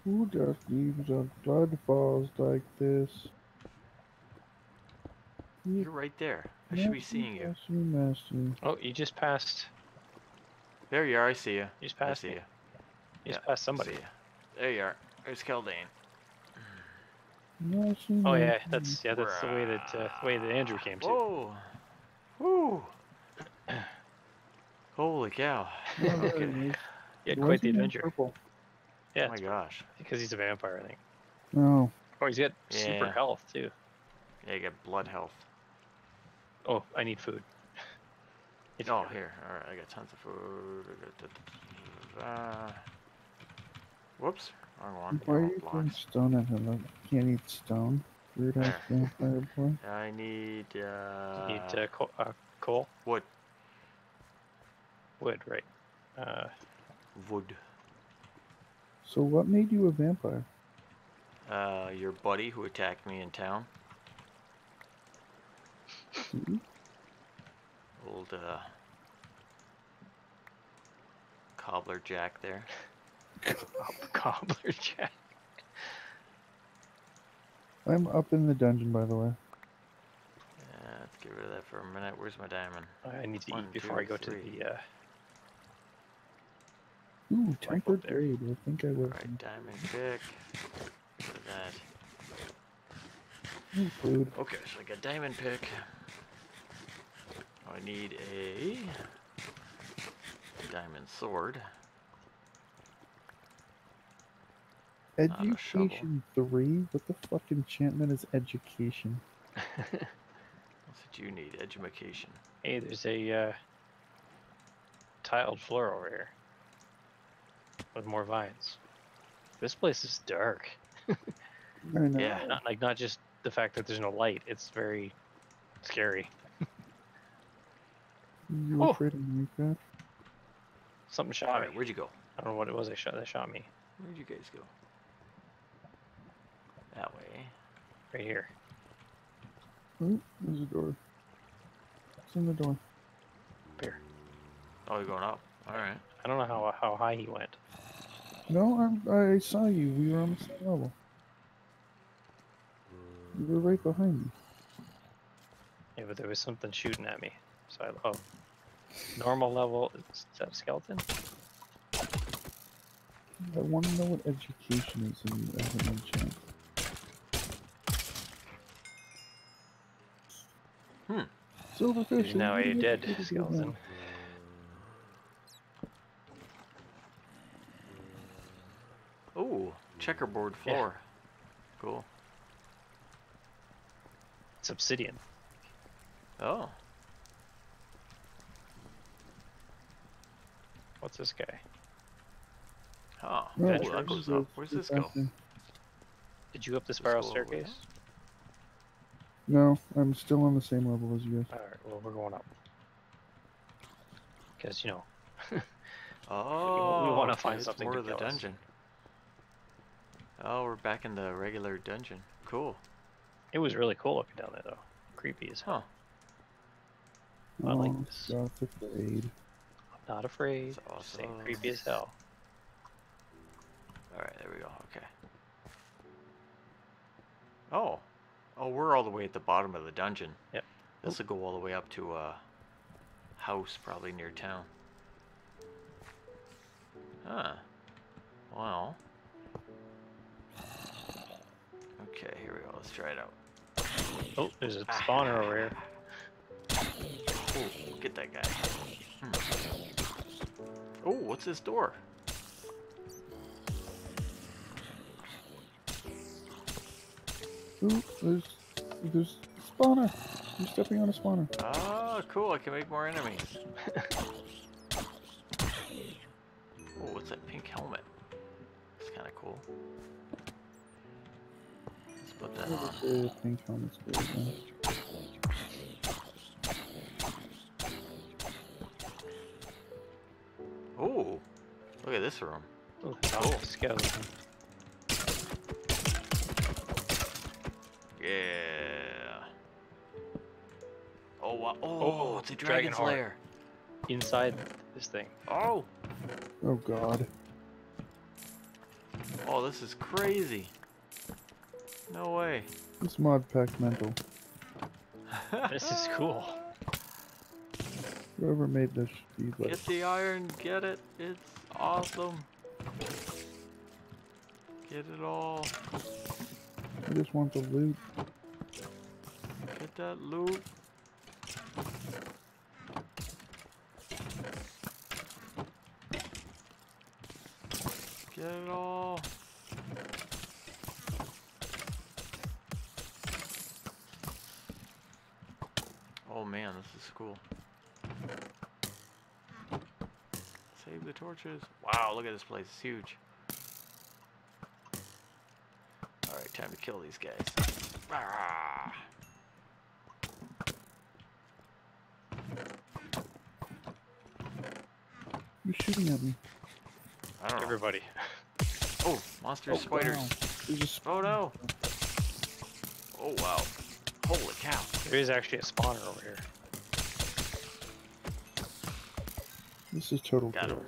Who just leaves a blood falls like this? You You're right there. I should be seeing you. Messy, messy. Oh, you just passed. There you are. I see you. You just passed I passed see you. You just Yeah, passed somebody. See. There you are. There's Kaldain. Messy, Oh yeah, that's yeah, that's the way that uh, way that Andrew came to. Whoa. Woo. Holy cow. Yeah, Okay. it is. He had Why quite the adventure. Yeah, oh my gosh. because he's a vampire, I think. No. Oh, he's got super health too. Yeah, you got blood health. Oh, I need food. If Oh, you- here. Alright, I got tons of food. I. Whoops. Wrong one. Why are Oh, you throwing blocks. stone at him? Like, can't eat stone. Weird ass vampire boy. I need, uh, You need uh, coal, uh, coal, wood. Wood, right? Uh, Wood. So what made you a vampire? Uh, your buddy who attacked me in town. See? Old, uh, Cobbler Jack there. cobbler jack. I'm up in the dungeon, by the way. Yeah, let's get rid of that for a minute. Where's my diamond? I need to One, eat before two, I go to the. Uh, Ooh, tempered there. blade. I think I will. Alright, diamond pick. Get rid of that. Ooh, food. Okay, so I got diamond pick. I need a diamond sword. Not a shovel. Education 3? What the fuck enchantment is education? That's what you need, education. hey, there's a uh, tiled floor over here with more vines. This place is dark. I know. Yeah. Not like not just the fact that there's no light. It's very scary. You Oh. afraid of Minecraft? Something shot Alright, me. where'd you go? I don't know what it was. That shot. That shot me Where'd you guys go? That way. right here. Oh, there's a door. It's in the door. Here. Oh, you're going up. Alright. I don't know how how high he went. No, I'm, I saw you. We were on the same level. You were right behind me. Yeah, but there was something shooting at me. So I oh, normal level. Is that a skeleton? I want to know what education is in as an enchant. Hmm. Silverfish. He's now are you dead educated skeleton. Now? Ooh, checkerboard Yeah. floor. Cool. It's obsidian. Oh. What's this guy? Oh, No, Adventurers. that goes up. Where's this is go? Did you up the spiral go over there. staircase? No, I'm still on the same level as you guys. All right. Well, we're going up. Because you know, Oh, wanna okay, find it's something more to of the kill us. dungeon. Oh, we're back in the regular dungeon. Cool. it was really cool looking down there though. Creepy as hell. Huh. I like oh, this. Scott's afraid. I'm not afraid. That's Just saying awesome. creepy as hell. All right, there we go. Okay. Oh, oh, we're all the way at the bottom of the dungeon. Yep. This will go all the way up to a house, probably near town. Huh. Well. Okay, here we go. Let's try it out. Oh, there's a spawner over here. Oh, get that guy. Hmm. Oh, what's this door? Ooh, there's there's a spawner. You're stepping on a spawner. Oh, cool. I can make more enemies. oh, what's that pink helmet? It's kind of cool. Let's put that on. Pink helmet's good. yeah. Oh, look at this room. Oh, oh, skeleton. Yeah. Oh, wow. Oh, Oh, it's a dragon's heart. lair. Inside this thing. Oh, Oh god. oh, this is crazy. No way. This mod pack mental. This is cool. Whoever made this should be like Get the iron, get it. It's awesome. Get it all. I just want the loot. Get that loot. Get it all. Cool. Save the torches. Wow, look at this place. It's huge. Alright, time to kill these guys. Ah. You're shooting at me? I don't know. Everybody. Oh, monster Oh, spiders. wow. There's a sp- Oh no. Oh wow. Holy cow. There is actually a spawner over here. This is total Got chaos.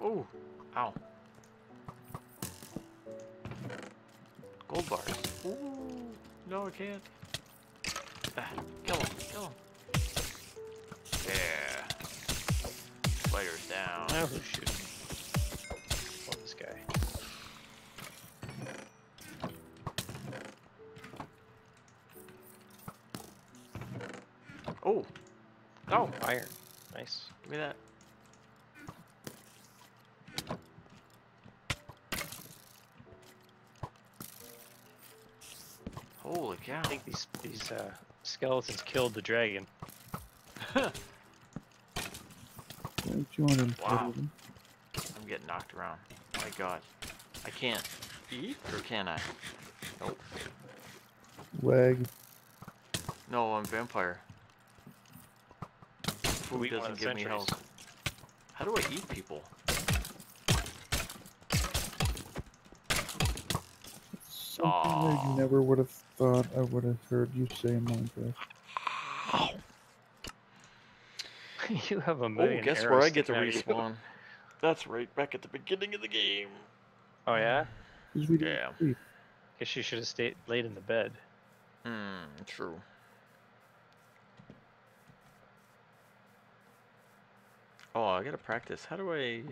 Oh. Ow. Gold bars. Ooh. No, I can't. Ah, kill him. Kill him. Yeah. Spiders down. Now who's think these these uh, skeletons killed the dragon. Yeah, 240 Wow. them. I'm getting knocked around. My god. I can't eat, or can I? Nope. Leg. No, I'm vampire. Food We doesn't give the me health. How do I eat people? Something Aw. I never would have thought I would have heard you say in Minecraft. you have a Oh, million. guess where I get to sticking out of you. respawn? That's right, back at the beginning of the game. Oh yeah. 'Cause Yeah. sleep. Guess you should have stayed laid in the bed. Hmm, true. Oh, I gotta practice. How do I...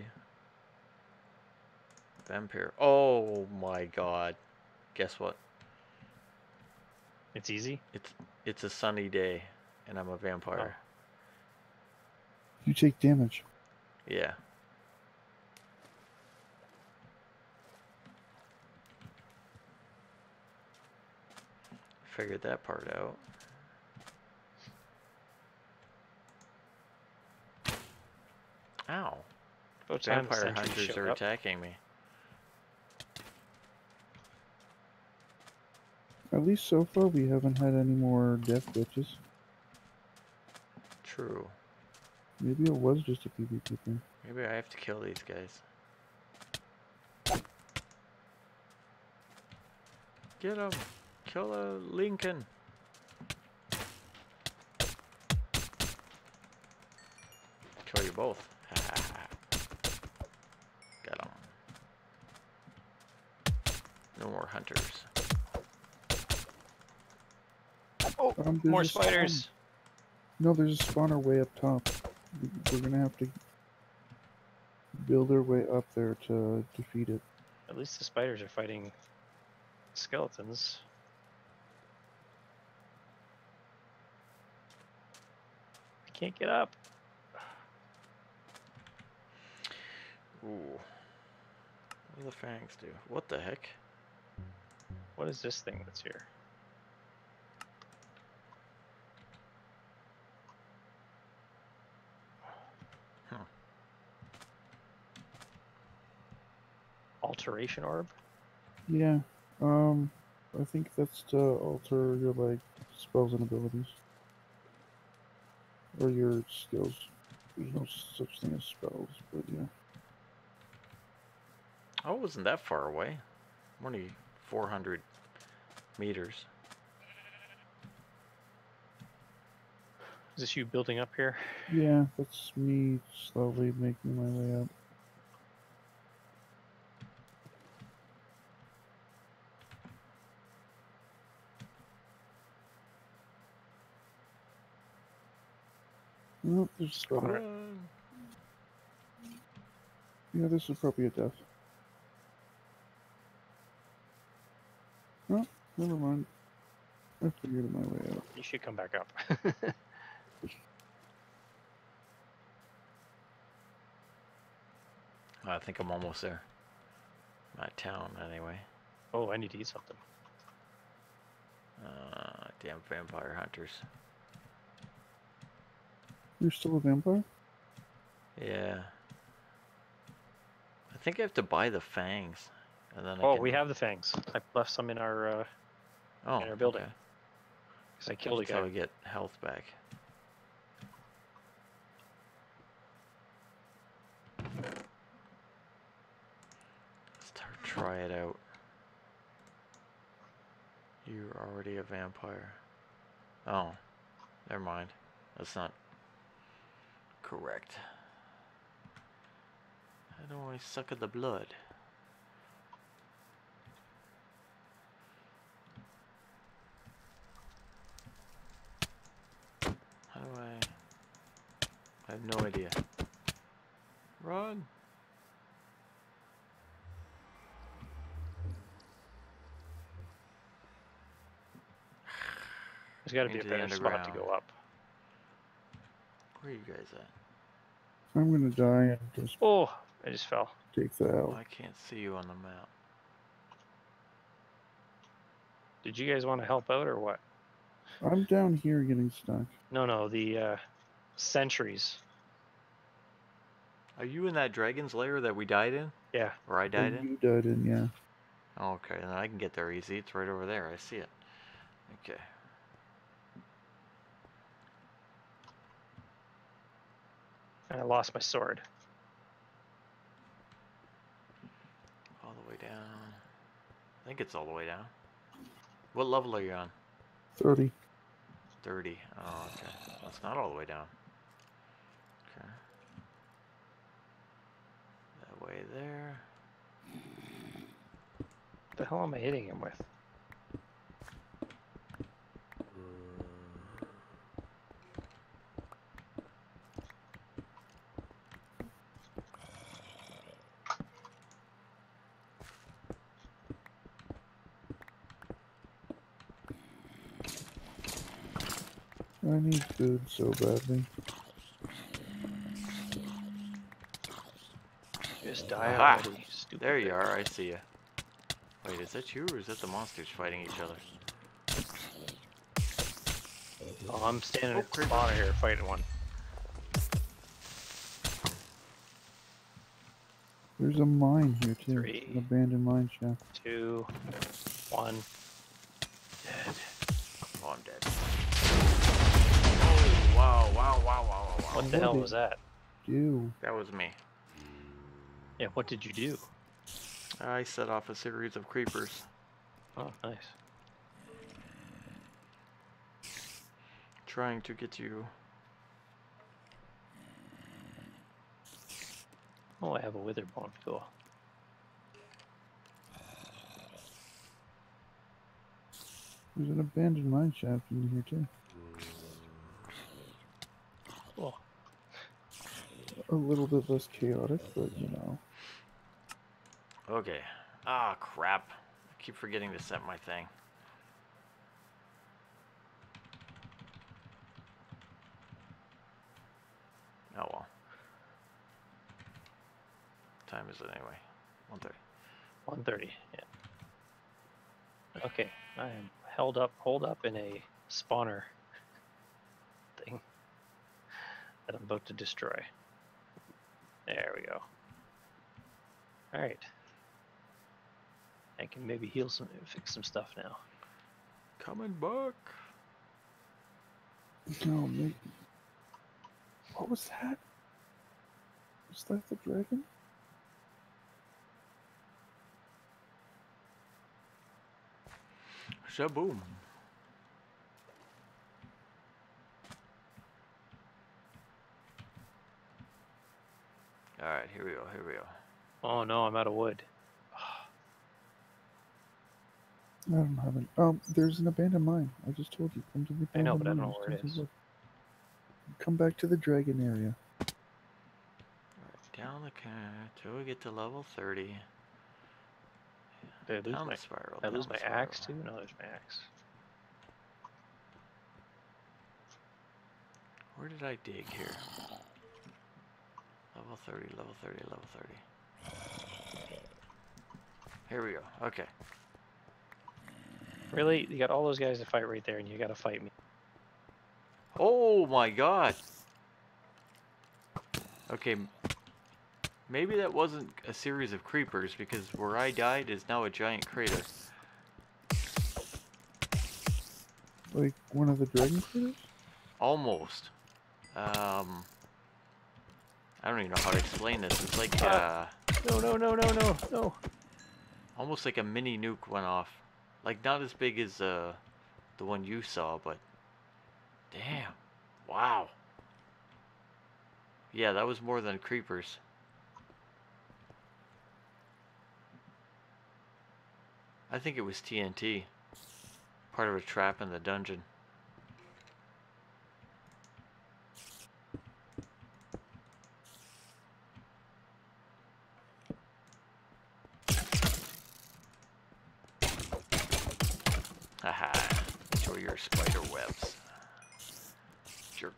Vampire. Oh my god. Guess what? It's easy. It's it's a sunny day, and I'm a vampire. Oh. You take damage. Yeah. Figured that part out. Ow. About Vampire hunters are up. attacking me. At least so far, we haven't had any more death glitches. True. Maybe it was just a PvP thing. Maybe I have to kill these guys. Get him! Kill a Lincoln! Kill you both. Got him. No more hunters. Oh, Um, more a spawn- spiders. No, there's a spawner way up top. We- We're gonna have to build our way up there to defeat it. At least the spiders are fighting skeletons. I can't get up. Ooh. What do the fangs do? What the heck? What is this thing that's here? Alteration orb? Yeah. Um, I think that's to alter your like spells and abilities, or your skills. There's no such thing as spells, but yeah. Oh, it wasn't that far away. Only 400 meters. Is this you building up here? Yeah, that's me slowly making my way up. There's a spider. Alright. Yeah, this is probably a death. Oh, never mind. I figured my way out. You should come back up. I think I'm almost there. My town, anyway. oh, I need to eat something. Uh, damn vampire hunters. You're still a vampire? Yeah. I think I have to buy the fangs. And then I Oh, can... we have the fangs. I left some in our, uh, oh, in our building. okay. because I killed a That's how guy. we get health back. Let's try it out. You're already a vampire. Oh, never mind. That's not correct. I don't always suck at the blood. How do I? I have no idea. Run! There's got to be a better spot to go up. Where are you guys at? I'm gonna die and just Oh, I just fell. take that out. I can't see you on the map. Did you guys want to help out or what? I'm down here getting stuck. No, no, the uh, sentries. Are you in that dragon's lair that we died in? Yeah. Or I died And in? You died in, yeah. Oh, okay, then I can get there easy. It's right over there. I see it. Okay. And I lost my sword. All the way down. I think it's all the way down. What level are you on? 30. 30. Oh, okay. That's not all the way down. Okay. That way there. What the hell am I hitting him with? I need food so badly. Just die Aha! already. Stupid There you are. I see you. Wait, is that you or is that the monsters fighting each other? Oh, I'm standing Oh, at the spawner here fighting one. There's a mine here too. Three. An abandoned mine shaft. Two, one. What the what hell was that? Do That was me. Yeah, what did you do? I set off a series of creepers. Oh, nice. Trying to get you. Oh, I have a wither bone. Cool. there's an abandoned mine shaft in here too. Cool. A little bit less chaotic, but you know. Okay. Ah, crap. I keep forgetting to set my thing. Oh well. Time is it anyway? 1.30. 130. Yeah. Okay, I am held up, hold up in a spawner thing that I'm about to destroy. There we go. All right. I can maybe heal some, fix some stuff now. Coming back. No, maybe. What was that? Was that the dragon? Shaboom. Alright, here we go, here we go. Oh no, I'm out of wood. I don't have any. Um, there's an abandoned mine. I just told you. Come to the I know, abandoned but I don't know where it take a is. look. Come back to the dragon area. Alright, down the car till we get to level 30. Did I lose Down my, spiral. did I lose my the axe too? spiral. No, there's my axe. Where did I dig here? Level 30, level 30, level 30. Here we go. Okay. Really? You got all those guys to fight right there, and you got to fight me. Oh my god. Okay. Maybe that wasn't a series of creepers because where I died is now a giant crater. Like one of the dragon critters? Almost. Um. I don't even know how to explain this. It's like uh, Ah. No, no, no, no, no, no. almost like a mini nuke went off. Like not as big as uh, the one you saw, but damn, wow. Yeah, that was more than creepers. I think it was TNT. Part of a trap in the dungeon. Haha. Enjoy your spider webs. Jerk.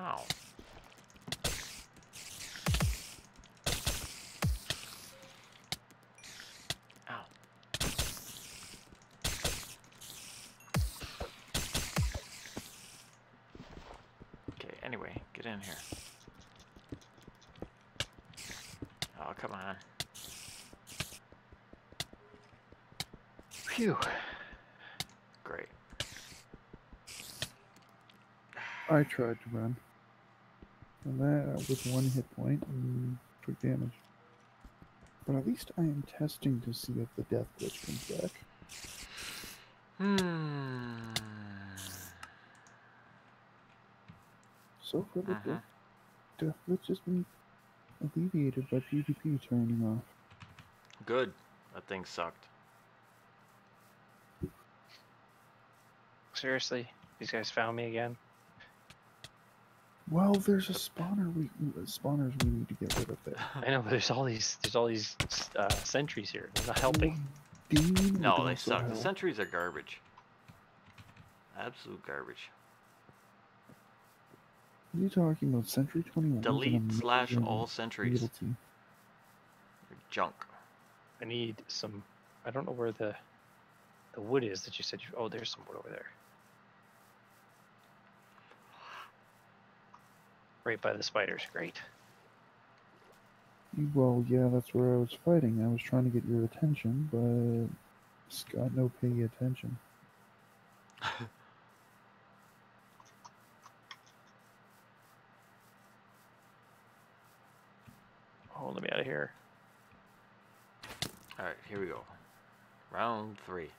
Ow. Ow. Okay, anyway, get in here. Oh, come on. Phew. Great. I tried to run. And that was one hit point and took damage. But at least I am testing to see if the death glitch comes back. Hmm. So far, the Mhm. death, death glitch has been alleviated by PvP turning off. Good. That thing sucked. Seriously? These guys found me again? Well, there's a spawner we spawners we need to get rid of there. I know, but there's all these there's all these uh, sentries here. They're not helping. Dean No, they also suck. The sentries are garbage. Absolute garbage. What are you talking about? Sentry 21 Delete slash all sentries. ability. Junk. I need some. I don't know where the the wood is that you said. You, oh, there's some wood over there. Right by the spiders. Great. Well, yeah, that's where I was fighting. I was trying to get your attention, but Just got no pay attention. Oh, let me out of here. All right, here we go. Round three.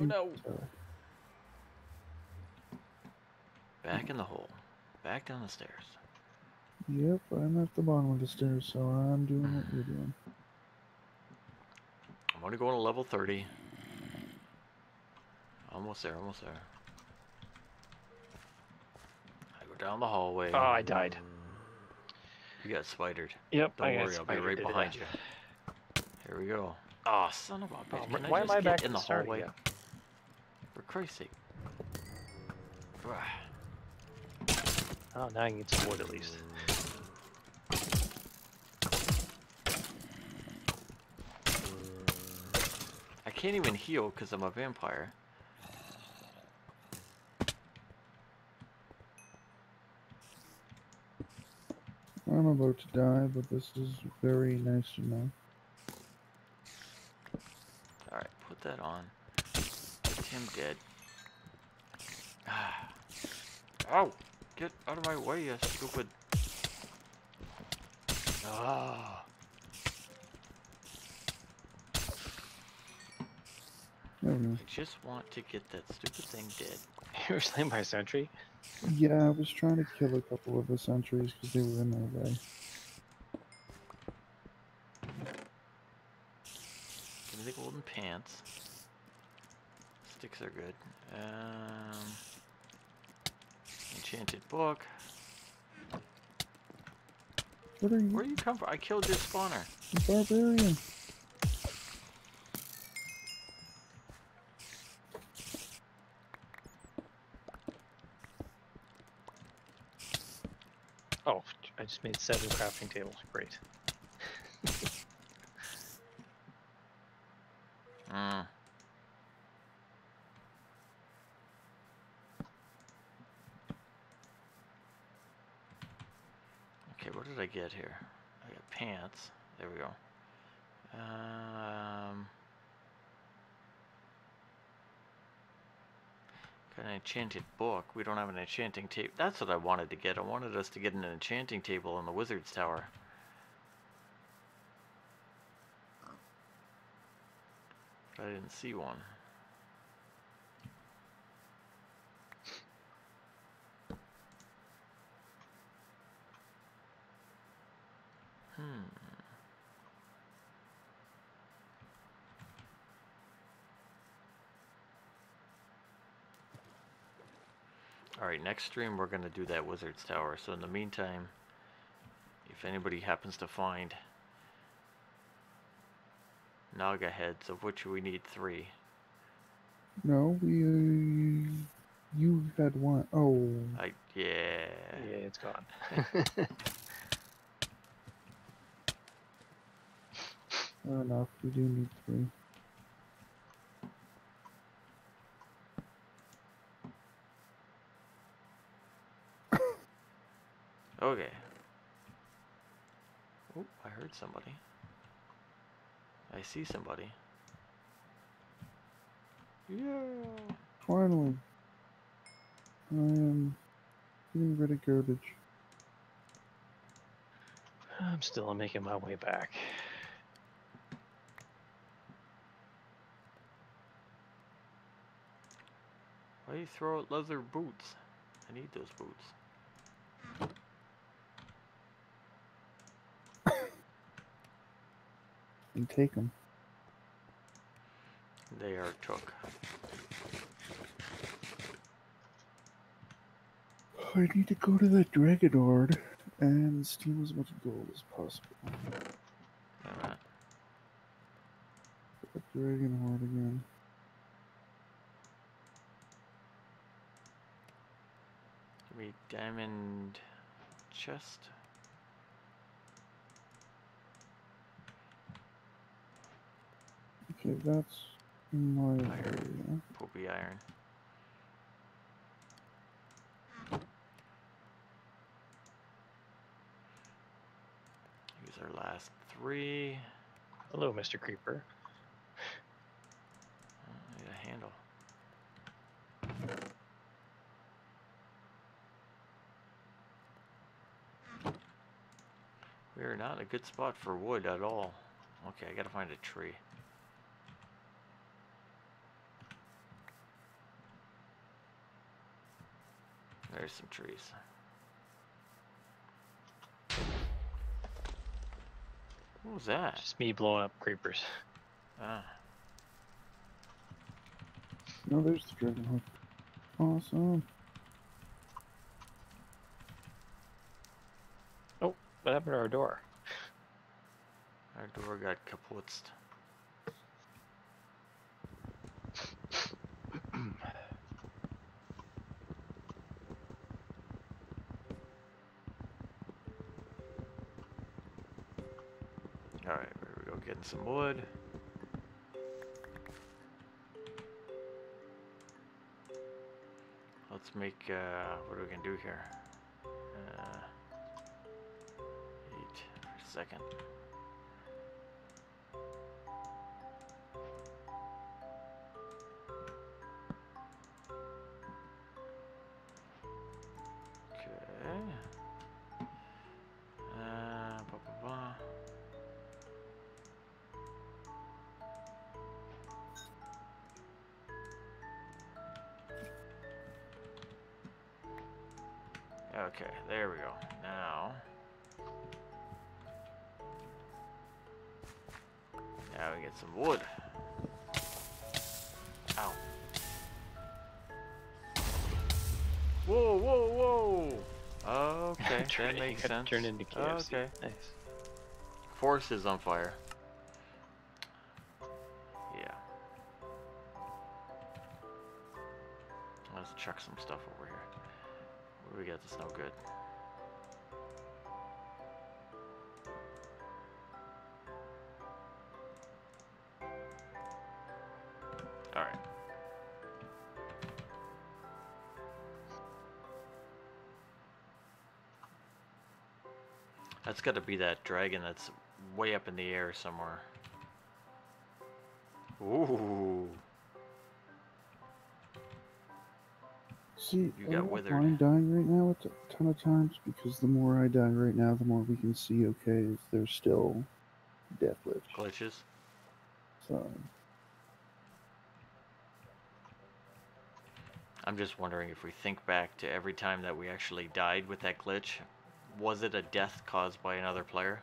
Oh no! Back in the hole. Back down the stairs. Yep, I'm at the bottom of the stairs, so I'm doing what you're doing. I'm going to go on a level 30. Almost there, almost there. I go down the hallway. Oh, I died. You got spidered. Yep. Don't I worry, I'll be right behind you. Here we go. Oh, son of a Oh, bitch. wh- Can why I am I get back in the the hallway? again? For Christ's sake. Oh, now I can get some wood at least. I can't even heal because I'm a vampire. I'm about to die, but this is very nice to know. Alright, put that on. Get him dead. Ow! Get out of my way, you stupid. Ah. There. I just want to get that stupid thing dead. You were slain by a sentry. Yeah, I was trying to kill a couple of the sentries because they were in my way. Give me the golden pants. Sticks are good. Um, enchanted book. What are you, Where you come from? I killed your spawner. barbarian? Oh, I just made seven crafting tables. Great. Mm. Okay, what did I get here? I got pants. There we go. Um, got an enchanted book. We don't have an enchanting table. That's what I wanted to get. I wanted us to get an enchanting table in the wizard's tower. But I didn't see one. Alright, next stream we're going to do that Wizard's Tower. So in the meantime, if anybody happens to find Naga heads, of which we need three. No, we. Uh, you had one. Oh, I yeah. Yeah, it's gone. fair enough. We do need three. Okay. Oh, I heard somebody. I see somebody. Yeah. Finally. I am getting rid of garbage. I'm still making my way back. Why do you throw out leather boots? I need those boots. And take them. They are took. Oh, I need to go to the Dragon Hoard and steal as much gold as possible. Alright. That Dragon again. Give me diamond chest. Okay, that's my Iron. area. Poopy iron. Use our last three. Hello, Mr. Creeper. Uh, need a handle. We're not in a good spot for wood at all. Okay, I gotta find a tree. There's some trees. What was that? Just me blowing up creepers. Ah, No, there's the dragon hook. Awesome. Oh, what happened to our door? our door got kaputzed. Alright, some wood. Let's make, uh, what are we gonna do here? Uh, second. Some wood. Ow. Whoa, whoa, whoa! Okay, that makes sense. Turn into KFC. Okay. Nice. Forest is on fire. Yeah. Let's chuck some stuff over here. What do we got that's no good? That's got to be that dragon that's way up in the air somewhere. Ooh. See, You I got don't withered. dying right now a ton of times because the more I die right now, the more we can see. Okay, if there's still death lips. Glitches. So I'm just wondering if we think back to every time that we actually died with that glitch, was it a death caused by another player?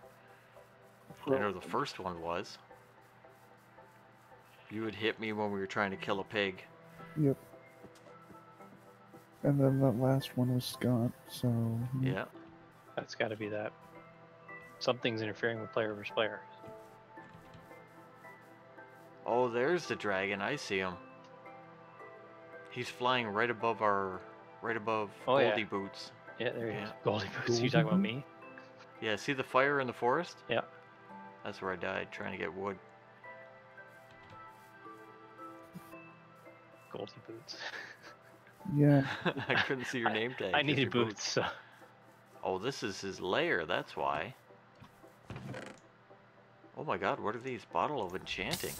I know the first one was. You would hit me when we were trying to kill a pig. Yep. And then that last one was Scott. So hmm. Yeah. That's got to be that. Something's interfering with player versus player. Oh, there's the dragon. I see him. He's flying right above our, right above Oh, yeah. Goldie Boots. Yeah, there he is. Yeah. Goldie Boots. You talking about me? Yeah, see the fire in the forest? Yeah. That's where I died, trying to get wood. Goldie Boots. yeah, I couldn't see your name tag. I 'cause needed your boots. So. Oh, this is his lair, that's why. Oh my god, what are these? Bottle of enchanting.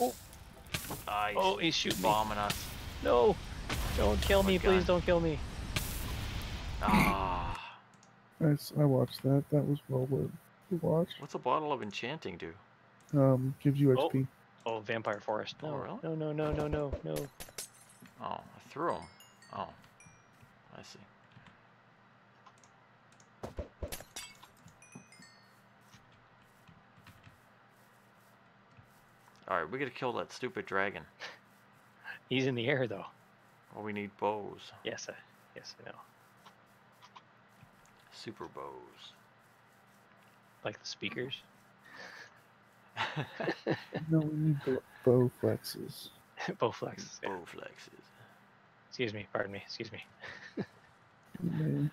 Oh. Ah, he's Oh, he's shooting me. bombing us. No! Don't kill my me, please don't kill me. Ah. I, s- I watched that. That was well worth the watch. What's a bottle of enchanting do? Um, gives you Oh. XP. Oh, Vampire Forest. No, Oh, really? no, no, no, no, no, no. Oh, I threw him. Oh. I see. Alright, we gotta kill that stupid dragon. He's in the air though. Well, we need bows. Yes, I, yes, I know. Super bows. Like the speakers. No, we need bo- bow flexes. Bowflex. yeah. Bow flexes. Excuse me. Pardon me. Excuse me. Oh, they-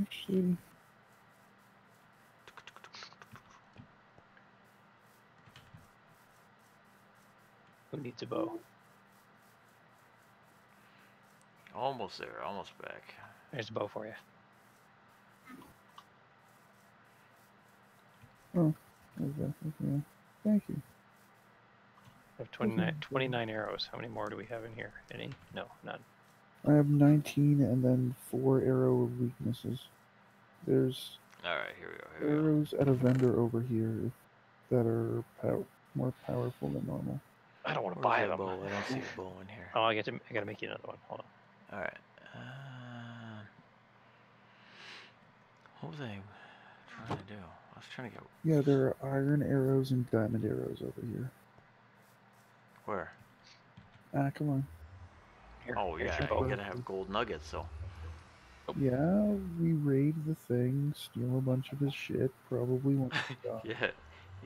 Actually, Who needs a bow? Almost there, almost back. There's a bow for you. Oh, okay, okay. Thank you. I have 29, 29 arrows. How many more do we have in here? Any? No, none. I have 19 and then four arrow weaknesses. There's All right, here we go. Here we go. arrows at a vendor over here that are pow- more powerful than normal. I don't want to Where's buy that them. bow? I don't see a bow in here. Oh, I get to. I gotta make you another one. Hold on. All right. Uh, what was I trying to do? I was trying to get Yeah, there are iron arrows and diamond arrows over here. where? Ah, come on. Here, Oh yeah, your you bow. gotta have gold nuggets. So Yeah, we raid the thing, steal a bunch of his shit, probably won't yeah,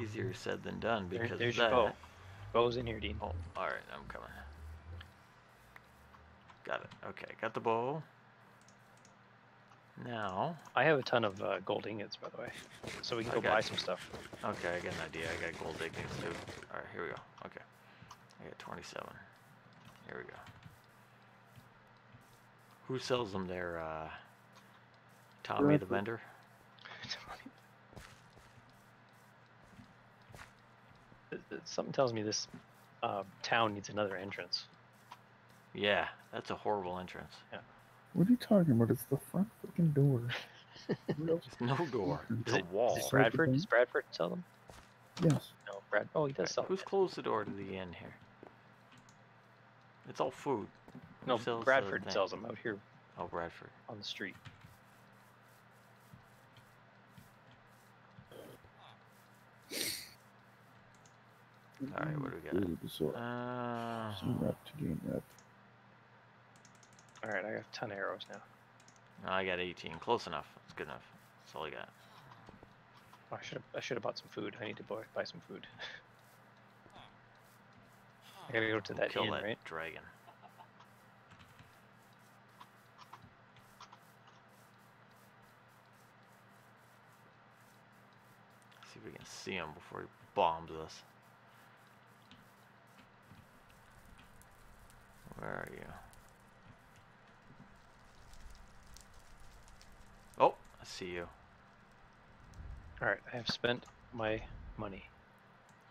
easier said than done There- because there's of your bow. Bow's in here, Dean. Oh, all right, I'm coming. Got it. Okay, got the bow. Now, I have a ton of uh, gold ingots, by the way, so we can go buy you. some stuff. okay, I got an idea. I got gold ingots too. All right, here we go. Okay, I got 27. Here we go. Who sells them there? Uh, Tommy the vendor. Th- th- Something tells me this uh, town needs another entrance. Yeah, that's a horrible entrance. What are you talking about? It's the front fucking door. What else? There's no door. It's a wall. Is it Sort of Bradford? thing. Does Bradford sell them? Yes. No, Brad. Oh, he does Right, sell. Who's them. closed the door to the inn here? It's all food. Who No, sells Bradford thing? sells them out here Oh, Bradford. on the street. Alright, what do we got? Food, so Uh, some rep to gain rep. All right, I got a ton of arrows now. no, I got 18. Close enough. It's good enough. That's all I got. Oh, I should have. I should have bought some food. I need to buy, buy some food. I gotta go to that Kill inn, that right? dragon. See if we can see him before he bombs us. Where are you? Oh, I see you. All right, I have spent my money.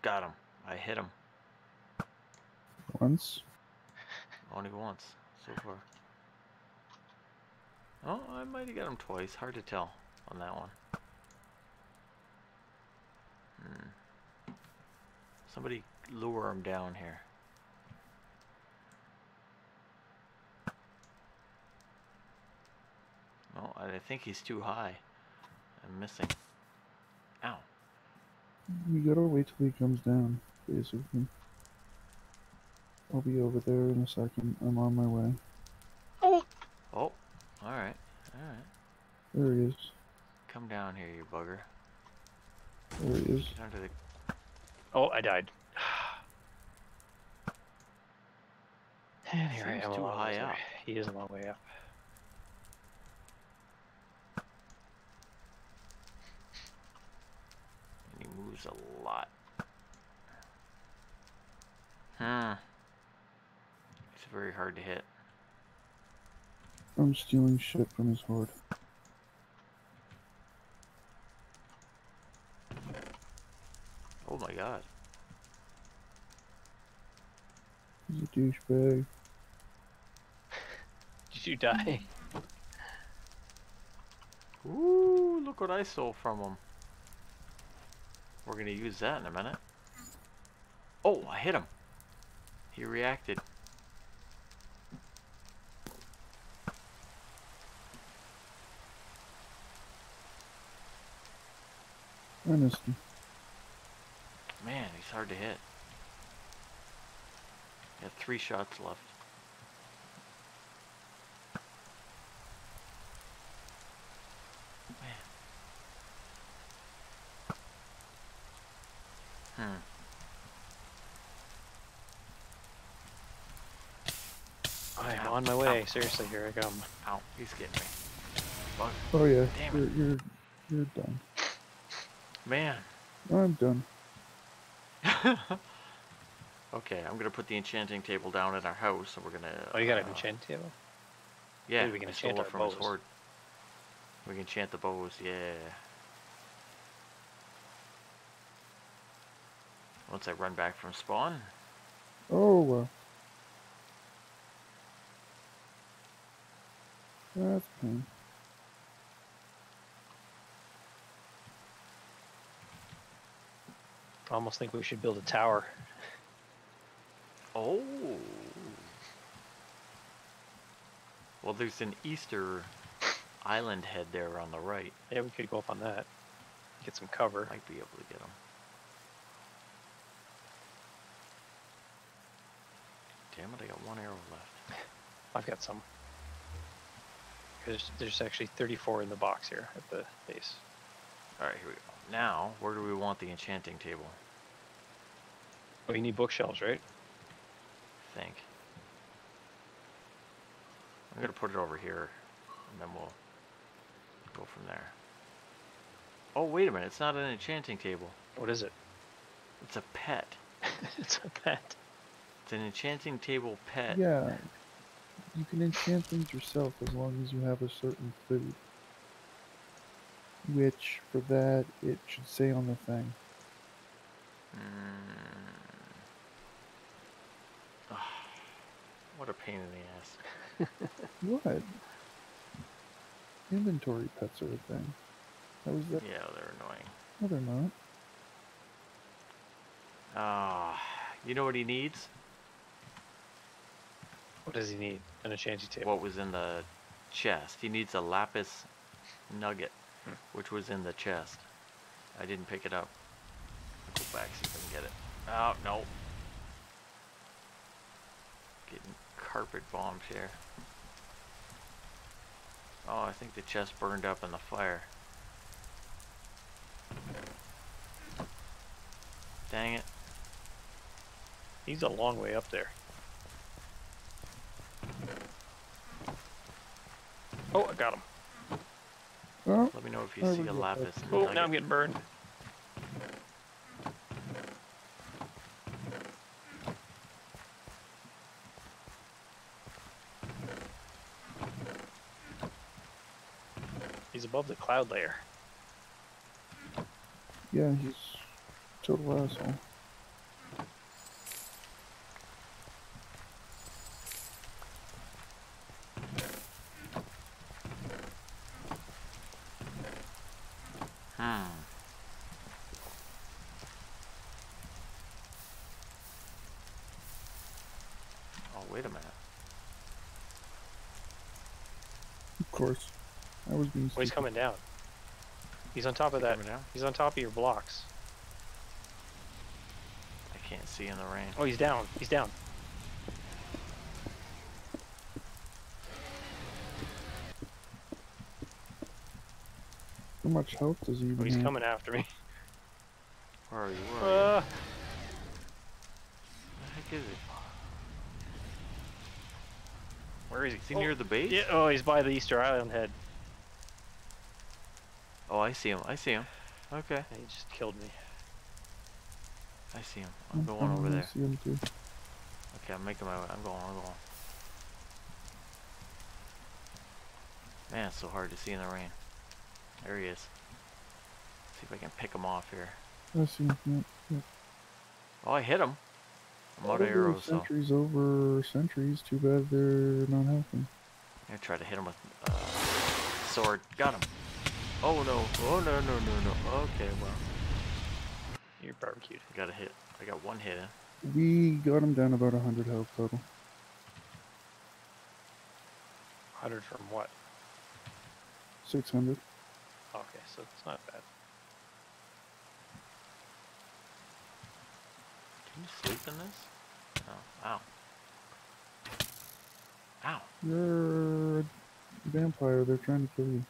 Got him. I hit him. Once. Only once so far. Oh, I might have got him twice. Hard to tell on that one. Hmm. Somebody lure him down here. Oh, I I think he's too high. I'm missing. Ow. We gotta wait till he comes down, basically. I'll be over there in a second. I'm on my way. Oh, Oh, alright. Alright. There he is. Come down here, you bugger. There he is. Down to the Oh, I died. And here I Seems am. a too high up. He is a long way up. And he moves a lot. Hmm. It's very hard to hit. I'm stealing shit from his hoard. Oh my god. He's a douchebag. Did you die? Ooh, look what I stole from him. We're gonna use that in a minute. Oh, I hit him. He reacted. I missed him. Man, he's hard to hit. Got three shots left. Man. Hmm. I am Ow, on my ow. way. Seriously, here I come. Ow, he's getting me. Bug. Oh yeah, Damn you're, it. you're you're done. Man. I'm done. okay, I'm gonna put the enchanting table down at our house, and we're gonna. Oh, you got an uh, enchant table? Yeah, Maybe we can I stole enchant it our from his bows. hoard. We can enchant the bows, yeah. Once I run back from spawn. Oh, well. That's pain. I almost think we should build a tower. Oh. Well, there's an Easter island head there on the right. Yeah, we could go up on that. Get some cover. Might be able to get them. Damn it, I got one arrow left. I've got some. There's, there's actually 34 in the box here at the base. Alright, here we go. Now, where do we want the enchanting table? Oh, you need bookshelves, right? I think. I'm gonna put it over here, and then we'll go from there. Oh, wait a minute, it's not an enchanting table. What is it? It's a pet. it's a pet. It's an enchanting table pet. Yeah. You can enchant things yourself as long as you have a certain food. Which, for that, it should say on the thing. Mm. Ah, what a pain in the ass. What? Inventory pets are a thing. How is that? Yeah, they're annoying. No, they're not. Ah, you know what he needs? What does he need? An enchanting table. What was in the chest? He needs a lapis nugget, Hmm. which was in the chest. I didn't pick it up. I'll go back see if I can get it. Oh no. Getting carpet bombed here. Oh, I think the chest burned up in the fire. Dang it. He's a long way up there. Oh, I got him. Oh, Let me know if you see a lapis. Oh, nugget. now I'm getting burned. He's above the cloud layer. yeah, he's total asshole. Hmm. Oh, wait a minute. Of course. I was being Oh, he's stupid. coming down. He's on top of that. Coming down? He's on top of your blocks. I can't see in the rain. Oh, he's down. He's down. How much health does he Oh, he's have? coming after me. Where are you? Where are? Uh, What the heck is it? where is he? Is he oh, near the base? Yeah. Oh, he's by the Easter Island head. I see him. I see him. Okay. He just killed me. I see him. I'm I'm going coming, over I there. see him too. Okay, I'm making my way. I'm going. I'm going. Man, it's so hard to see in the rain. There he is. see if I can pick him off here. I see him. Yep, yep. Oh, I hit him. I'm out of Over arrows, so over sentries. Too bad they're not helping. I'm gonna try to hit him with uh, sword. Got him. Oh no! Oh no no no no! Okay, well, You're barbecued. I got a hit. I got one hit in. We got him down about 100 health total. 100 from what? 600. Okay, so it's not bad. Can you sleep in this? Oh, ow. Ow. You're a vampire. They're trying to kill you.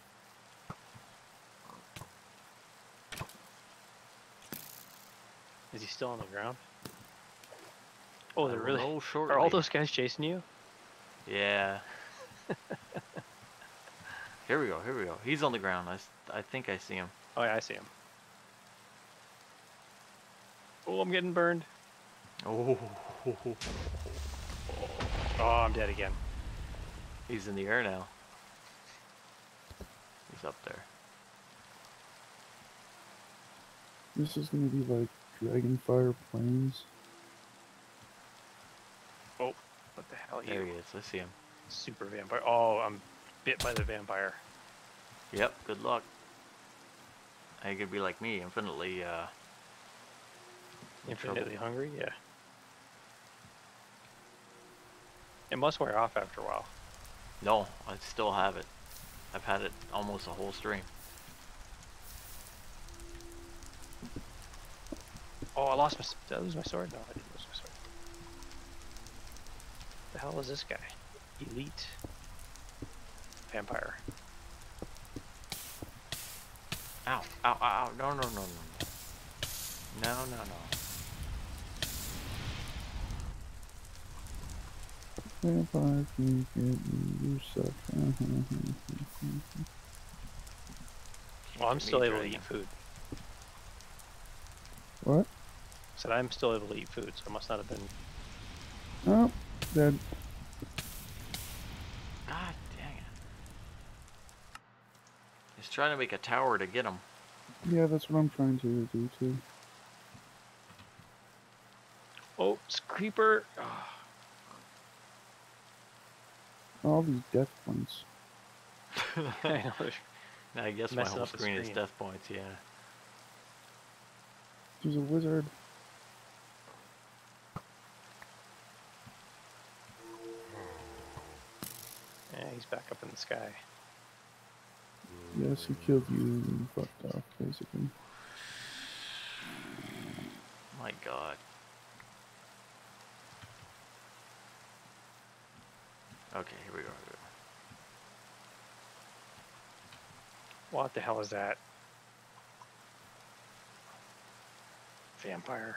Is he still on the ground? Oh, they're really. know shortly. Are all those guys chasing you? Yeah. here we go. Here we go. He's on the ground. I, s- I think I see him. Oh, yeah, I see him. Oh, I'm getting burned. Oh. Oh, I'm dead again. He's in the air now. He's up there. This is going to be like Dragonfire planes. Oh, What the hell are There he you? is. I see him. Super vampire. Oh, I'm bit by the vampire. Yep. Good luck. Now you could be like me, infinitely. Uh, in trouble. Infinitely hungry? Yeah. It must wear off after a while. No, I still have it. I've had it almost a whole stream. Oh, I lost my. Did I lose my sword? No, I didn't lose my sword. The hell is this guy? Elite vampire. Ow! Ow! Ow! ow. No! No! No! No! No! No! No! If I can you suck. Well, I'm still able to eat food. What? Said I'm still able to eat food, so it must not have been. Oh, dead. God dang it! He's trying to make a tower to get him. Yeah, that's what I'm trying to do too. Oh, it's creeper. Ah, All these death points. I I guess my Messing whole up the screen is death points. Yeah. There's a wizard. He's back up in the sky. Yes, he killed you and fucked off, basically. My God. Okay, here we go. Here we go. What the hell is that? Vampire.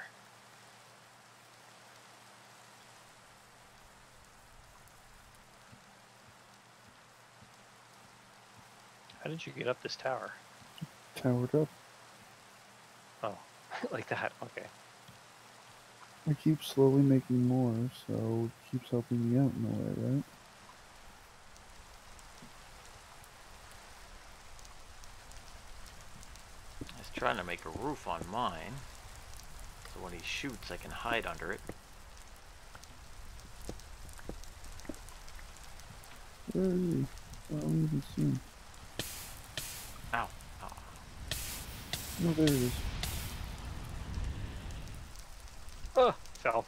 How did you get up this tower? Towered up. Oh, like that. Okay. I keep slowly making more, so it keeps helping me out in a way, right? I was trying to make a roof on mine, so when he shoots, I can hide under it. Where is he? I don't even see him. No, there he is. Oh, fell.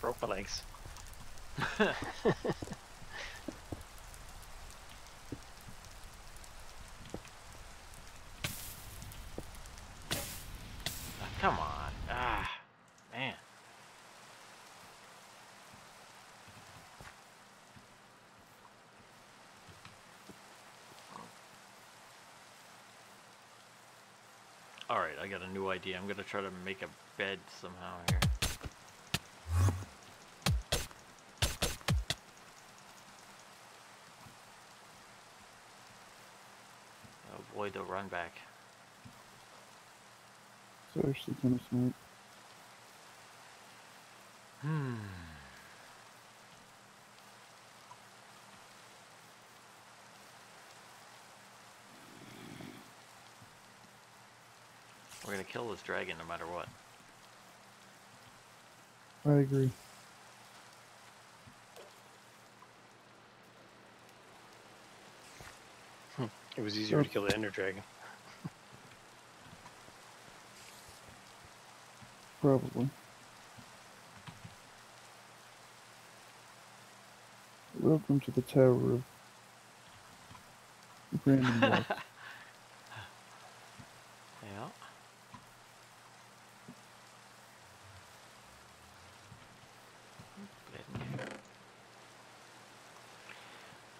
Broke my legs. Ah, come on! Ah, man. All right, I got a new idea. I'm gonna try to make a bed somehow here. Avoid the run back. It's actually kind of smart. Hmm. We're gonna kill this dragon no matter what. I agree. It was easier to kill the Ender Dragon. Probably. Welcome to the Tower of Random Luck. Yeah. Bed in here.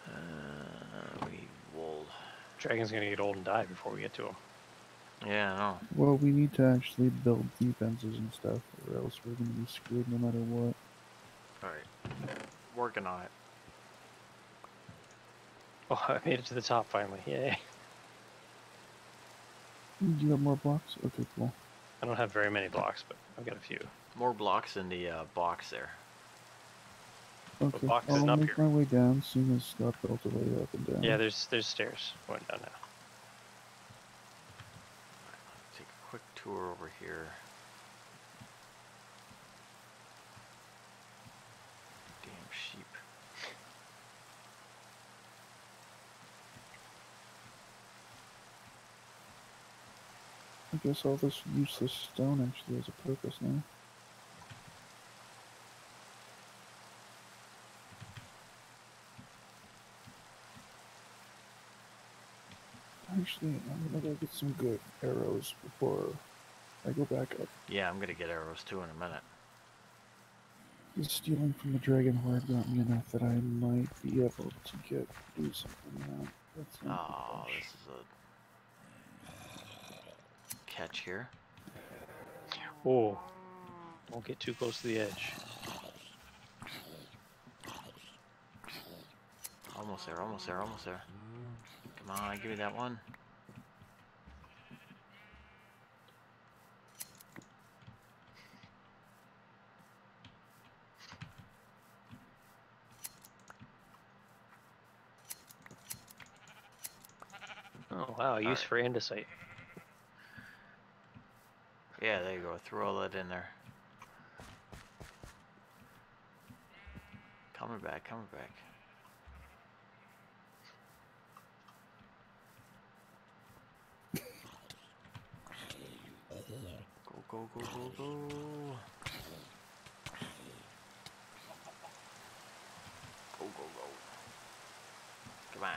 Uh, we will. Dragon's gonna get old and die before we get to him. Yeah, I know. well, we need to actually build defenses and stuff, or else we're gonna be screwed no matter what. Alright. Working on it. Oh, I made it to the top finally. Yay. Do you have more blocks? Okay, cool. I don't have very many blocks, but I've got a few. More blocks in the uh, box there. Okay. Box I'll make here. my way down soon as Scott built the way up and down. Yeah, there's there's stairs going down now. Take a quick tour over here. Damn sheep. I guess all this useless stone actually has a purpose now. Actually, I'm gonna go get some good arrows before I go back up. Yeah, I'm gonna get arrows too in a minute. The stealing from the dragon hoard got me enough that I might be able to get do something now. That's Oh, this is a catch here. Oh, don't get too close to the edge. Almost there, almost there, almost there. Come on, give me that one. Oh wow, use Alright. for andesite. Yeah, there you go. Throw all that in there. Coming back, coming back. Go, go, go, go, go. Go, go. Come on.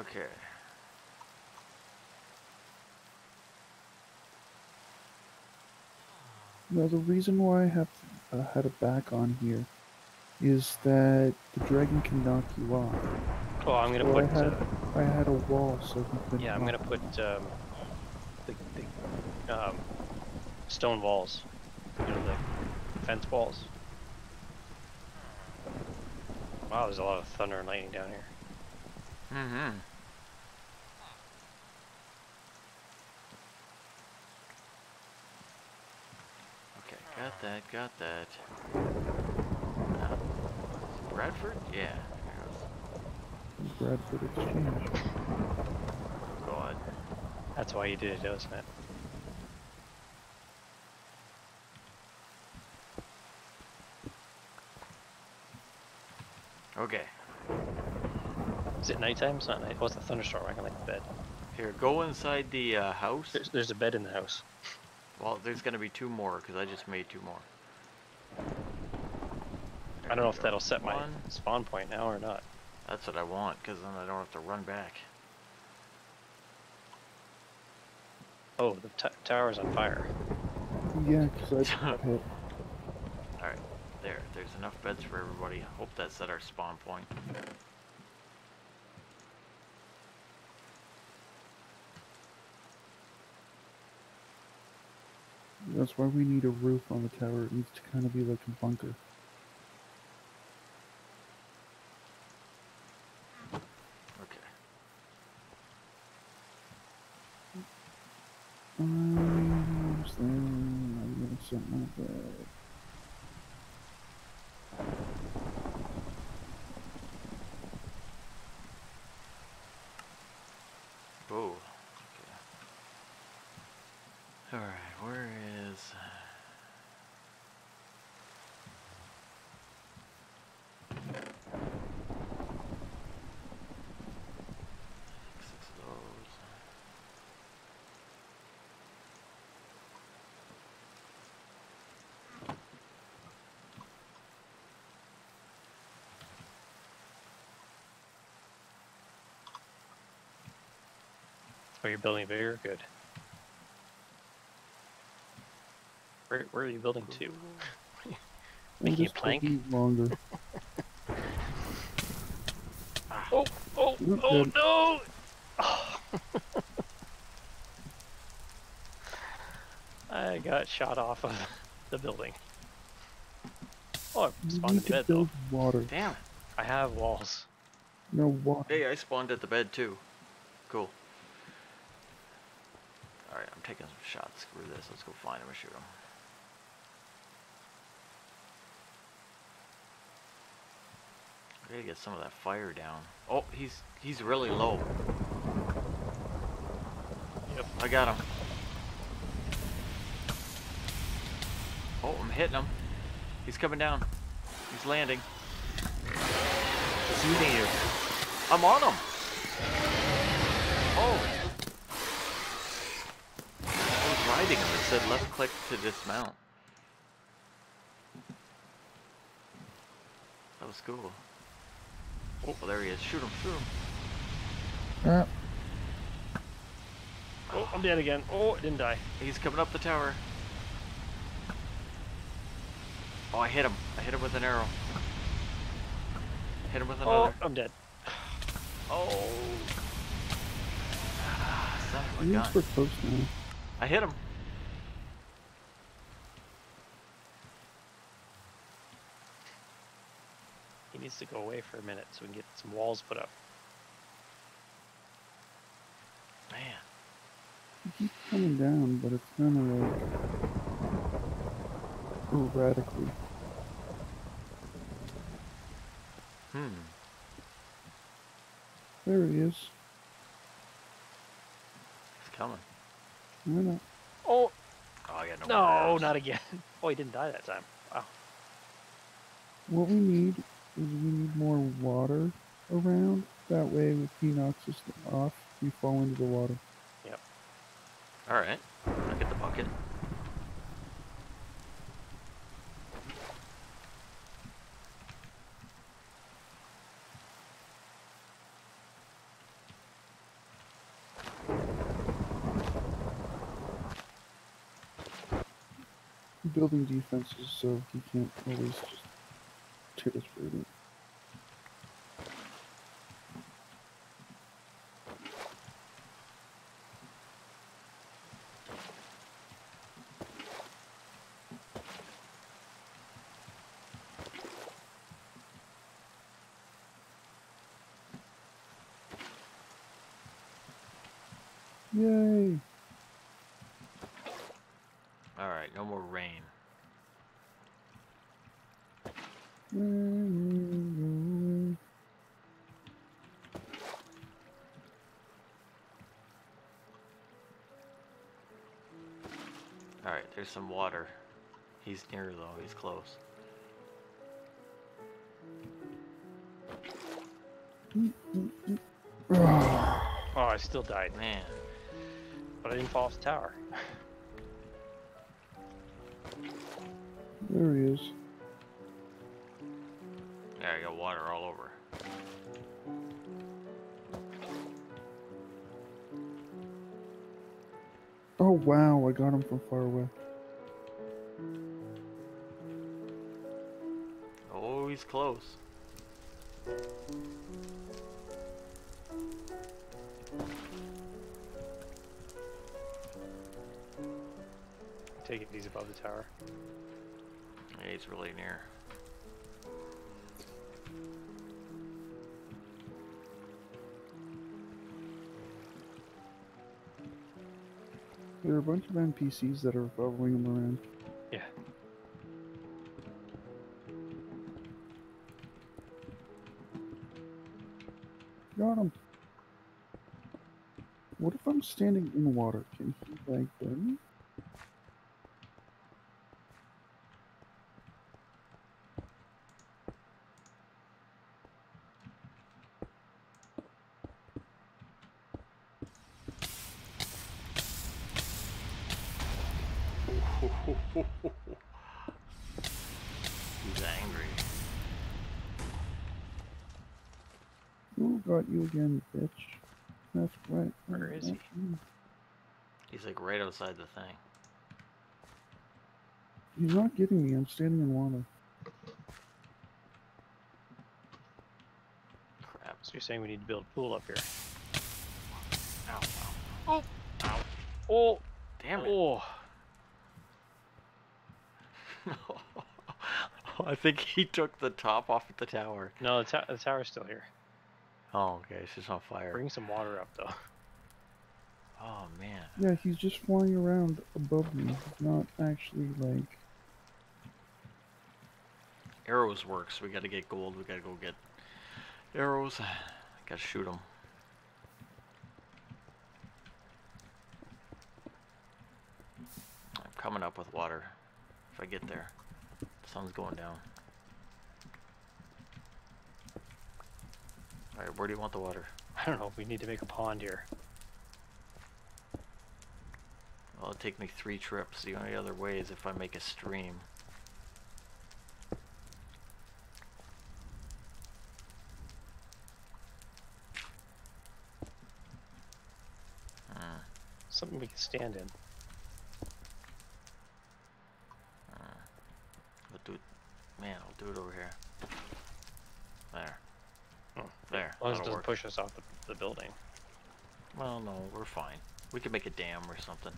Okay. Now the reason why I have uh, had a back on here is that the dragon can knock you off. Oh, I'm gonna So I put. had Uh, I had a wall so he yeah, I'm gonna put um, the, the um, stone walls. You know the fence walls. Wow, there's a lot of thunder and lightning down here. Mm-hmm. Okay, got that, got that. Uh, Bradford? Yeah. there off. Bradford Exchange. God. That's why you did it, wasn't it? Okay. Is it nighttime? It's not night. Oh, it's a thunderstorm. I can like the bed. Here, go inside the uh, house. There's, there's a bed in the house. Well, there's gonna be two more, because I just made two more. I don't know we if go. that'll set my One. spawn point now or not. That's what I want, because then I don't have to run back. Oh, the t- tower's on fire. Yeah, because I got hit. Alright, there. There's enough beds for everybody. Hope that's at our spawn point. That's why we need a roof on the tower. It needs to kind of be like a bunker. Okay. I'm almost there. I'm gonna set my bed. Oh. Okay. Alright, where is. Six of those. Oh, you're building bigger? Good. Where, where are you building to? We'll Making a just plank? longer. Ah. Oh, oh, You're oh good. no! I got shot off of the building. Oh, I You spawned in the to bed though. build water. Damn it. I have walls. No water. Hey, I spawned at the bed too. Cool. Taking some shots. Screw this. Let's go find him and shoot him. I gotta get some of that fire down. Oh, he's he's really low. Yep. I got him. Oh, I'm hitting him. He's coming down. He's landing. Shooting you. I'm on him. Oh. I riding him. It said left click to dismount. That was cool. Oh, there he is. Shoot him, shoot him. Ah, Oh, I'm dead again. Oh, I didn't die. He's coming up the tower. Oh, I hit him. I hit him with an arrow. Hit him with another. Oh, another. I'm dead. Oh. Ah, son of a these gun. Were close now. I hit him. He needs to go away for a minute so we can get some walls put up. Man. He keeps coming down, but it's kind of like erratically. Hmm. There he is. He's coming. I know. Oh, Oh, I got no. no, arrows. not again. Oh, he didn't die that time. Wow. What we need is we need more water around. That way, if he knocks us off, we fall into the water. Yep. All right. I'll get the bucket. Building defenses so he can't always just hit us for it. Yay! All right. No more rain. Yay. All right. There's some water. He's near though. He's close. Oh, I still died, Man. but I didn't fall off the tower. there he is. Yeah, I got water all over. Oh wow, I got him from far away. Close. Take it he's above the tower. Yeah, he's really near. There are a bunch of NPCs that are following him around. Standing in water? Can he like burn me? He's angry. Who got you again, bitch? That's right. Where is he? that's you. He's like right outside the thing. You're not getting me. I'm standing in water. Crap. So you're saying we need to build a pool up here? Ow, Oh, ow. Oh, Damn it. oh. I think he took the top off of the tower. No, the, ta- the tower's still here. Oh, okay. It's just on fire. Bring some water up though. Oh, man. Yeah, he's just flying around above me. He's not actually like. Arrows works. We gotta get gold. We gotta go get arrows. Gotta shoot them. I'm coming up with water. if I get there. the Sun's going down. Alright, where do you want the water? I don't know. We need to make a pond here. Well, it'll take me three trips. The only other way is if I make a stream. Hmm. Something we can stand in. I'll do it. Man, I'll do it over here. There. Oh, There. As long as it doesn't work. push us off the, the building. Well, no, we're fine. We could make a dam or something.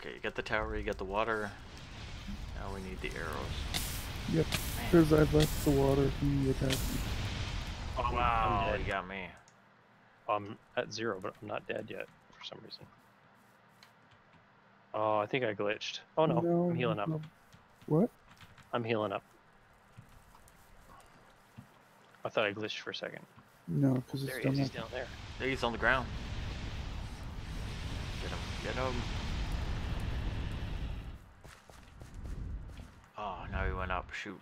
Okay, you got the tower, you got the water. Now we need the arrows. Yep. Because I left the water, he attacked me. Oh, I'm- Wow, I'm you got me. I'm at zero, but I'm not dead yet for some reason. Oh, I think I glitched. Oh no, I'm healing up. no. What? I'm healing up. I thought I glitched for a second. No, because it's There he is. He's down there. There, he's on the ground. Get him, get him. Oh, now he went up. Shoot.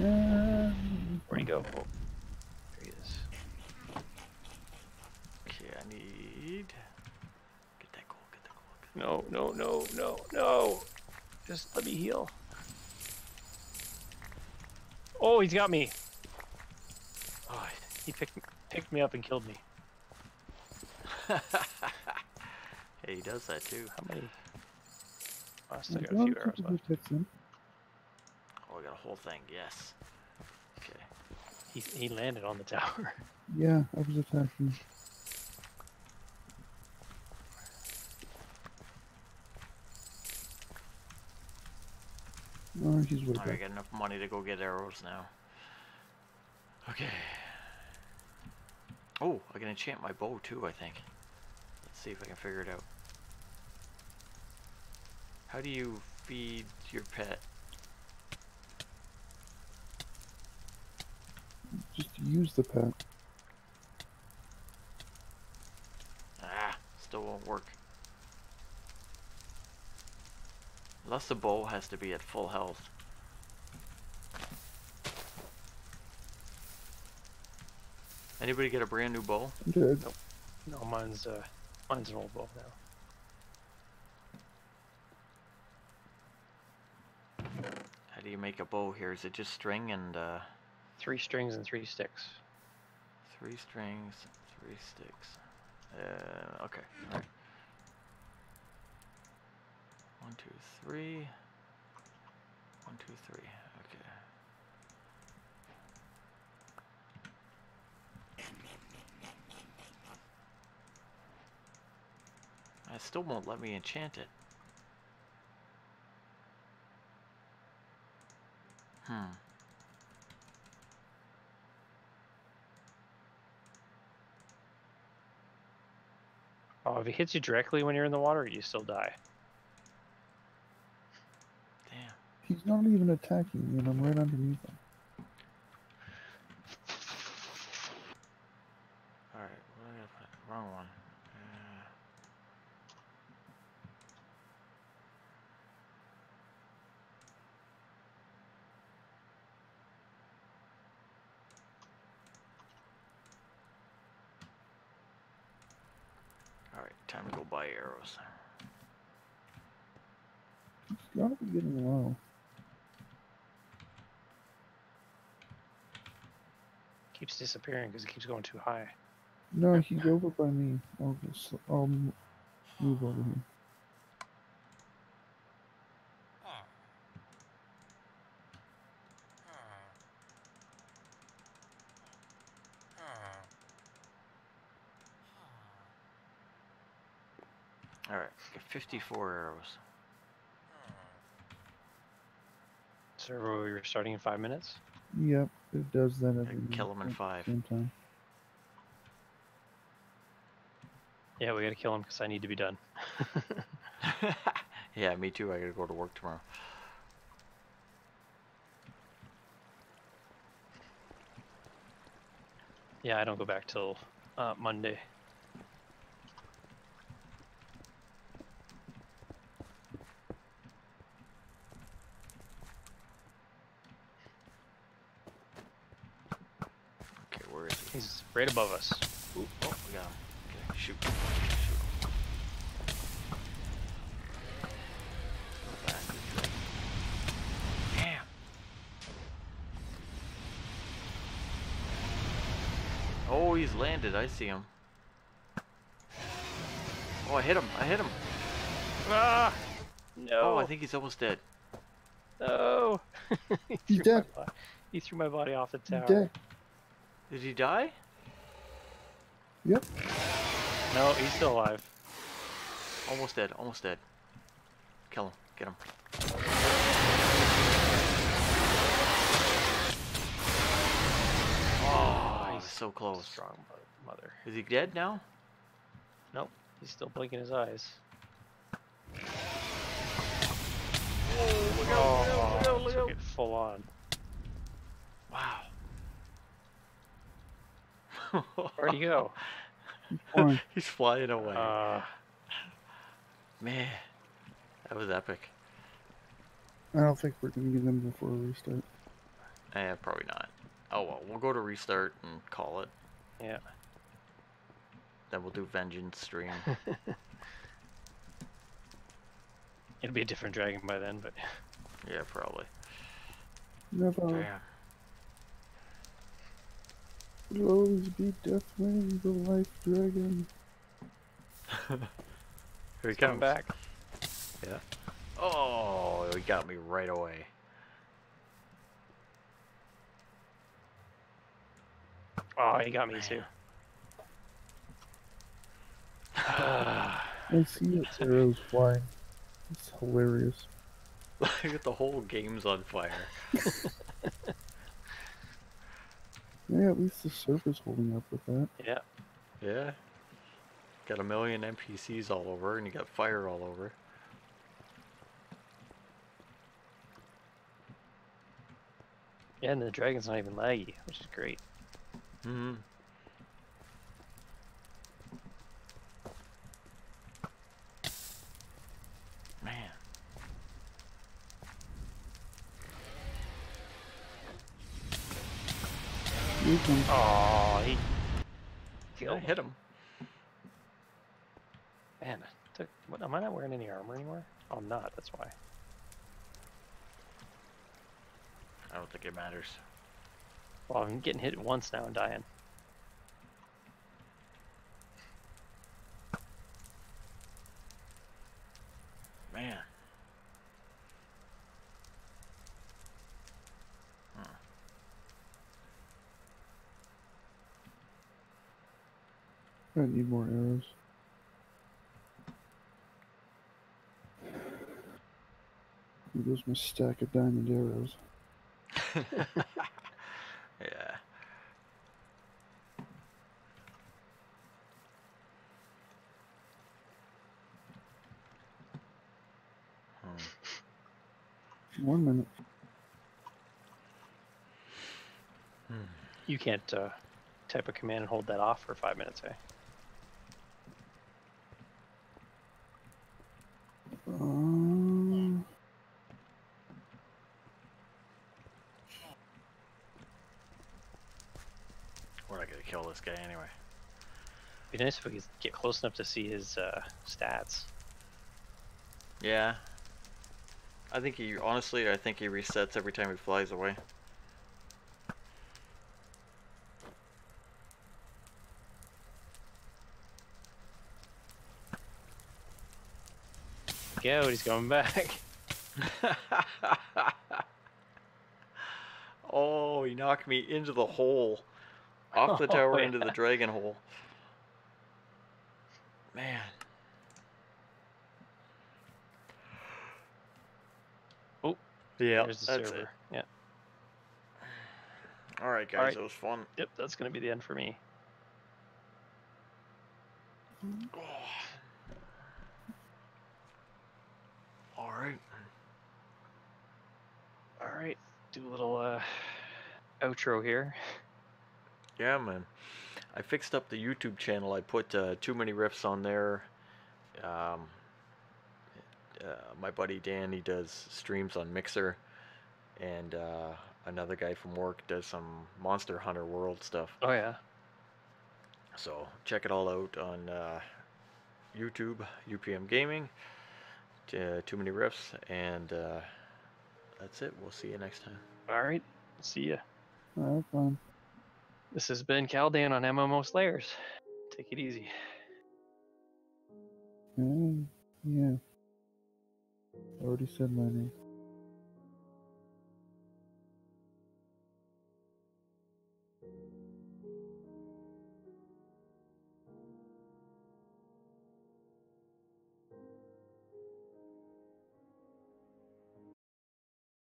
Yeah. Where'd he go? Oh, there he is. Okay, I need. Get that gold, get that gold. Get that No, no, no, no, no. Just let me heal. Oh, he's got me. Oh, he picked picked me up and killed me. hey, he does that too. How many? Oh, I still got a few arrows the left. hits in. Oh, I got a whole thing. Yes. Okay. He he landed on the tower. Yeah, I was attacking. Oh, he's way Alright, I got enough money to go get arrows now. Okay. Oh, I can enchant my bow too, I think. Let's see if I can figure it out. How do you feed your pet? Just use the pet. Ah, still won't work. Unless the bowl has to be at full health. Anybody get a brand new bowl? Good. No, mine's uh, mine's an old bowl now. How do you make a bow here? Is it just string and uh, Three strings and three sticks. three strings, three sticks? Uh, okay, alright. One, two, three. One, two, three. Okay. It still won't let me enchant it. Hmm. Oh, if it hits you directly when you're in the water, you still die. Damn. He's not even attacking me, and I'm right underneath him. Alright, what did I put? Wrong one. Uh, Alright, time to go buy arrows. He's gotta be getting low. Keeps disappearing because it keeps going too high. No, he's over by me. I'll just, I'll move over here. Alright, get 54 arrows. So you're starting in five minutes. Yep, it does that every can kill minute him in five. Same time. Yeah, we gotta kill him because I need to be done. yeah, me too. I gotta go to work tomorrow. Yeah, I don't go back till uh, Monday. Okay, where is he? He's right above us. Ooh, oh, we got him. Okay, shoot. Shoot. Go back. Damn. Oh, he's landed. I see him. Oh, I hit him. I hit him. Ah! No. Oh, I think he's almost dead. No. he He's threw my dead. He threw my body off the He's tower. dead. Did he die? Yep. No, he's still alive. Almost dead. Almost dead. Kill him. Get him. Oh, he's so close. Strong mother. Is he dead now? Nope. He's still blinking his eyes. Oh, look out, look out, look took out. it full on. Wow. Where'd he go? He's flying away. Uh, Man, that was epic. I don't think we're gonna get him before we restart. Eh, probably not. Oh well, we'll go to restart and call it. yeah. Then we'll do vengeance stream. It'll be a different dragon by then, but yeah, probably. Never. Damn. It'll always be Deathwing, the life dragon. Here he he's coming comes. back. Yeah. Oh, he got me right away. Oh, he got me too. I see its arrows flying. It's hilarious. Look at the whole game's on fire. Yeah, at least the server's holding up with that. Yeah. Yeah. Got a million NPCs all over, and you got fire all over. Yeah, and the dragon's not even laggy, which is great. hmm Man. Here it. Oh, he I killed hit him. Man, I took, what, am I not wearing any armor anymore? Oh, I'm not. That's why. I don't think it matters. Well, I'm getting hit once now and dying. Man. I need more arrows. Here goes my stack of diamond arrows. yeah. Hmm. One minute. You can't uh, type a command and hold that off for five minutes, eh? Um, We're not gonna kill this guy anyway. Be nice if we could get close enough to see his uh, stats. Yeah. I think he honestly, I think he resets every time he flies away. Go, he's coming back. oh, he knocked me into the hole. Off the Oh, tower into the dragon hole. Man. Oh, Yeah, There's the that's server. it. Yeah. Alright guys, Alright. it was fun. Yep, that's gonna be the end for me. Alright. All right, do a little uh, outro here. Yeah, man. I fixed up the YouTube channel. I put uh, TooManyRifts on there. Um, uh, my buddy Dan, he does streams on Mixer, and uh, another guy from work does some Monster Hunter World stuff. Oh yeah. So check it all out on uh, YouTube, UPM Gaming. T- uh, TooManyRifts, and uh, that's it. We'll see you next time. All right. See ya. Alright, fine. This has been Kaldain on MMO Slayers. Take it easy. Yeah, yeah. Already said my name.